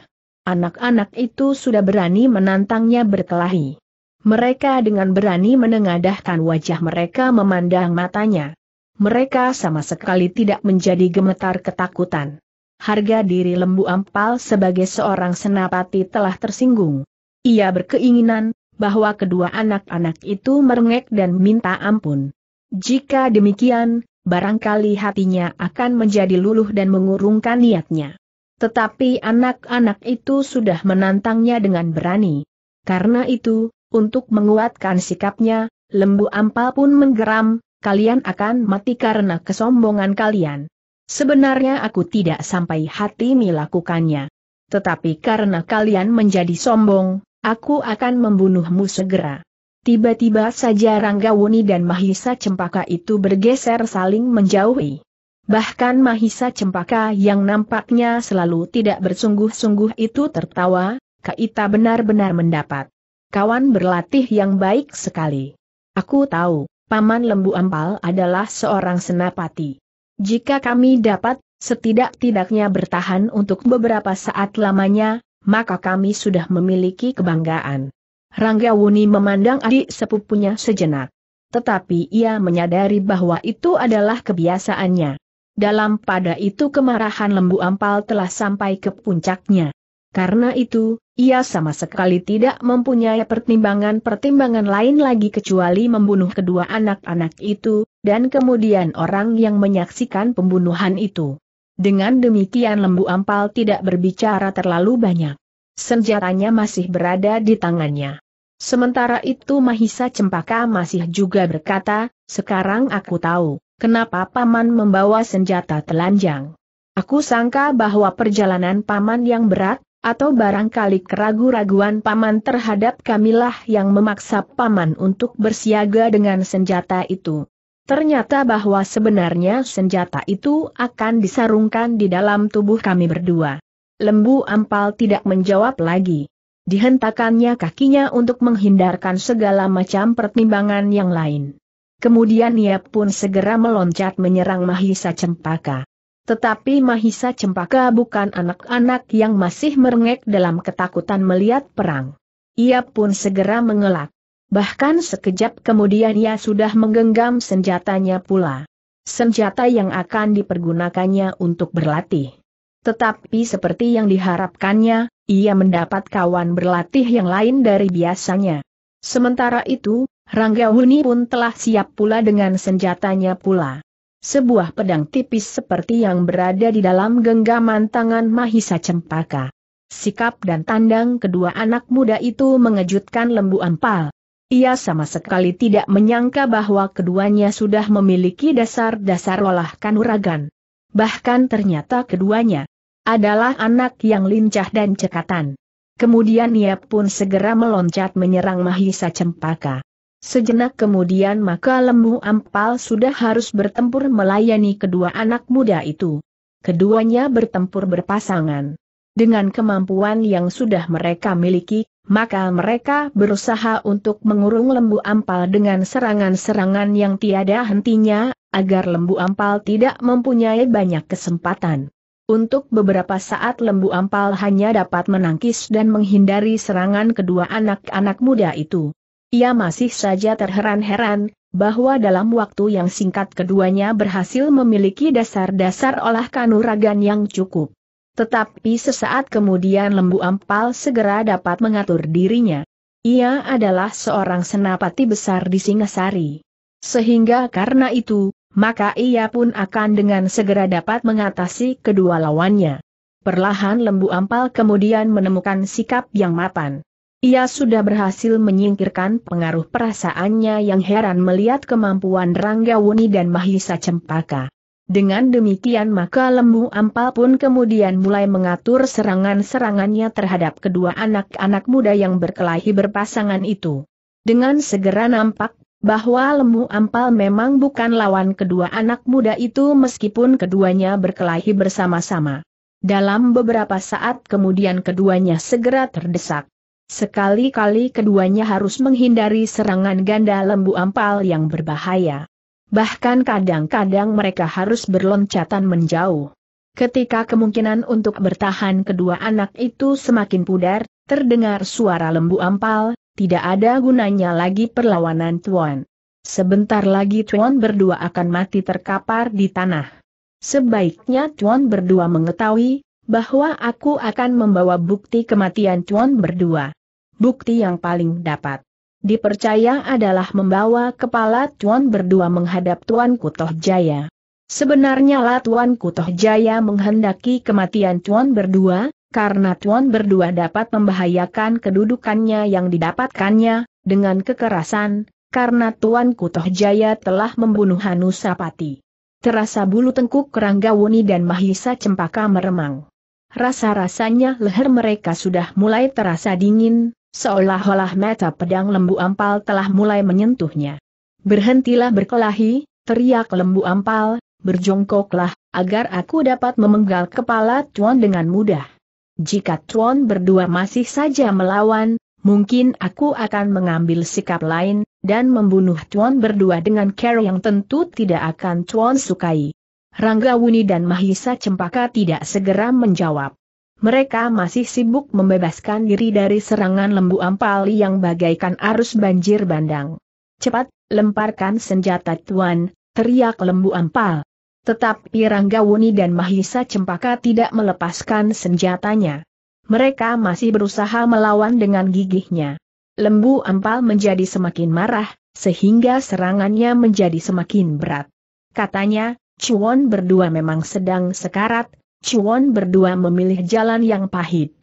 Anak-anak itu sudah berani menantangnya berkelahi. Mereka dengan berani menengadahkan wajah mereka memandang matanya mereka sama sekali tidak menjadi gemetar ketakutan. Harga diri lembu ampal sebagai seorang senapati telah tersinggung. Ia berkeinginan, bahwa kedua anak-anak itu merengek dan minta ampun. Jika demikian, barangkali hatinya akan menjadi luluh dan mengurungkan niatnya. Tetapi anak-anak itu sudah menantangnya dengan berani. Karena itu, untuk menguatkan sikapnya, lembu ampal pun menggeram, kalian akan mati karena kesombongan kalian. Sebenarnya aku tidak sampai hati melakukannya. Tetapi karena kalian menjadi sombong, aku akan membunuhmu segera. Tiba-tiba saja Ranggawuni dan Mahisa Cempaka itu bergeser saling menjauhi. Bahkan Mahisa Cempaka yang nampaknya selalu tidak bersungguh-sungguh itu tertawa, Kaita benar-benar mendapat kawan berlatih yang baik sekali. Aku tahu, Paman Lembu Ampal adalah seorang senapati. Jika kami dapat, setidak-tidaknya bertahan untuk beberapa saat lamanya, maka kami sudah memiliki kebanggaan. Rangga Wuni memandang adik sepupunya sejenak. Tetapi ia menyadari bahwa itu adalah kebiasaannya. Dalam pada itu kemarahan lembu ampal telah sampai ke puncaknya. Karena itu, ia sama sekali tidak mempunyai pertimbangan-pertimbangan lain lagi kecuali membunuh kedua anak-anak itu, dan kemudian orang yang menyaksikan pembunuhan itu. Dengan demikian lembu ampal tidak berbicara terlalu banyak. Senjatanya masih berada di tangannya. Sementara itu Mahisa Cempaka masih juga berkata, sekarang aku tahu, kenapa Paman membawa senjata telanjang. Aku sangka bahwa perjalanan Paman yang berat, atau barangkali keragu-raguan paman terhadap kamilah yang memaksa paman untuk bersiaga dengan senjata itu. Ternyata bahwa sebenarnya senjata itu akan disarungkan di dalam tubuh kami berdua. Lembu ampal tidak menjawab lagi. Dihentakannya kakinya untuk menghindarkan segala macam pertimbangan yang lain. Kemudian ia pun segera meloncat menyerang Mahisa Cempaka. Tetapi Mahisa Cempaka bukan anak-anak yang masih merengek dalam ketakutan melihat perang. Ia pun segera mengelak. Bahkan sekejap kemudian ia sudah menggenggam senjatanya pula. Senjata yang akan dipergunakannya untuk berlatih. Tetapi seperti yang diharapkannya, ia mendapat kawan berlatih yang lain dari biasanya. Sementara itu, Rangga Huni pun telah siap pula dengan senjatanya pula. Sebuah pedang tipis seperti yang berada di dalam genggaman tangan Mahisa Cempaka. Sikap dan tandang kedua anak muda itu mengejutkan lembu ampal. Ia sama sekali tidak menyangka bahwa keduanya sudah memiliki dasar-dasar olah kanuragan. Bahkan ternyata keduanya adalah anak yang lincah dan cekatan. Kemudian ia pun segera meloncat menyerang Mahisa Cempaka. Sejenak kemudian maka lembu ampal sudah harus bertempur melayani kedua anak muda itu. Keduanya bertempur berpasangan. Dengan kemampuan yang sudah mereka miliki, maka mereka berusaha untuk mengurung lembu ampal dengan serangan-serangan yang tiada hentinya, agar lembu ampal tidak mempunyai banyak kesempatan. Untuk beberapa saat lembu ampal hanya dapat menangkis dan menghindari serangan kedua anak-anak muda itu. Ia masih saja terheran-heran, bahwa dalam waktu yang singkat keduanya berhasil memiliki dasar-dasar olah kanuragan yang cukup. Tetapi sesaat kemudian lembu ampal segera dapat mengatur dirinya. Ia adalah seorang senapati besar di Singasari. Sehingga karena itu, maka ia pun akan dengan segera dapat mengatasi kedua lawannya. Perlahan lembu ampal kemudian menemukan sikap yang mapan. Ia sudah berhasil menyingkirkan pengaruh perasaannya yang heran melihat kemampuan Ranggawuni dan Mahisa Cempaka. Dengan demikian maka lembu ampal pun kemudian mulai mengatur serangan-serangannya terhadap kedua anak-anak muda yang berkelahi berpasangan itu. Dengan segera nampak bahwa lembu ampal memang bukan lawan kedua anak muda itu meskipun keduanya berkelahi bersama-sama. Dalam beberapa saat kemudian keduanya segera terdesak. Sekali-kali keduanya harus menghindari serangan ganda lembu ampal yang berbahaya. Bahkan kadang-kadang mereka harus berloncatan menjauh. Ketika kemungkinan untuk bertahan kedua anak itu semakin pudar, terdengar suara lembu ampal, tidak ada gunanya lagi perlawanan Tuan. Sebentar lagi Tuan berdua akan mati terkapar di tanah. Sebaiknya Tuan berdua mengetahui, bahwa aku akan membawa bukti kematian Tuan berdua. Bukti yang paling dapat dipercaya adalah membawa kepala Tuan berdua menghadap Tuan Kutoh Jaya. Sebenarnya lah Tuan Kutoh Jaya menghendaki kematian Tuan berdua, karena Tuan berdua dapat membahayakan kedudukannya yang didapatkannya, dengan kekerasan, karena Tuan Kutoh Jaya telah membunuh Hanusapati. Terasa bulu tengkuk Keranggawuni dan Mahisa Cempaka meremang. Rasa-rasanya leher mereka sudah mulai terasa dingin, seolah-olah mata pedang lembu ampal telah mulai menyentuhnya. Berhentilah berkelahi, teriak lembu ampal, berjongkoklah, agar aku dapat memenggal kepala Tuan dengan mudah. Jika Tuan berdua masih saja melawan, mungkin aku akan mengambil sikap lain, dan membunuh Tuan berdua dengan cara yang tentu tidak akan Tuan sukai. Ranggawuni dan Mahisa Cempaka tidak segera menjawab. Mereka masih sibuk membebaskan diri dari serangan lembu ampal yang bagaikan arus banjir bandang. Cepat, lemparkan senjata Tuan, teriak lembu ampal. Tetapi Ranggawuni dan Mahisa Cempaka tidak melepaskan senjatanya. Mereka masih berusaha melawan dengan gigihnya. Lembu ampal menjadi semakin marah, sehingga serangannya menjadi semakin berat. Katanya, Chuan berdua memang sedang sekarat, Chuan berdua memilih jalan yang pahit.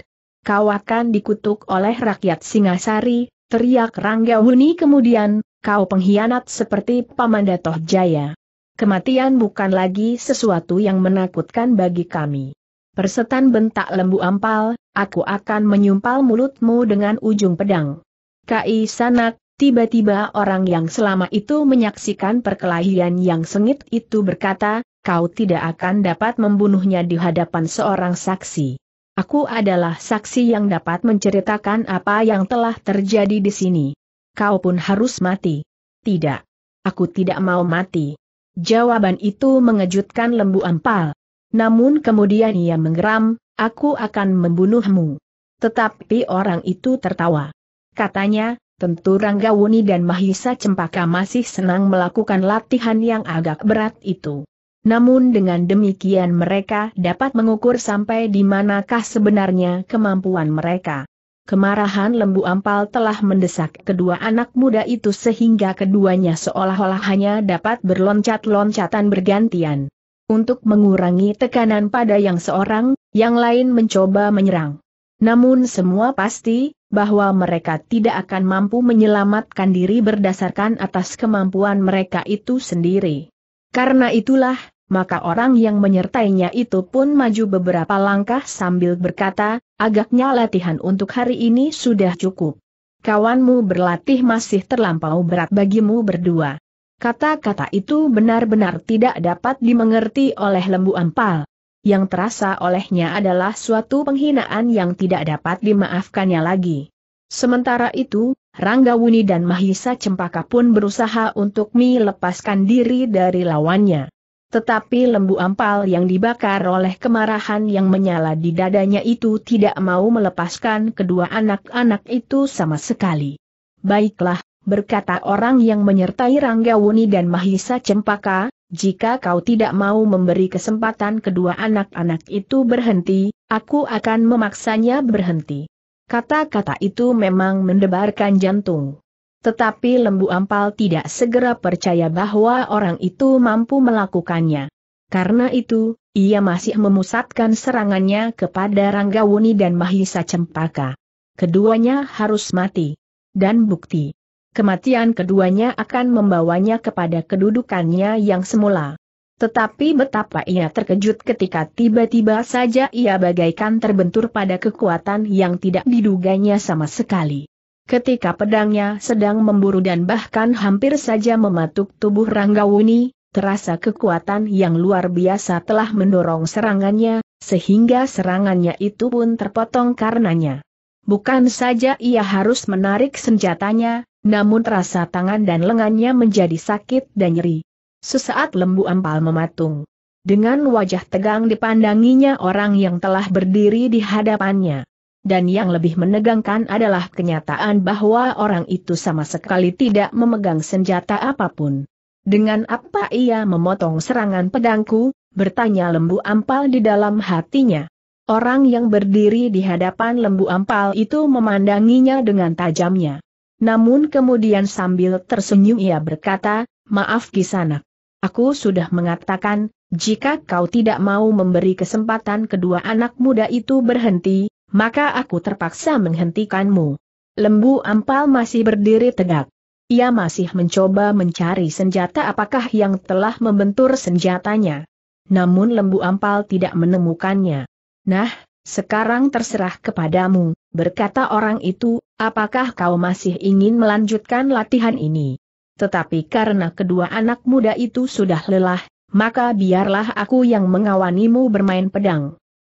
Kau akan dikutuk oleh rakyat Singasari, teriak Ranggawuni kemudian, kau pengkhianat seperti Pamandatoh Jaya kematian bukan lagi sesuatu yang menakutkan bagi kami. Persetan bentak lembu ampal, aku akan menyumpal mulutmu dengan ujung pedang. Kai Sanak, tiba-tiba orang yang selama itu menyaksikan perkelahian yang sengit itu berkata, kau tidak akan dapat membunuhnya di hadapan seorang saksi. Aku adalah saksi yang dapat menceritakan apa yang telah terjadi di sini. Kau pun harus mati. Tidak. Aku tidak mau mati. Jawaban itu mengejutkan lembu ampal. Namun kemudian ia menggeram, aku akan membunuhmu. Tetapi orang itu tertawa. Katanya, tentu Ranggawuni dan Mahisa Cempaka masih senang melakukan latihan yang agak berat itu. Namun dengan demikian mereka dapat mengukur sampai di manakah sebenarnya kemampuan mereka. Kemarahan lembu ampal telah mendesak kedua anak muda itu sehingga keduanya seolah-olah hanya dapat berloncat-loncatan bergantian. Untuk mengurangi tekanan pada yang seorang, yang lain mencoba menyerang. Namun semua pasti, bahwa mereka tidak akan mampu menyelamatkan diri berdasarkan atas kemampuan mereka itu sendiri. Karena itulah, maka orang yang menyertainya itu pun maju beberapa langkah sambil berkata, agaknya latihan untuk hari ini sudah cukup. Kawanmu berlatih masih terlampau berat bagimu berdua. Kata-kata itu benar-benar tidak dapat dimengerti oleh lembu ampal. Yang terasa olehnya adalah suatu penghinaan yang tidak dapat dimaafkannya lagi. Sementara itu, Ranggawuni dan Mahisa Cempaka pun berusaha untuk melepaskan diri dari lawannya. Tetapi lembu ampal yang dibakar oleh kemarahan yang menyala di dadanya itu tidak mau melepaskan kedua anak-anak itu sama sekali. Baiklah, berkata orang yang menyertai Ranggawuni dan Mahisa Cempaka, jika kau tidak mau memberi kesempatan kedua anak-anak itu berhenti, aku akan memaksanya berhenti. Kata-kata itu memang mendebarkan jantung. Tetapi lembu ampal tidak segera percaya bahwa orang itu mampu melakukannya. Karena itu, ia masih memusatkan serangannya kepada Ranggawuni dan Mahisa Cempaka. Keduanya harus mati. Dan bukti. Kematian keduanya akan membawanya kepada kedudukannya yang semula. Tetapi betapa ia terkejut ketika tiba-tiba saja ia bagaikan terbentur pada kekuatan yang tidak diduganya sama sekali. Ketika pedangnya sedang memburu dan bahkan hampir saja mematuk tubuh Ranggawuni, terasa kekuatan yang luar biasa telah mendorong serangannya, sehingga serangannya itu pun terpotong karenanya. Bukan saja ia harus menarik senjatanya, namun terasa tangan dan lengannya menjadi sakit dan nyeri. Sesaat lembu ampal mematung. Dengan wajah tegang dipandanginya orang yang telah berdiri di hadapannya. Dan yang lebih menegangkan adalah kenyataan bahwa orang itu sama sekali tidak memegang senjata apa pun. Dengan apa ia memotong serangan pedangku, bertanya lembu ampal di dalam hatinya. Orang yang berdiri di hadapan lembu ampal itu memandanginya dengan tajamnya. Namun kemudian sambil tersenyum ia berkata, maaf kisanak. Aku sudah mengatakan, jika kau tidak mau memberi kesempatan kedua anak muda itu berhenti, maka aku terpaksa menghentikanmu. Lembu ampal masih berdiri tegak. Ia masih mencoba mencari senjata apakah yang telah membentur senjatanya. Namun lembu ampal tidak menemukannya. Nah, sekarang terserah kepadamu, berkata orang itu, apakah kau masih ingin melanjutkan latihan ini? Tetapi karena kedua anak muda itu sudah lelah, maka biarlah aku yang mengawanimu bermain pedang.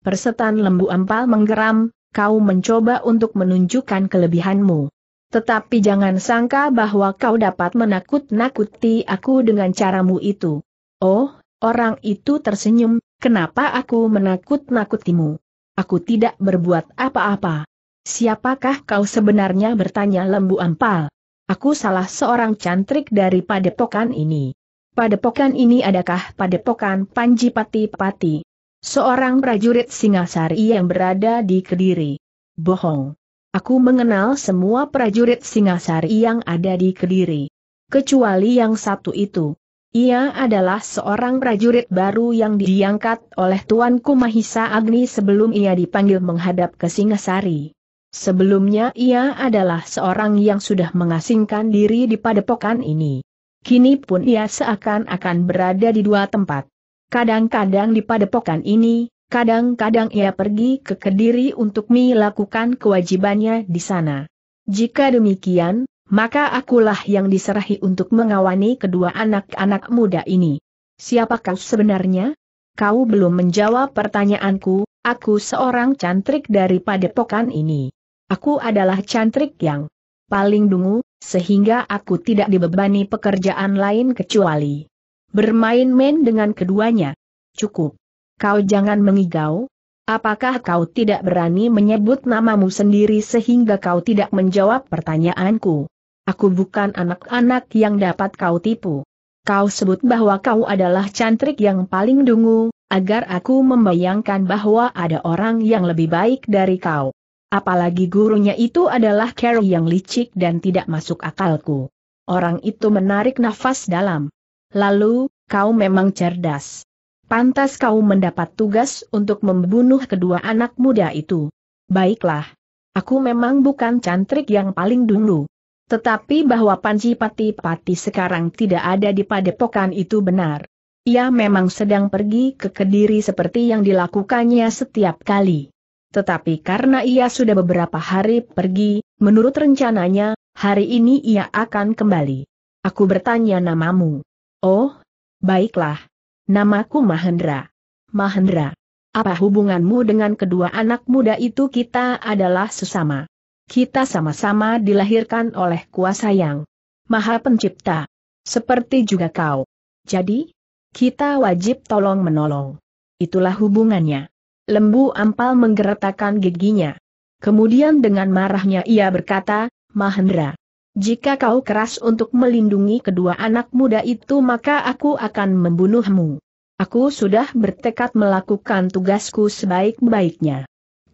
Persetan lembu ampal menggeram, kau mencoba untuk menunjukkan kelebihanmu. Tetapi jangan sangka bahwa kau dapat menakut-nakuti aku dengan caramu itu. Oh, orang itu tersenyum, kenapa aku menakut-nakutimu? Aku tidak berbuat apa-apa. Siapakah kau sebenarnya bertanya lembu ampal? Aku salah seorang cantrik dari padepokan ini. Padepokan ini adakah padepokan Panji Pati Pati? Seorang prajurit Singasari yang berada di Kediri. Bohong. Aku mengenal semua prajurit Singasari yang ada di Kediri. Kecuali yang satu itu. Ia adalah seorang prajurit baru yang diangkat oleh Tuanku Mahisa Agni sebelum ia dipanggil menghadap ke Singasari. Sebelumnya ia adalah seorang yang sudah mengasingkan diri di padepokan ini. Kini pun ia seakan-akan berada di dua tempat. Kadang-kadang di padepokan ini, kadang-kadang ia pergi ke Kediri untuk melakukan kewajibannya di sana. Jika demikian, maka akulah yang diserahi untuk mengawani kedua anak-anak muda ini. Siapakah sebenarnya? Kau belum menjawab pertanyaanku, aku seorang cantrik dari padepokan ini. Aku adalah cantrik yang paling dungu, sehingga aku tidak dibebani pekerjaan lain kecuali bermain-main dengan keduanya. Cukup. Kau jangan mengigau. Apakah kau tidak berani menyebut namamu sendiri sehingga kau tidak menjawab pertanyaanku? Aku bukan anak-anak yang dapat kau tipu. Kau sebut bahwa kau adalah cantrik yang paling dungu, agar aku membayangkan bahwa ada orang yang lebih baik dari kau. Apalagi gurunya itu adalah Carrie yang licik dan tidak masuk akalku. Orang itu menarik nafas dalam. Lalu, kau memang cerdas. Pantas kau mendapat tugas untuk membunuh kedua anak muda itu. Baiklah. Aku memang bukan cantrik yang paling dulu. Tetapi bahwa Panji Pati Pati sekarang tidak ada di padepokan itu benar. Ia memang sedang pergi ke Kediri seperti yang dilakukannya setiap kali. Tetapi karena ia sudah beberapa hari pergi, menurut rencananya, hari ini ia akan kembali. Aku bertanya namamu. Oh, baiklah. Namaku Mahendra. Mahendra. Apa hubunganmu dengan kedua anak muda itu kita adalah sesama. Kita sama-sama dilahirkan oleh kuasa yang Maha Pencipta. Seperti juga kau. Jadi, kita wajib tolong menolong. Itulah hubungannya. Lembu ampal menggeretakkan giginya. Kemudian dengan marahnya ia berkata, Mahendra, jika kau keras untuk melindungi kedua anak muda itu maka aku akan membunuhmu. Aku sudah bertekad melakukan tugasku sebaik-baiknya.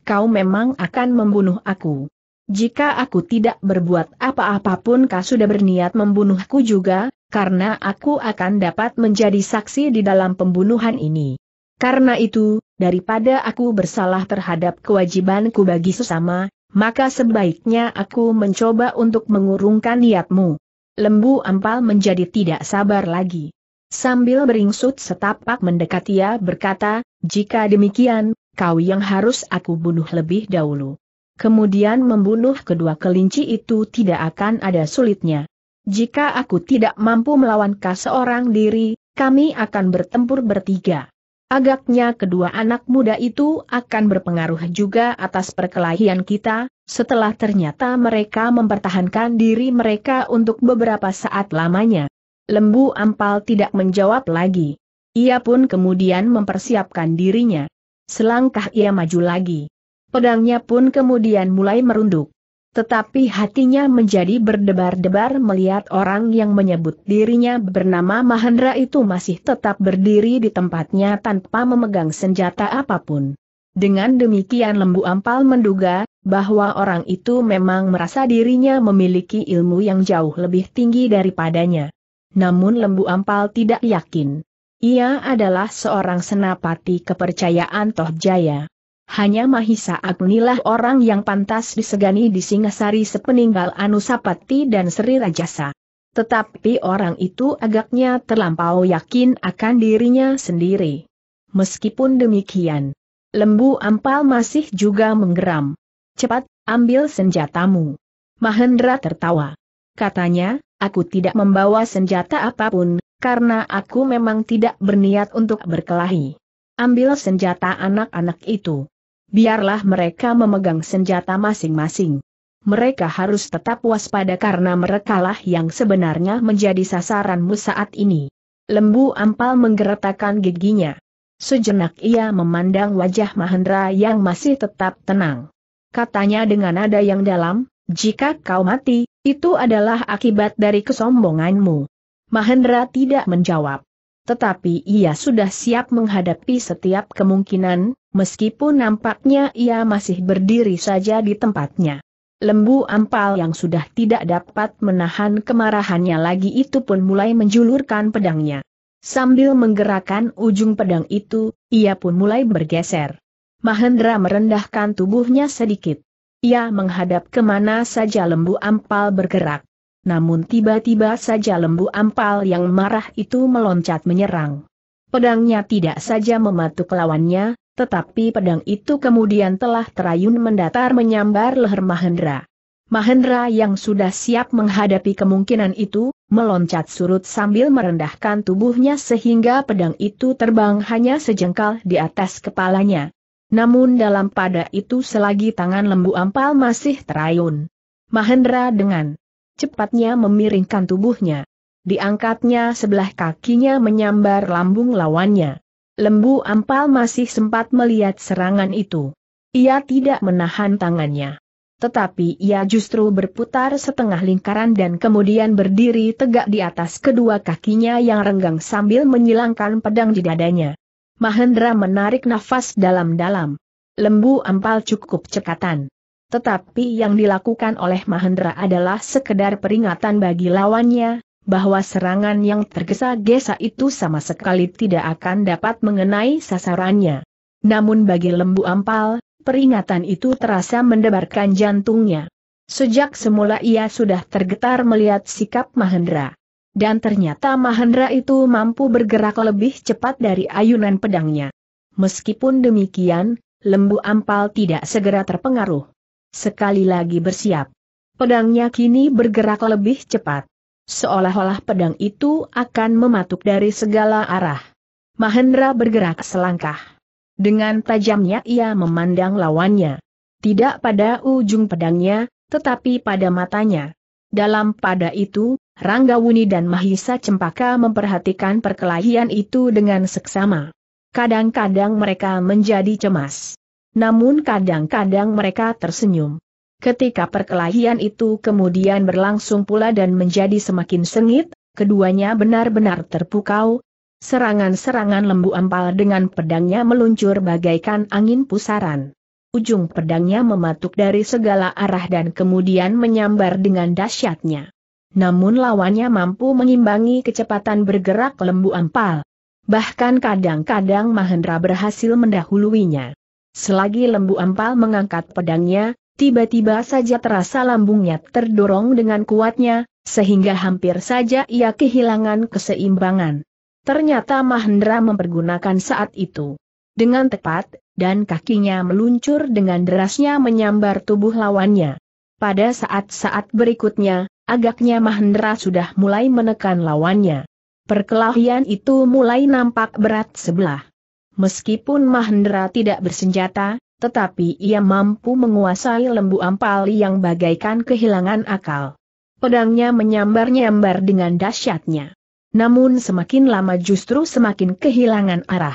Kau memang akan membunuh aku. Jika aku tidak berbuat apa-apa pun kau sudah berniat membunuhku juga, karena aku akan dapat menjadi saksi di dalam pembunuhan ini. Karena itu, daripada aku bersalah terhadap kewajibanku bagi sesama, maka sebaiknya aku mencoba untuk mengurungkan niatmu. Lembu ampal menjadi tidak sabar lagi. Sambil beringsut setapak mendekat ia berkata, jika demikian, kau yang harus aku bunuh lebih dahulu. Kemudian membunuh kedua kelinci itu tidak akan ada sulitnya. Jika aku tidak mampu melawan kau seorang diri, kami akan bertempur bertiga. Agaknya kedua anak muda itu akan berpengaruh juga atas perkelahian kita, setelah ternyata mereka mempertahankan diri mereka untuk beberapa saat lamanya. Lembu ampal tidak menjawab lagi. Ia pun kemudian mempersiapkan dirinya. Selangkah ia maju lagi. Pedangnya pun kemudian mulai merunduk tetapi hatinya menjadi berdebar-debar melihat orang yang menyebut dirinya bernama Mahendra itu masih tetap berdiri di tempatnya tanpa memegang senjata apa pun. Dengan demikian lembu ampal menduga, bahwa orang itu memang merasa dirinya memiliki ilmu yang jauh lebih tinggi daripadanya. Namun lembu ampal tidak yakin. Ia adalah seorang senapati kepercayaan Toh Jaya. Hanya Mahisa Agnilah orang yang pantas disegani di Singasari sepeninggal Anusapati dan Sri Rajasa. Tetapi orang itu agaknya terlampau yakin akan dirinya sendiri. Meskipun demikian, lembu ampal masih juga menggeram. Cepat, ambil senjatamu. Mahendra tertawa. Katanya, aku tidak membawa senjata apa pun, karena aku memang tidak berniat untuk berkelahi. Ambil senjata anak-anak itu biarlah mereka memegang senjata masing-masing. Mereka harus tetap waspada karena merekalah yang sebenarnya menjadi sasaranmu saat ini. Lembu ampal menggeretakkan giginya. Sejenak ia memandang wajah Mahendra yang masih tetap tenang. Katanya dengan nada yang dalam, jika kau mati, itu adalah akibat dari kesombonganmu. Mahendra tidak menjawab. Tetapi ia sudah siap menghadapi setiap kemungkinan, meskipun nampaknya ia masih berdiri saja di tempatnya. Lembu ampal yang sudah tidak dapat menahan kemarahannya lagi itu pun mulai menjulurkan pedangnya. Sambil menggerakkan ujung pedang itu, ia pun mulai bergeser. Mahendra merendahkan tubuhnya sedikit. Ia menghadap ke mana saja lembu ampal bergerak namun tiba-tiba saja lembu ampal yang marah itu meloncat menyerang. Pedangnya tidak saja mematuk lawannya, tetapi pedang itu kemudian telah terayun mendatar menyambar leher Mahendra. Mahendra yang sudah siap menghadapi kemungkinan itu, meloncat surut sambil merendahkan tubuhnya sehingga pedang itu terbang hanya sejengkal di atas kepalanya. Namun dalam pada itu selagi tangan lembu ampal masih terayun. Mahendra dengan cepatnya memiringkan tubuhnya. Diangkatnya sebelah kakinya menyambar lambung lawannya. Lembu ampal masih sempat melihat serangan itu. Ia tidak menahan tangannya. Tetapi ia justru berputar setengah lingkaran dan kemudian berdiri tegak di atas kedua kakinya yang renggang sambil menyilangkan pedang di dadanya. Mahendra menarik nafas dalam-dalam. Lembu ampal cukup cekatan. Tetapi yang dilakukan oleh Mahendra adalah sekedar peringatan bagi lawannya, bahwa serangan yang tergesa-gesa itu sama sekali tidak akan dapat mengenai sasarannya. Namun bagi lembu ampal, peringatan itu terasa mendebarkan jantungnya. Sejak semula ia sudah tergetar melihat sikap Mahendra. Dan ternyata Mahendra itu mampu bergerak lebih cepat dari ayunan pedangnya. Meskipun demikian, lembu ampal tidak segera terpengaruh. Sekali lagi bersiap. Pedangnya kini bergerak lebih cepat. Seolah-olah pedang itu akan mematuk dari segala arah. Mahendra bergerak selangkah. Dengan tajamnya ia memandang lawannya. Tidak pada ujung pedangnya, tetapi pada matanya. Dalam pada itu, Ranggawuni dan Mahisa Cempaka memperhatikan perkelahian itu dengan seksama. Kadang-kadang mereka menjadi cemas. Namun kadang-kadang mereka tersenyum. Ketika perkelahian itu kemudian berlangsung pula dan menjadi semakin sengit, keduanya benar-benar terpukau. Serangan-serangan lembu ampal dengan pedangnya meluncur bagaikan angin pusaran. Ujung pedangnya mematuk dari segala arah dan kemudian menyambar dengan dahsyatnya. Namun lawannya mampu mengimbangi kecepatan bergerak lembu ampal. Bahkan kadang-kadang Mahendra berhasil mendahuluinya. Selagi lembu ampal mengangkat pedangnya, tiba-tiba saja terasa lambungnya terdorong dengan kuatnya, sehingga hampir saja ia kehilangan keseimbangan. Ternyata Mahendra mempergunakan saat itu. Dengan tepat, dan kakinya meluncur dengan derasnya menyambar tubuh lawannya. Pada saat-saat berikutnya, agaknya Mahendra sudah mulai menekan lawannya. Perkelahian itu mulai nampak berat sebelah. Meskipun Mahendra tidak bersenjata, tetapi ia mampu menguasai lembu ampal yang bagaikan kehilangan akal. Pedangnya menyambar-nyambar dengan dahsyatnya. Namun semakin lama justru semakin kehilangan arah.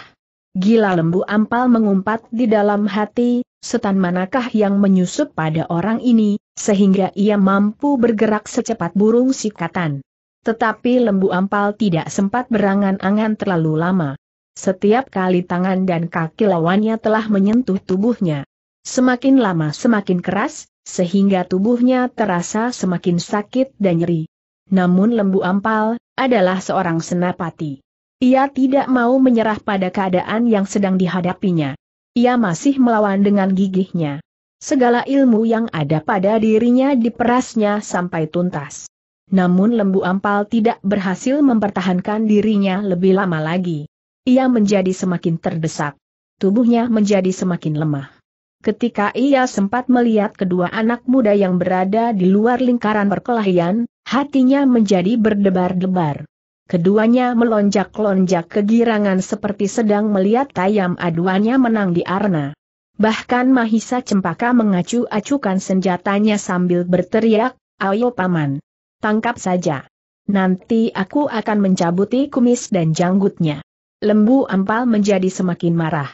Gila lembu ampal mengumpat di dalam hati, setan manakah yang menyusup pada orang ini, sehingga ia mampu bergerak secepat burung sikatan. Tetapi lembu ampal tidak sempat berangan-angan terlalu lama. Setiap kali tangan dan kaki lawannya telah menyentuh tubuhnya. Semakin lama semakin keras, sehingga tubuhnya terasa semakin sakit dan nyeri. Namun lembu ampal, adalah seorang senapati. Ia tidak mau menyerah pada keadaan yang sedang dihadapinya. Ia masih melawan dengan gigihnya. Segala ilmu yang ada pada dirinya diperasnya sampai tuntas. Namun lembu ampal tidak berhasil mempertahankan dirinya lebih lama lagi. Ia menjadi semakin terdesak. Tubuhnya menjadi semakin lemah. Ketika ia sempat melihat kedua anak muda yang berada di luar lingkaran perkelahian, hatinya menjadi berdebar-debar. Keduanya melonjak-lonjak kegirangan seperti sedang melihat tayam aduannya menang di arena. Bahkan Mahisa Cempaka mengacu-acukan senjatanya sambil berteriak, Ayo paman! Tangkap saja. Nanti aku akan mencabuti kumis dan janggutnya. Lembu ampal menjadi semakin marah.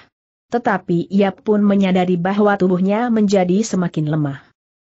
Tetapi ia pun menyadari bahwa tubuhnya menjadi semakin lemah.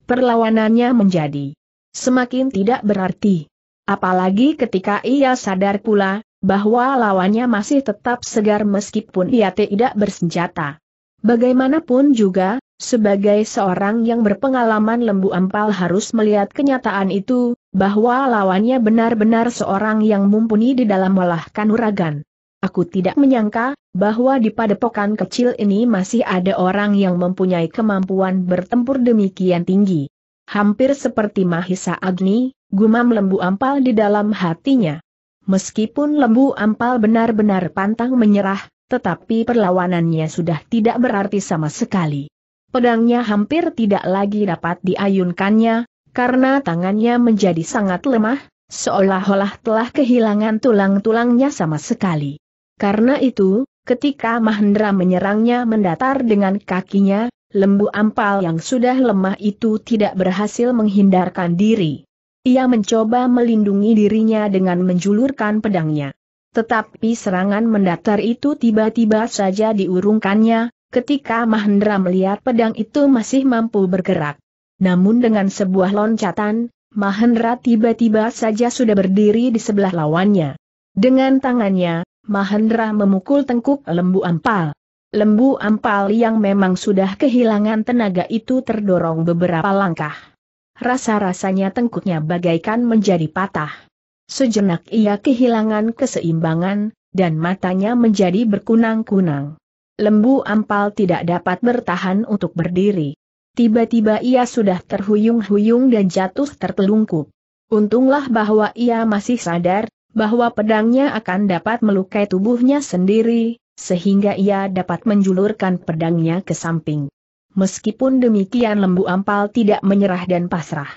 Perlawanannya menjadi semakin tidak berarti. Apalagi ketika ia sadar pula, bahwa lawannya masih tetap segar meskipun ia tidak bersenjata. Bagaimanapun juga, sebagai seorang yang berpengalaman lembu ampal harus melihat kenyataan itu, bahwa lawannya benar-benar seorang yang mumpuni di dalam olah kanuragan. Aku tidak menyangka, bahwa di padepokan kecil ini masih ada orang yang mempunyai kemampuan bertempur demikian tinggi. Hampir seperti Mahisa Agni, gumam lembu ampal di dalam hatinya. Meskipun lembu ampal benar-benar pantang menyerah, tetapi perlawanannya sudah tidak berarti sama sekali pedangnya hampir tidak lagi dapat diayunkannya, karena tangannya menjadi sangat lemah, seolah-olah telah kehilangan tulang-tulangnya sama sekali. Karena itu, ketika Mahendra menyerangnya mendatar dengan kakinya, lembu ampal yang sudah lemah itu tidak berhasil menghindarkan diri. Ia mencoba melindungi dirinya dengan menjulurkan pedangnya. Tetapi serangan mendatar itu tiba-tiba saja diurungkannya, ketika Mahendra melihat pedang itu masih mampu bergerak. Namun dengan sebuah loncatan, Mahendra tiba-tiba saja sudah berdiri di sebelah lawannya. Dengan tangannya, Mahendra memukul tengkuk lembu ampal. Lembu ampal yang memang sudah kehilangan tenaga itu terdorong beberapa langkah. Rasa-rasanya tengkuknya bagaikan menjadi patah. Sejenak ia kehilangan keseimbangan, dan matanya menjadi berkunang-kunang. Lembu ampal tidak dapat bertahan untuk berdiri. Tiba-tiba ia sudah terhuyung-huyung dan jatuh tertelungkup. Untunglah bahwa ia masih sadar, bahwa pedangnya akan dapat melukai tubuhnya sendiri, sehingga ia dapat menjulurkan pedangnya ke samping. Meskipun demikian lembu ampal tidak menyerah dan pasrah.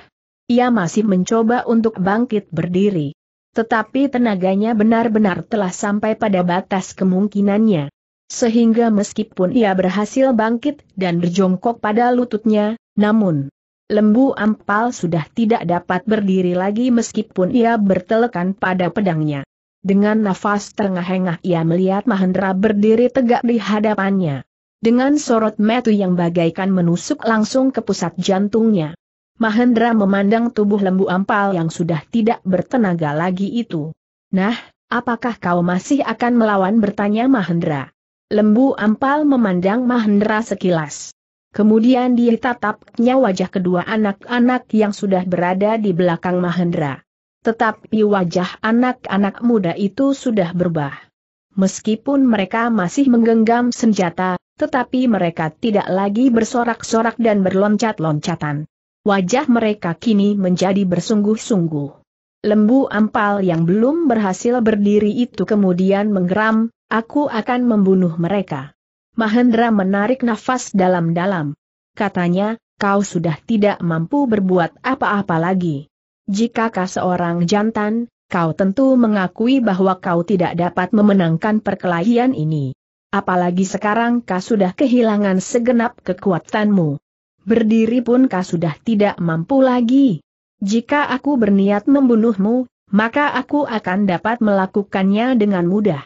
Ia masih mencoba untuk bangkit berdiri. Tetapi tenaganya benar-benar telah sampai pada batas kemungkinannya. Sehingga meskipun ia berhasil bangkit dan berjongkok pada lututnya, namun lembu ampal sudah tidak dapat berdiri lagi meskipun ia bertelekan pada pedangnya. Dengan nafas terengah-engah ia melihat Mahendra berdiri tegak di hadapannya. Dengan sorot metu yang bagaikan menusuk langsung ke pusat jantungnya. Mahendra memandang tubuh lembu ampal yang sudah tidak bertenaga lagi itu. Nah, apakah kau masih akan melawan bertanya Mahendra? Lembu ampal memandang Mahendra sekilas. Kemudian ditatapnya wajah kedua anak-anak yang sudah berada di belakang Mahendra. Tetapi wajah anak-anak muda itu sudah berubah. Meskipun mereka masih menggenggam senjata, tetapi mereka tidak lagi bersorak-sorak dan berloncat-loncatan. Wajah mereka kini menjadi bersungguh-sungguh. Lembu ampal yang belum berhasil berdiri itu kemudian menggeram, Aku akan membunuh mereka. Mahendra menarik nafas dalam-dalam. Katanya, kau sudah tidak mampu berbuat apa-apa lagi. Jika kau seorang jantan, kau tentu mengakui bahwa kau tidak dapat memenangkan perkelahian ini. Apalagi sekarang kau sudah kehilangan segenap kekuatanmu. Berdiri pun kau sudah tidak mampu lagi. Jika aku berniat membunuhmu, maka aku akan dapat melakukannya dengan mudah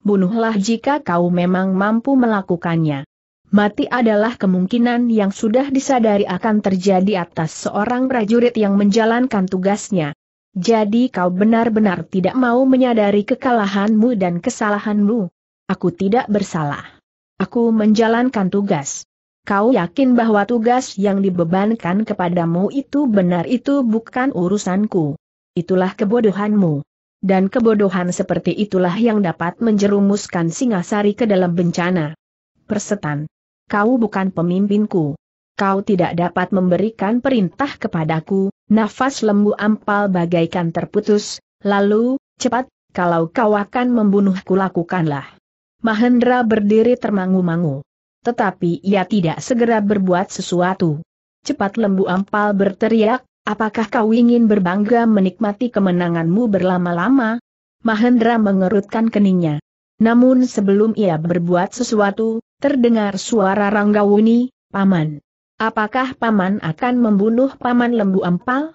bunuhlah jika kau memang mampu melakukannya. Mati adalah kemungkinan yang sudah disadari akan terjadi atas seorang prajurit yang menjalankan tugasnya. Jadi kau benar-benar tidak mau menyadari kekalahanmu dan kesalahanmu. Aku tidak bersalah. Aku menjalankan tugas. Kau yakin bahwa tugas yang dibebankan kepadamu itu benar itu bukan urusanku. Itulah kebodohanmu. Dan kebodohan seperti itulah yang dapat menjerumuskan Singasari ke dalam bencana. Persetan. Kau bukan pemimpinku. Kau tidak dapat memberikan perintah kepadaku, nafas lembu ampal bagaikan terputus, lalu, cepat, kalau kau akan membunuhku lakukanlah. Mahendra berdiri termangu-mangu. Tetapi ia tidak segera berbuat sesuatu. Cepat lembu ampal berteriak, Apakah kau ingin berbangga menikmati kemenanganmu berlama-lama? Mahendra mengerutkan keningnya. Namun sebelum ia berbuat sesuatu, terdengar suara Ranggawuni, Paman. Apakah Paman akan membunuh Paman Lembu Empal?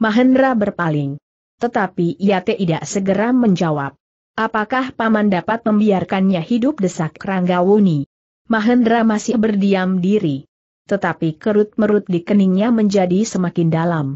Mahendra berpaling. Tetapi ia tidak segera menjawab. Apakah Paman dapat membiarkannya hidup desak Ranggawuni? Mahendra masih berdiam diri tetapi kerut-merut di keningnya menjadi semakin dalam.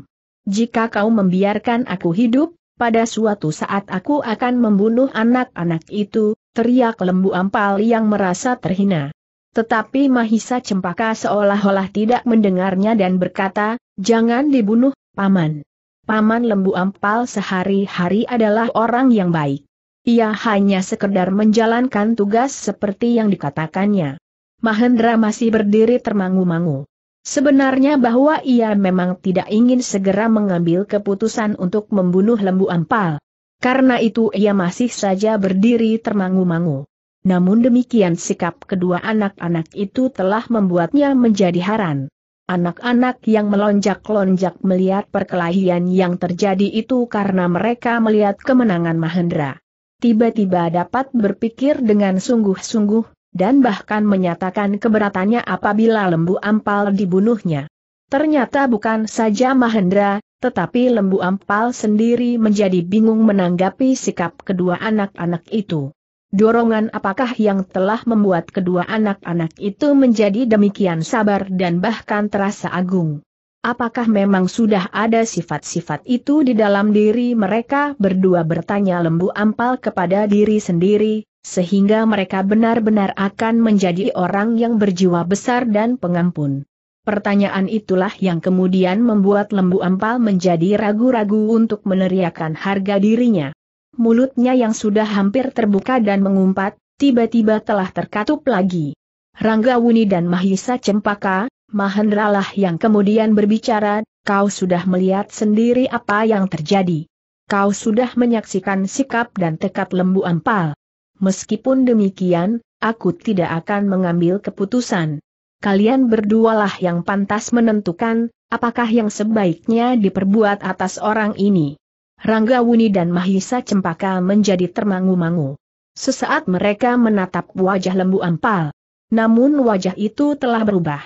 Jika kau membiarkan aku hidup, pada suatu saat aku akan membunuh anak-anak itu, teriak lembu ampal yang merasa terhina. Tetapi Mahisa Cempaka seolah-olah tidak mendengarnya dan berkata, jangan dibunuh, Paman. Paman lembu ampal sehari-hari adalah orang yang baik. Ia hanya sekedar menjalankan tugas seperti yang dikatakannya. Mahendra masih berdiri termangu-mangu. Sebenarnya bahwa ia memang tidak ingin segera mengambil keputusan untuk membunuh lembu ampal. Karena itu ia masih saja berdiri termangu-mangu. Namun demikian sikap kedua anak-anak itu telah membuatnya menjadi haran. Anak-anak yang melonjak-lonjak melihat perkelahian yang terjadi itu karena mereka melihat kemenangan Mahendra. Tiba-tiba dapat berpikir dengan sungguh-sungguh, dan bahkan menyatakan keberatannya apabila lembu ampal dibunuhnya. Ternyata bukan saja Mahendra, tetapi lembu ampal sendiri menjadi bingung menanggapi sikap kedua anak-anak itu. Dorongan apakah yang telah membuat kedua anak-anak itu menjadi demikian sabar dan bahkan terasa agung? Apakah memang sudah ada sifat-sifat itu di dalam diri mereka berdua bertanya lembu ampal kepada diri sendiri, sehingga mereka benar-benar akan menjadi orang yang berjiwa besar dan pengampun. Pertanyaan itulah yang kemudian membuat lembu ampal menjadi ragu-ragu untuk meneriakan harga dirinya. Mulutnya yang sudah hampir terbuka dan mengumpat, tiba-tiba telah terkatup lagi. Rangga Wuni dan Mahisa Cempaka, Mahendralah yang kemudian berbicara, Kau sudah melihat sendiri apa yang terjadi. Kau sudah menyaksikan sikap dan tekad lembu ampal. Meskipun demikian, aku tidak akan mengambil keputusan. Kalian berdualah yang pantas menentukan, apakah yang sebaiknya diperbuat atas orang ini. Rangga Wuni dan Mahisa Cempaka menjadi termangu-mangu. Sesaat mereka menatap wajah lembu ampal. Namun wajah itu telah berubah.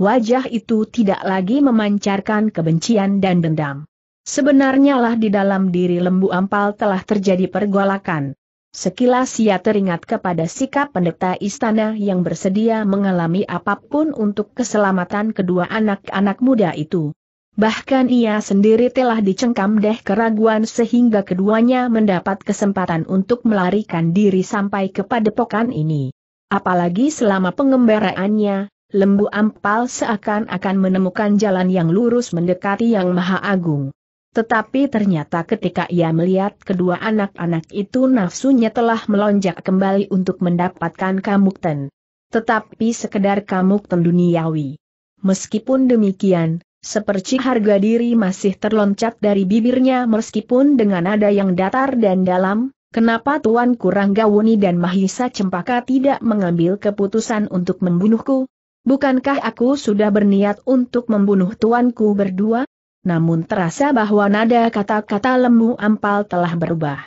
Wajah itu tidak lagi memancarkan kebencian dan dendam. Sebenarnya lah di dalam diri lembu ampal telah terjadi pergolakan. Sekilas ia teringat kepada sikap pendeta istana yang bersedia mengalami apa pun untuk keselamatan kedua anak-anak muda itu. Bahkan ia sendiri telah dicengkam deh keraguan sehingga keduanya mendapat kesempatan untuk melarikan diri sampai ke padepokan ini. Apalagi selama pengembaraannya, lembu ampal seakan-akan menemukan jalan yang lurus mendekati yang maha agung. Tetapi ternyata ketika ia melihat kedua anak-anak itu nafsunya telah melonjak kembali untuk mendapatkan kamukten. Tetapi sekedar kamukten duniawi. Meskipun demikian, seperti harga diri masih terloncat dari bibirnya meskipun dengan nada yang datar dan dalam, kenapa Tuan Kurang Gawuni dan Mahisa Cempaka tidak mengambil keputusan untuk membunuhku? Bukankah aku sudah berniat untuk membunuh tuanku berdua? Namun terasa bahwa nada kata-kata lembu ampal telah berubah.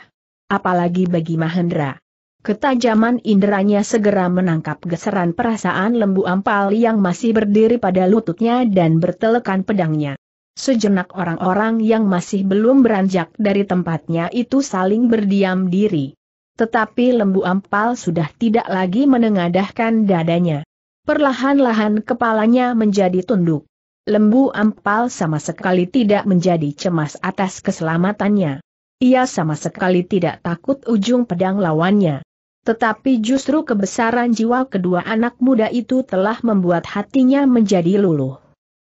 Apalagi bagi Mahendra. Ketajaman inderanya segera menangkap geseran perasaan lembu ampal yang masih berdiri pada lututnya dan bertelekan pedangnya. Sejenak orang-orang yang masih belum beranjak dari tempatnya itu saling berdiam diri. Tetapi lembu ampal sudah tidak lagi menengadahkan dadanya. Perlahan-lahan kepalanya menjadi tunduk. Lembu ampal sama sekali tidak menjadi cemas atas keselamatannya. Ia sama sekali tidak takut ujung pedang lawannya. Tetapi justru kebesaran jiwa kedua anak muda itu telah membuat hatinya menjadi luluh.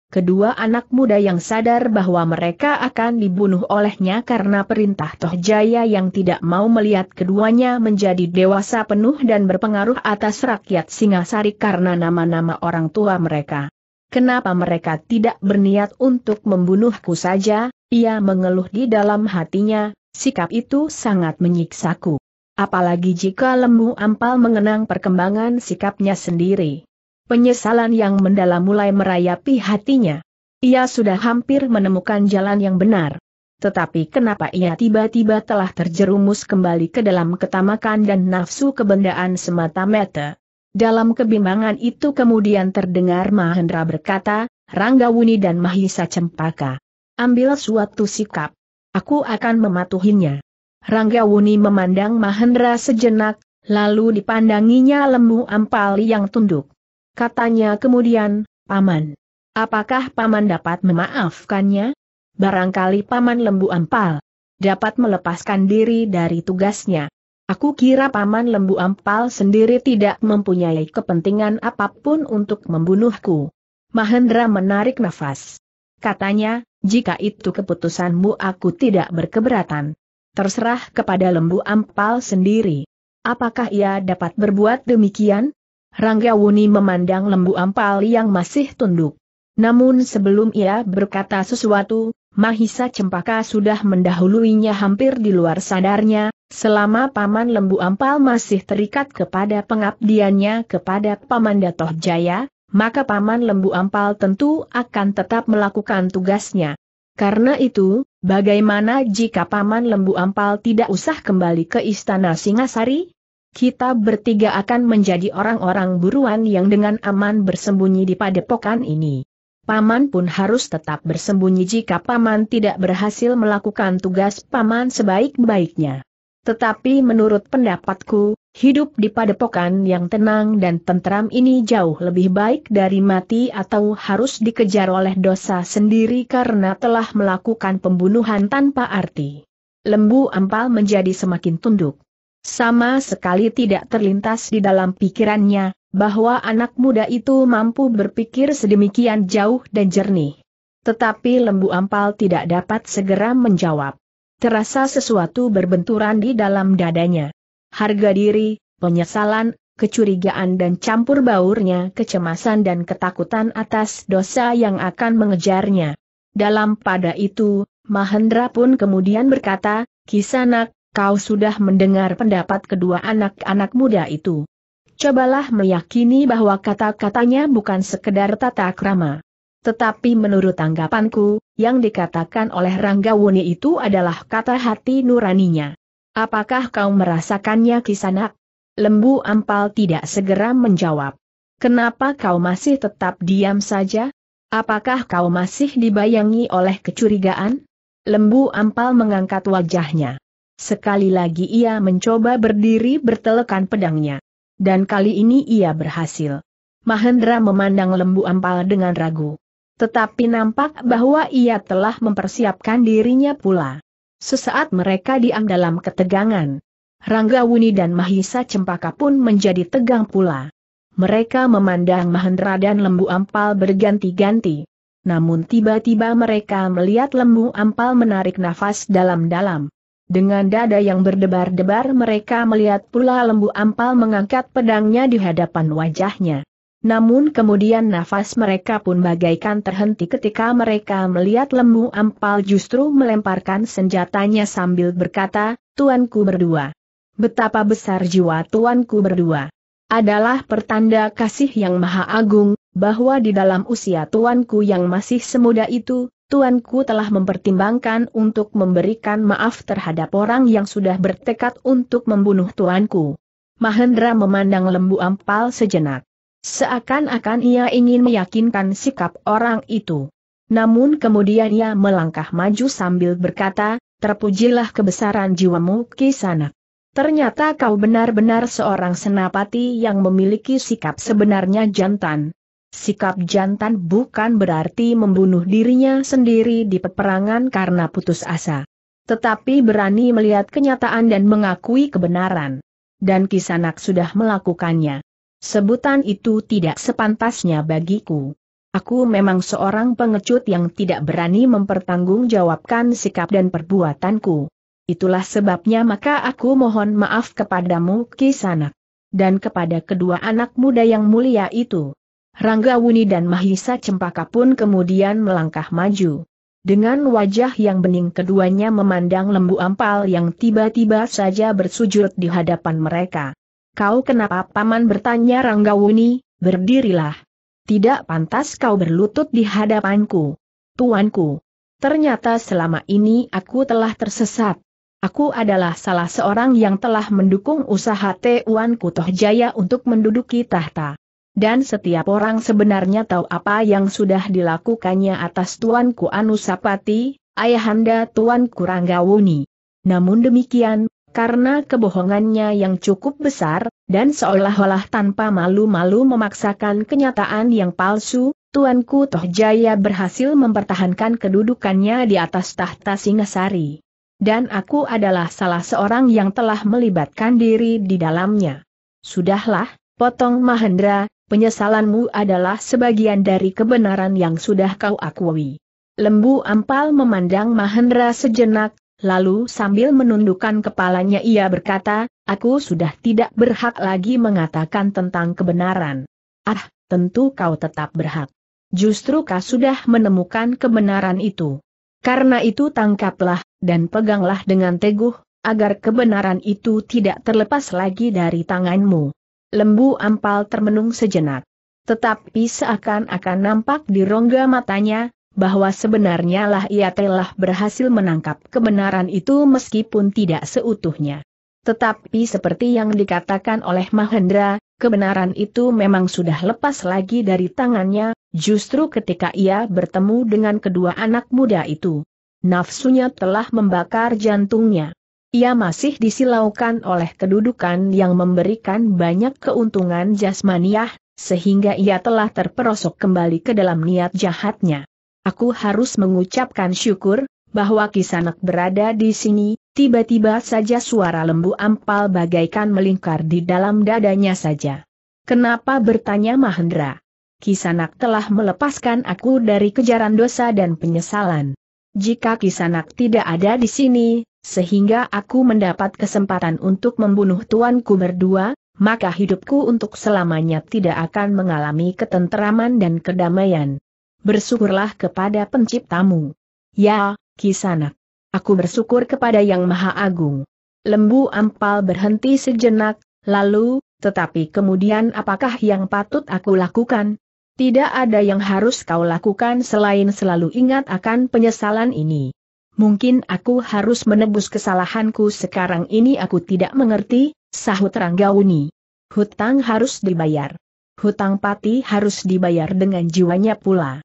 Kedua anak muda yang sadar bahwa mereka akan dibunuh olehnya karena perintah Toh Jaya yang tidak mau melihat keduanya menjadi dewasa penuh dan berpengaruh atas rakyat Singasari karena nama-nama orang tua mereka. Kenapa mereka tidak berniat untuk membunuhku saja, ia mengeluh di dalam hatinya, sikap itu sangat menyiksaku apalagi jika lembu ampal mengenang perkembangan sikapnya sendiri. Penyesalan yang mendalam mulai merayapi hatinya. Ia sudah hampir menemukan jalan yang benar. Tetapi kenapa ia tiba-tiba telah terjerumus kembali ke dalam ketamakan dan nafsu kebendaan semata-mata? Dalam kebimbangan itu kemudian terdengar Mahendra berkata, Ranggawuni dan Mahisa Cempaka. Ambil suatu sikap. Aku akan mematuhinya. Rangga Wuni memandang Mahendra sejenak, lalu dipandanginya lembu ampal yang tunduk. Katanya kemudian, Paman. Apakah Paman dapat memaafkannya? Barangkali Paman lembu ampal dapat melepaskan diri dari tugasnya. Aku kira Paman lembu ampal sendiri tidak mempunyai kepentingan apa pun untuk membunuhku. Mahendra menarik nafas. Katanya, jika itu keputusanmu aku tidak berkeberatan terserah kepada lembu ampal sendiri. Apakah ia dapat berbuat demikian? Rangga Wuni memandang lembu ampal yang masih tunduk. Namun sebelum ia berkata sesuatu, Mahisa Cempaka sudah mendahuluinya hampir di luar sadarnya, selama Paman Lembu Ampal masih terikat kepada pengabdiannya kepada Paman Datoh Jaya, maka Paman Lembu Ampal tentu akan tetap melakukan tugasnya. Karena itu, bagaimana jika Paman Lembu Ampal tidak usah kembali ke Istana Singasari? Kita bertiga akan menjadi orang-orang buruan yang dengan aman bersembunyi di padepokan ini. Paman pun harus tetap bersembunyi jika Paman tidak berhasil melakukan tugas Paman sebaik-baiknya. Tetapi menurut pendapatku, hidup di padepokan yang tenang dan tentram ini jauh lebih baik dari mati atau harus dikejar oleh dosa sendiri karena telah melakukan pembunuhan tanpa arti. Lembu ampal menjadi semakin tunduk. Sama sekali tidak terlintas di dalam pikirannya, bahwa anak muda itu mampu berpikir sedemikian jauh dan jernih. Tetapi lembu ampal tidak dapat segera menjawab. Terasa sesuatu berbenturan di dalam dadanya. Harga diri, penyesalan, kecurigaan dan campur baurnya kecemasan dan ketakutan atas dosa yang akan mengejarnya. Dalam pada itu, Mahendra pun kemudian berkata, Kisanak, kau sudah mendengar pendapat kedua anak-anak muda itu. Cobalah meyakini bahwa kata-katanya bukan sekedar tata krama. Tetapi menurut tanggapanku, yang dikatakan oleh Ranggawuni itu adalah kata hati nuraninya. Apakah kau merasakannya kisanak? Lembu Ampal tidak segera menjawab. Kenapa kau masih tetap diam saja? Apakah kau masih dibayangi oleh kecurigaan? Lembu Ampal mengangkat wajahnya. Sekali lagi ia mencoba berdiri bertelekan pedangnya. Dan kali ini ia berhasil. Mahendra memandang lembu Ampal dengan ragu. Tetapi nampak bahwa ia telah mempersiapkan dirinya pula. Sesaat mereka diam dalam ketegangan. Ranggawuni dan Mahisa Cempaka pun menjadi tegang pula. Mereka memandang Mahendra dan lembu Ampal berganti-ganti. Namun tiba-tiba mereka melihat lembu ampal menarik nafas dalam-dalam. Dengan dada yang berdebar-debar mereka melihat pula lembu ampal mengangkat pedangnya di hadapan wajahnya. Namun kemudian nafas mereka pun bagaikan terhenti ketika mereka melihat lembu ampal justru melemparkan senjatanya sambil berkata, Tuanku berdua. Betapa besar jiwa tuanku berdua. Adalah pertanda kasih yang maha agung, bahwa di dalam usia tuanku yang masih semuda itu, tuanku telah mempertimbangkan untuk memberikan maaf terhadap orang yang sudah bertekad untuk membunuh tuanku. Mahendra memandang lembu ampal sejenak. Seakan-akan ia ingin meyakinkan sikap orang itu. Namun kemudian ia melangkah maju sambil berkata, terpujilah kebesaran jiwamu kisanak. Ternyata kau benar-benar seorang senapati yang memiliki sikap sebenarnya jantan. Sikap jantan bukan berarti membunuh dirinya sendiri di peperangan karena putus asa. Tetapi berani melihat kenyataan dan mengakui kebenaran. Dan Kisanak sudah melakukannya. Sebutan itu tidak sepantasnya bagiku. Aku memang seorang pengecut yang tidak berani mempertanggungjawabkan sikap dan perbuatanku. Itulah sebabnya maka aku mohon maaf kepadamu Kisanak. Dan kepada kedua anak muda yang mulia itu. Ranggawuni dan Mahisa Cempaka pun kemudian melangkah maju. Dengan wajah yang bening keduanya memandang lembu ampal yang tiba-tiba saja bersujud di hadapan mereka. Kau kenapa paman bertanya Ranggawuni, berdirilah. Tidak pantas kau berlutut di hadapanku. Tuanku. Ternyata selama ini aku telah tersesat. Aku adalah salah seorang yang telah mendukung usaha Tuan Kutoh Jaya untuk menduduki tahta. Dan setiap orang sebenarnya tahu apa yang sudah dilakukannya atas Tuanku Anusapati, ayahanda Tuanku Ranggawuni. Namun demikian, karena kebohongannya yang cukup besar, dan seolah-olah tanpa malu-malu memaksakan kenyataan yang palsu, Tuanku Tohjaya berhasil mempertahankan kedudukannya di atas tahta Singasari. Dan aku adalah salah seorang yang telah melibatkan diri di dalamnya. Sudahlah, potong Mahendra, penyesalanmu adalah sebagian dari kebenaran yang sudah kau akui. Lembu Ampal memandang Mahendra sejenak, lalu sambil menundukkan kepalanya ia berkata, aku sudah tidak berhak lagi mengatakan tentang kebenaran. Ah, tentu kau tetap berhak. Justru kau sudah menemukan kebenaran itu. Karena itu tangkaplah, dan peganglah dengan teguh, agar kebenaran itu tidak terlepas lagi dari tanganmu. Lembu ampal termenung sejenak. Tetapi seakan-akan nampak di rongga matanya, bahwa sebenarnya lah ia telah berhasil menangkap kebenaran itu meskipun tidak seutuhnya. Tetapi seperti yang dikatakan oleh Mahendra, kebenaran itu memang sudah lepas lagi dari tangannya, justru ketika ia bertemu dengan kedua anak muda itu. Nafsunya telah membakar jantungnya. Ia masih disilaukan oleh kedudukan yang memberikan banyak keuntungan jasmaniah, sehingga ia telah terperosok kembali ke dalam niat jahatnya. Aku harus mengucapkan syukur, bahwa Kisanak berada di sini, tiba-tiba saja suara lembu ampal bagaikan melingkar di dalam dadanya saja. Kenapa bertanya Mahendra? Kisanak telah melepaskan aku dari kejaran dosa dan penyesalan. Jika Kisanak tidak ada di sini, sehingga aku mendapat kesempatan untuk membunuh tuanku berdua, maka hidupku untuk selamanya tidak akan mengalami ketenteraman dan kedamaian. Bersyukurlah kepada penciptamu. Ya, Kisanak. Aku bersyukur kepada Yang Maha Agung. Lembu Ampal berhenti sejenak, lalu, tetapi kemudian apakah yang patut aku lakukan? Tidak ada yang harus kau lakukan selain selalu ingat akan penyesalan ini. Mungkin aku harus menebus kesalahanku sekarang ini aku tidak mengerti, sahut Ranggauni. Hutang harus dibayar. Hutang pati harus dibayar dengan jiwanya pula.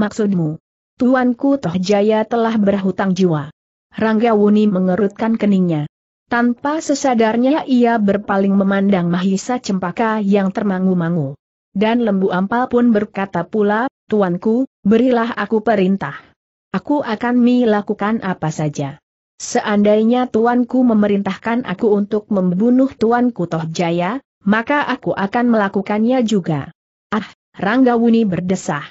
Maksudmu? Tuanku Toh Jaya telah berhutang jiwa. Ranggawuni mengerutkan keningnya. Tanpa sesadarnya ia berpaling memandang Mahisa Cempaka yang termangu-mangu. Dan lembu ampal pun berkata pula, Tuanku, berilah aku perintah. Aku akan melakukan apa saja. Seandainya tuanku memerintahkan aku untuk membunuh tuanku Toh Jaya, maka aku akan melakukannya juga. Ah, Ranggawuni berdesah.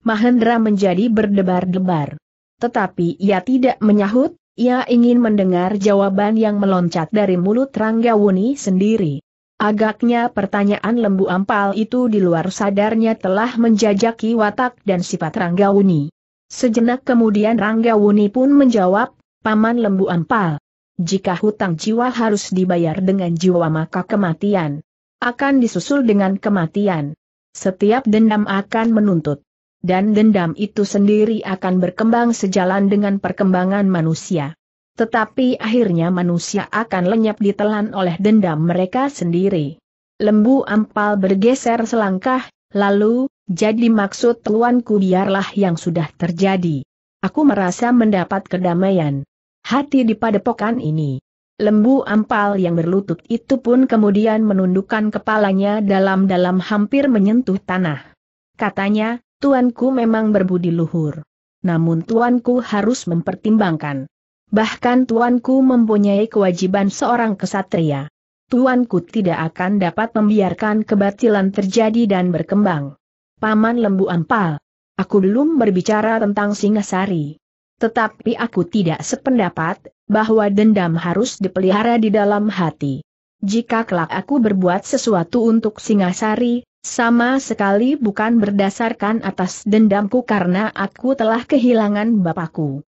Mahendra menjadi berdebar-debar. Tetapi ia tidak menyahut, ia ingin mendengar jawaban yang meloncat dari mulut Ranggawuni sendiri. Agaknya pertanyaan lembu ampal itu di luar sadarnya telah menjajaki watak dan sifat Ranggawuni. Sejenak kemudian Ranggawuni pun menjawab, Paman lembu ampal. Jika hutang jiwa harus dibayar dengan jiwa maka kematian akan disusul dengan kematian. Setiap dendam akan menuntut dan dendam itu sendiri akan berkembang sejalan dengan perkembangan manusia. Tetapi akhirnya manusia akan lenyap ditelan oleh dendam mereka sendiri. Lembu ampal bergeser selangkah, lalu, jadi maksud tuanku biarlah yang sudah terjadi. Aku merasa mendapat kedamaian. Hati di padepokan ini. Lembu ampal yang berlutut itu pun kemudian menundukkan kepalanya dalam-dalam hampir menyentuh tanah. Katanya, tuanku memang berbudi luhur. Namun tuanku harus mempertimbangkan. Bahkan tuanku mempunyai kewajiban seorang kesatria. Tuanku tidak akan dapat membiarkan kebatilan terjadi dan berkembang. Paman lembu ampal. Aku belum berbicara tentang Singasari. Tetapi aku tidak sependapat, bahwa dendam harus dipelihara di dalam hati. Jika kelak aku berbuat sesuatu untuk Singasari, sama sekali bukan berdasarkan atas dendamku karena aku telah kehilangan bapakku.